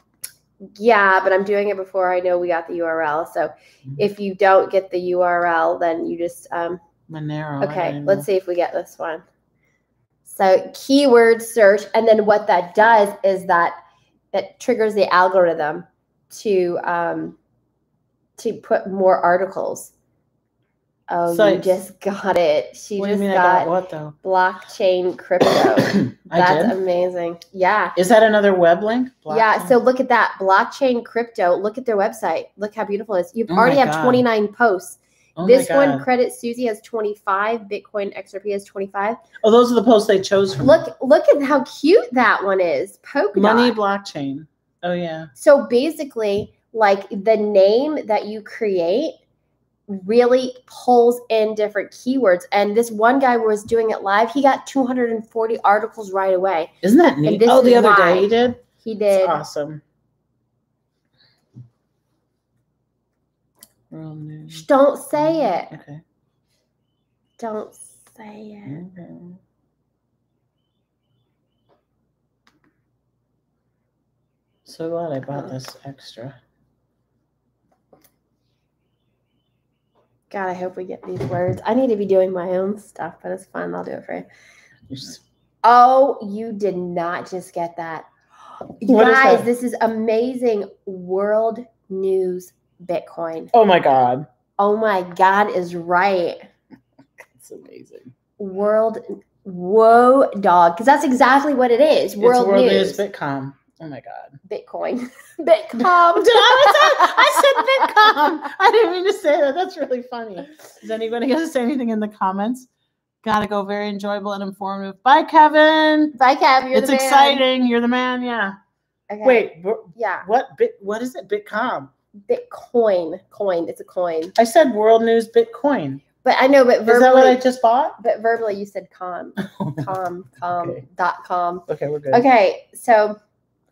Yeah, but I'm doing it before I know we got the URL. So Mm-hmm. if you don't get the URL, then you just um Monero. Okay, let's see if we get this one. So keyword search, and then what that does is that it triggers the algorithm to um, to put more articles. Oh, you just got it. She What just mean I got, got what though? blockchain crypto. [COUGHS] That's did. amazing. Yeah. Is that another web link? Yeah, so look at that blockchain crypto. Look at their website. Look how beautiful it is. You Oh already have 29 posts. Oh this one. Credit Susie has 25. Bitcoin XRP has 25. Oh, those are the posts they chose from. Look, look at how cute that one is. Polka money blockchain. Oh yeah. So basically, like the name that you create really pulls in different keywords. And this one guy was doing it live. He got 240 articles right away. Isn't that neat? Oh, the other day he did. He That's did. awesome. Shh, Don't say mm-hmm. it. Okay. Don't say it. Okay. So glad I bought this extra. God, I hope we get these words. I need to be doing my own stuff, but it's fine. I'll do it for you. Oh, you did not just get that. [GASPS] What is guys, that? this is amazing. World News Bitcoin. Oh my god. Oh my God, is right. It's amazing. World, whoa, dog. Because that's exactly what it is. World, World News. News Bitcom. Oh my god. Bitcoin. [LAUGHS] Bitcom. Did I, I said Bitcom. I didn't mean to say that. That's really funny. Is anybody going to say anything in the comments? Gotta go. Very enjoyable and informative. Bye, Kevin. Bye, Kev. You're it's the man. exciting. You're the man. Yeah. Okay. Wait. Yeah. What bit? What is it? Bitcom. Bitcoin. Coin. It's a coin. I said World News Bitcoin. But I know, but Is that what I just bought? but verbally you said com. [LAUGHS] Oh com. Com. Okay. Dot com. Okay, we're good. Okay. So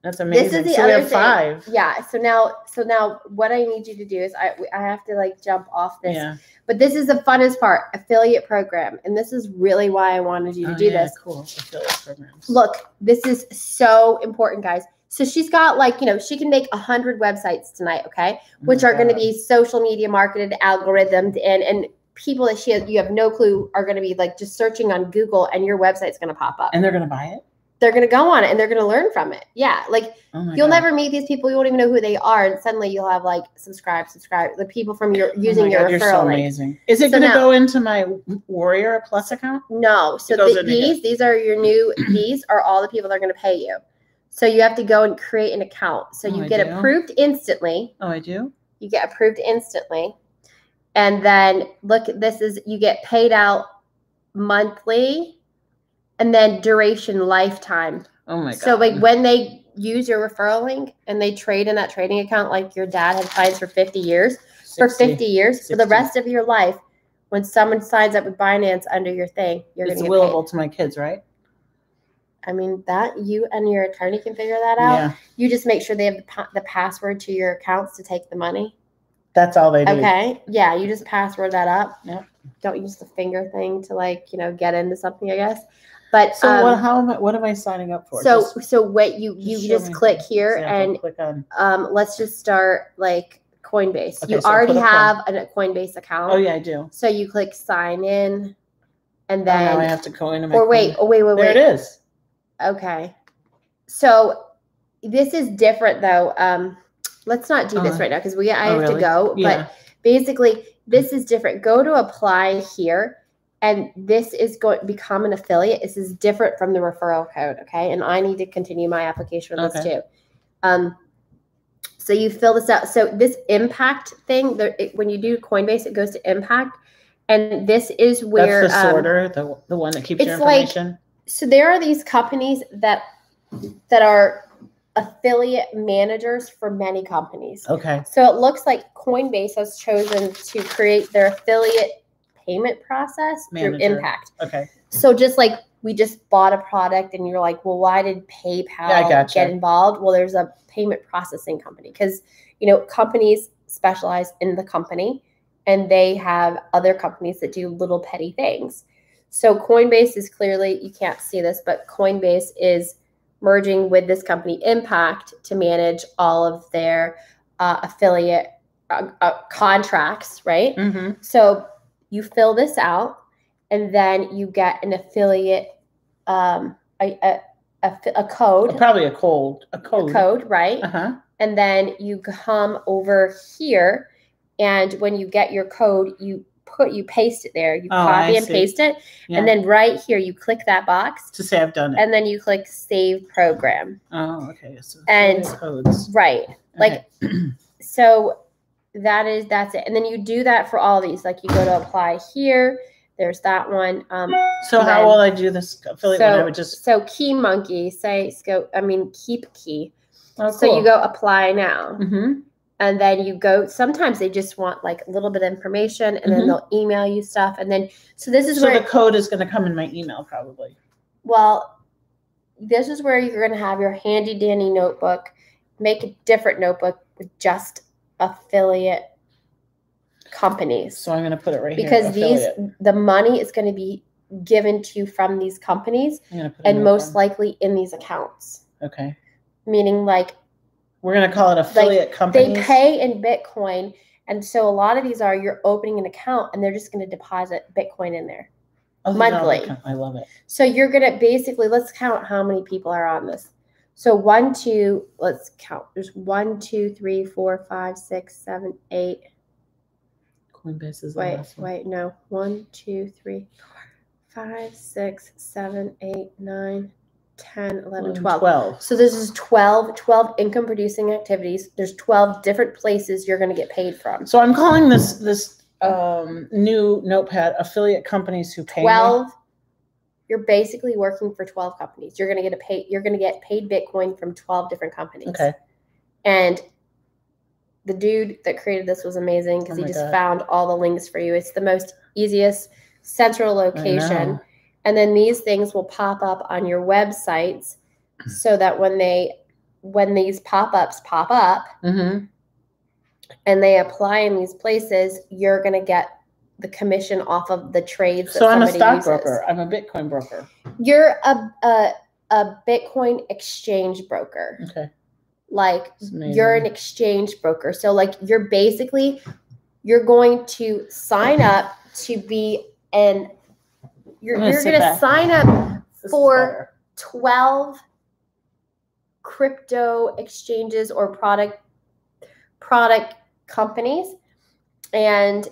That's This amazing. is the so we other have thing. five. yeah. So now, so now what I need you to do is I, I have to like jump off this Yeah. But this is the funnest part affiliate program. And this is really why I wanted you to Oh, do yeah, this. Cool. Affiliate programs. Look, this is so important, guys. So she's got like, you know, she can make a hundred websites tonight, okay? Oh Which my are going to be social media marketed, algorithmed, and and people that she has, you have no clue are going to be like just searching on Google and your website's going to pop up. And they're gonna buy it. They're going to go on it and they're going to learn from it. Yeah, like Oh you'll God. never meet these people. You won't even know who they are, and suddenly you'll have like subscribe, subscribe. The people from your Oh using your God, you're so link. amazing. Is it So gonna go into my Warrior Plus account? No. So the, these these are your new [CLEARS THROAT] these are all the people that are going to pay you. So you have to go and create an account. So Oh, you I get approved instantly. Oh, I do. You get approved instantly. And then look this is you get paid out monthly and then duration lifetime. Oh my God. So like when they use your referral link and they trade in that trading account like your dad had clients for 50 years, for 50 years, for the rest of your life, when someone signs up with Binance under your thing, you're It's going to get paid. willable to my kids, right? I mean, that you and your attorney can figure that out. Yeah. You just make sure they have the, pa- the password to your accounts to take the money. That's all they do. Okay. Yeah, you just password that up. Yep. Don't use the finger thing to like, you know, get into something, I guess. But So um, what? How am I? What am I signing up for? so Just- so what you you just click here and click on. um let's just start like Coinbase. Okay, you so already have a Coinbase account. Oh yeah, I do. So you click sign in and Oh, now I then have to go into my. or wait, oh wait, wait, wait. there it is. Okay. So this is different though. Um let's not do this Uh, right now because we I oh, have to go. Yeah. But basically this is different. Go to apply here and this is going to become an affiliate. This is different from the referral code, okay? And I need to continue my application with this too. Um, so you fill this out. So this impact thing, the, it, when you do Coinbase, it goes to impact, and this is where That's the um, sorter, the the one that keeps your it's like- information. so there are these companies that that are affiliate managers for many companies. okay. So it looks like Coinbase has chosen to create their affiliate payment process through Impact. Okay. So just like we just bought a product and you're like, well, why did PayPal Yeah, gotcha. get involved? Well, there's a payment processing company because you know companies specialize in the company and they have other companies that do little petty things. So Coinbase is clearly you can't see this, but Coinbase is merging with this company Impact to manage all of their uh, affiliate uh, uh, contracts, right? Mm-hmm. So you fill this out, and then you get an affiliate, um, a, a, a, a code, Probably a cold, a a code. code, right? Uh huh. And then you come over here, and when you get your code, you put you paste it there. You Oh, I copy and see. paste it, Yeah. and then right here you click that box, to say I've done it. and then you click Save Program. oh, okay. So And- codes. Right. Like [CLEARS THROAT] so that is that's it and then you do that for all these like you go to apply here there's that one um so how then- will I do this affiliate one? I so would just so key monkey say go i mean KeepKey oh, so you go apply now Mm-hmm. and then you go sometimes they just want like a little bit of information and then Mhm. they'll email you stuff and then so this is So where the code is going to come in my email probably. well this is where you're going to have your handy dandy notebook make a different notebook with just affiliate companies So I'm going to put it right because here. Because these the money is going to be given to you from these companies I'm gonna put a and most down. likely in these accounts Okay. meaning like We're going to call it affiliate companies. they pay in bitcoin and so a lot of these are you're opening an account and they're just going to deposit bitcoin in there Oh, monthly. I love it. so you're going to basically let's count how many people are on this so one two let's count there's one two three four five six seven eight Coinbase is the Wait, last one. wait, no. One, two, three, four, five, six, seven, eight, nine, 10, 11, 12. 12. So this is 12, 12 income producing activities. There's 12 different places you're going to get paid from. So I'm calling this this um, new notepad affiliate companies who pay me. 12 you're basically working for 12 companies. You're going to get a pay you're going to get paid Bitcoin from 12 different companies. Okay. And the dude that created this was amazing because Oh he just God. found all the links for you. It's the most easiest central location. and then these things will pop up on your websites so that when they when these pop-ups pop up Mhm. and they apply in these places you're going to get the commission off of the trades that So I'm a stockbroker. I'm a Bitcoin broker. you're a, a a bitcoin exchange broker. Okay. like you're an exchange broker. So like you're basically you're going to sign up to be an you're, I'm gonna you're going to sign up for- 12 crypto exchanges or product product companies. And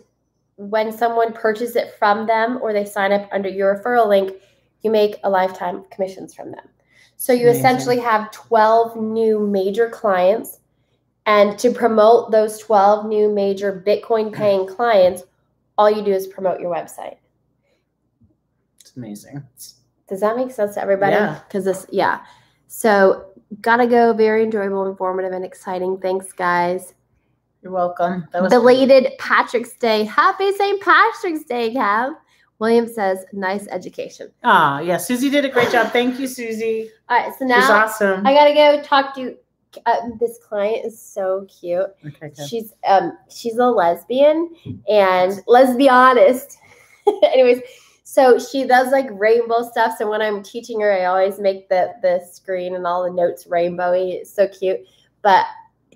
when someone purchases it from them or they sign up under your referral link you make a lifetime commissions from them so you Amazing. essentially have 12 new major clients and to promote those 12 new major bitcoin [CLEARS THROAT] paying clients all you do is promote your website It's amazing. Does that make sense to everybody? Yeah. Because this, yeah. So, gotta go. Very enjoyable, informative, and exciting. Thanks, guys. You're welcome. That was Belated Patrick's Day. Happy St. Patrick's Day, Cav. William says, nice education. Ah, yeah. Susie did a great job. Thank you, Susie. All right. So now She's awesome. I gotta go talk to. Uh, this client is so cute. okay, good. She's um she's a lesbian and let's be honest. [LAUGHS] Anyways, so she does like rainbow stuff. So when I'm teaching her, I always make the the screen and all the notes rainbowy. It's so cute. But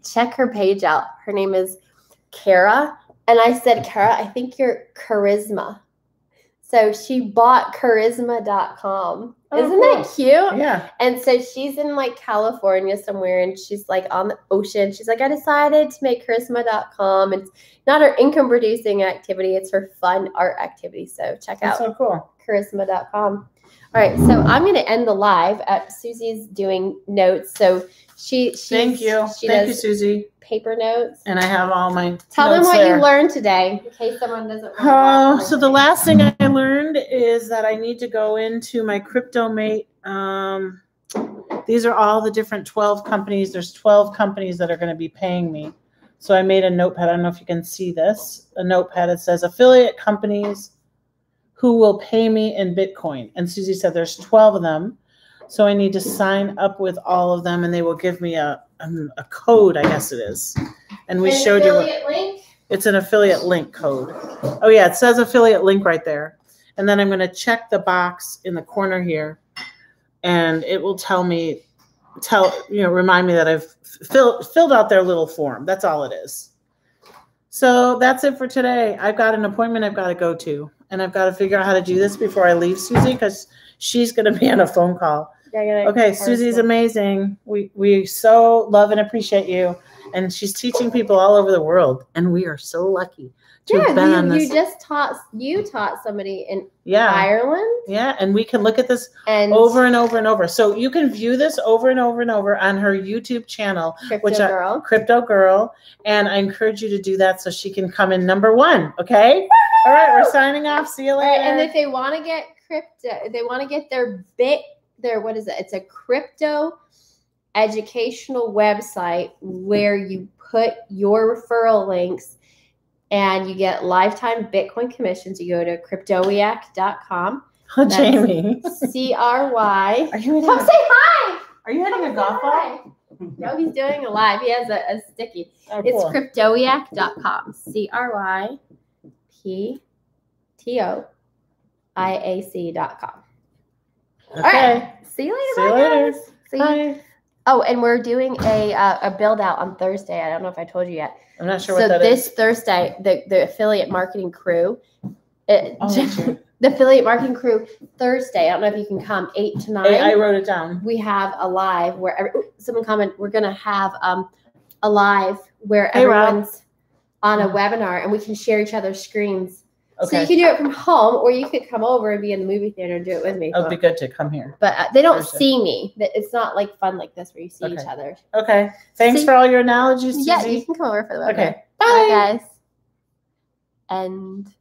check her page out. Her name is Kara. And I said, Kara, I think you're charisma. So she bought charisma.com. Oh, Isn't cool. that cute? Yeah. And so she's in like California somewhere and she's like on the ocean. She's like, I decided to make charisma.com. It's not her income producing activity, it's her fun art activity. So check That's out so cool. charisma.com. All right, so I'm going to end the live. Uh, Susie's doing notes. So she, she Thank you. She Thank you, Susie. paper notes. And I have all my Tell them what there. you learned today in case someone doesn't. Oh, watch so the last thing I learned is that I need to go into my CryptoMate. Um, these are all the different 12 companies. There's 12 companies that are going to be paying me. So I made a notepad. I don't know if you can see this. A notepad. It says affiliate companies who will pay me in Bitcoin. And Susie said there's 12 of them. So I need to sign up with all of them and they will give me a, um, a code, I guess it is. And we An showed you. affiliate link. it's an affiliate link code. Oh yeah, it says affiliate link right there. And then I'm going to check the box in the corner here and it will tell me tell you know remind me that I've filled filled out their little form. That's all it is. So that's it for today. I've got an appointment I've got to go to and I've got to figure out how to do this before I leave Susie cuz she's going to be on a phone call. Yeah, Okay, Susie's amazing. We we so love and appreciate you, and she's teaching people all over the world, and we are so lucky to have been on Yeah, you, this. you just taught you taught somebody in yeah, Ireland yeah, and we can look at this and over and over and over. So you can view this over and over and over on her YouTube channel, Crypto which I- Girl. Crypto Girl, and I encourage you to do that so she can come in number one. Okay. All right, we're signing off. See you later. right, and if they want to get crypto, if they want to get their bit, their what is it? It's a crypto educational website where you put your referral links and you get lifetime Bitcoin commissions. You go to cryptoiac.com. oh, Jamie, C R Y. are you hitting Come a, say hi. are you hitting a golf ball? Hi. No, he's doing a live. He has a, a sticky. Oh, It's cool. cryptoiac.com. C R Y P T O I A C.com. Okay. All right. See you later. See you later. guys. See you. Bye. Oh, and we're doing a uh, a build out on Thursday. I don't know if I told you yet. I'm not sure so what that is. this Thursday, the the affiliate marketing crew, it, Oh, [LAUGHS] the affiliate marketing crew Thursday. I don't know if you can come eight to nine. I, I wrote it down. we have a live where every, someone comment. We're gonna have um a live where Hey, Rob. everyone's on a webinar and we can share each other's screens. So you can do it from home, or you could come over and be in the movie theater and do it with me. It would be good to come here. but uh, they don't Thursday. see me. It's not like fun like this where you see each other. Okay. Thanks for all your analogies, Susie. Yeah, you can come over for the webinar. Okay. Bye, guys. And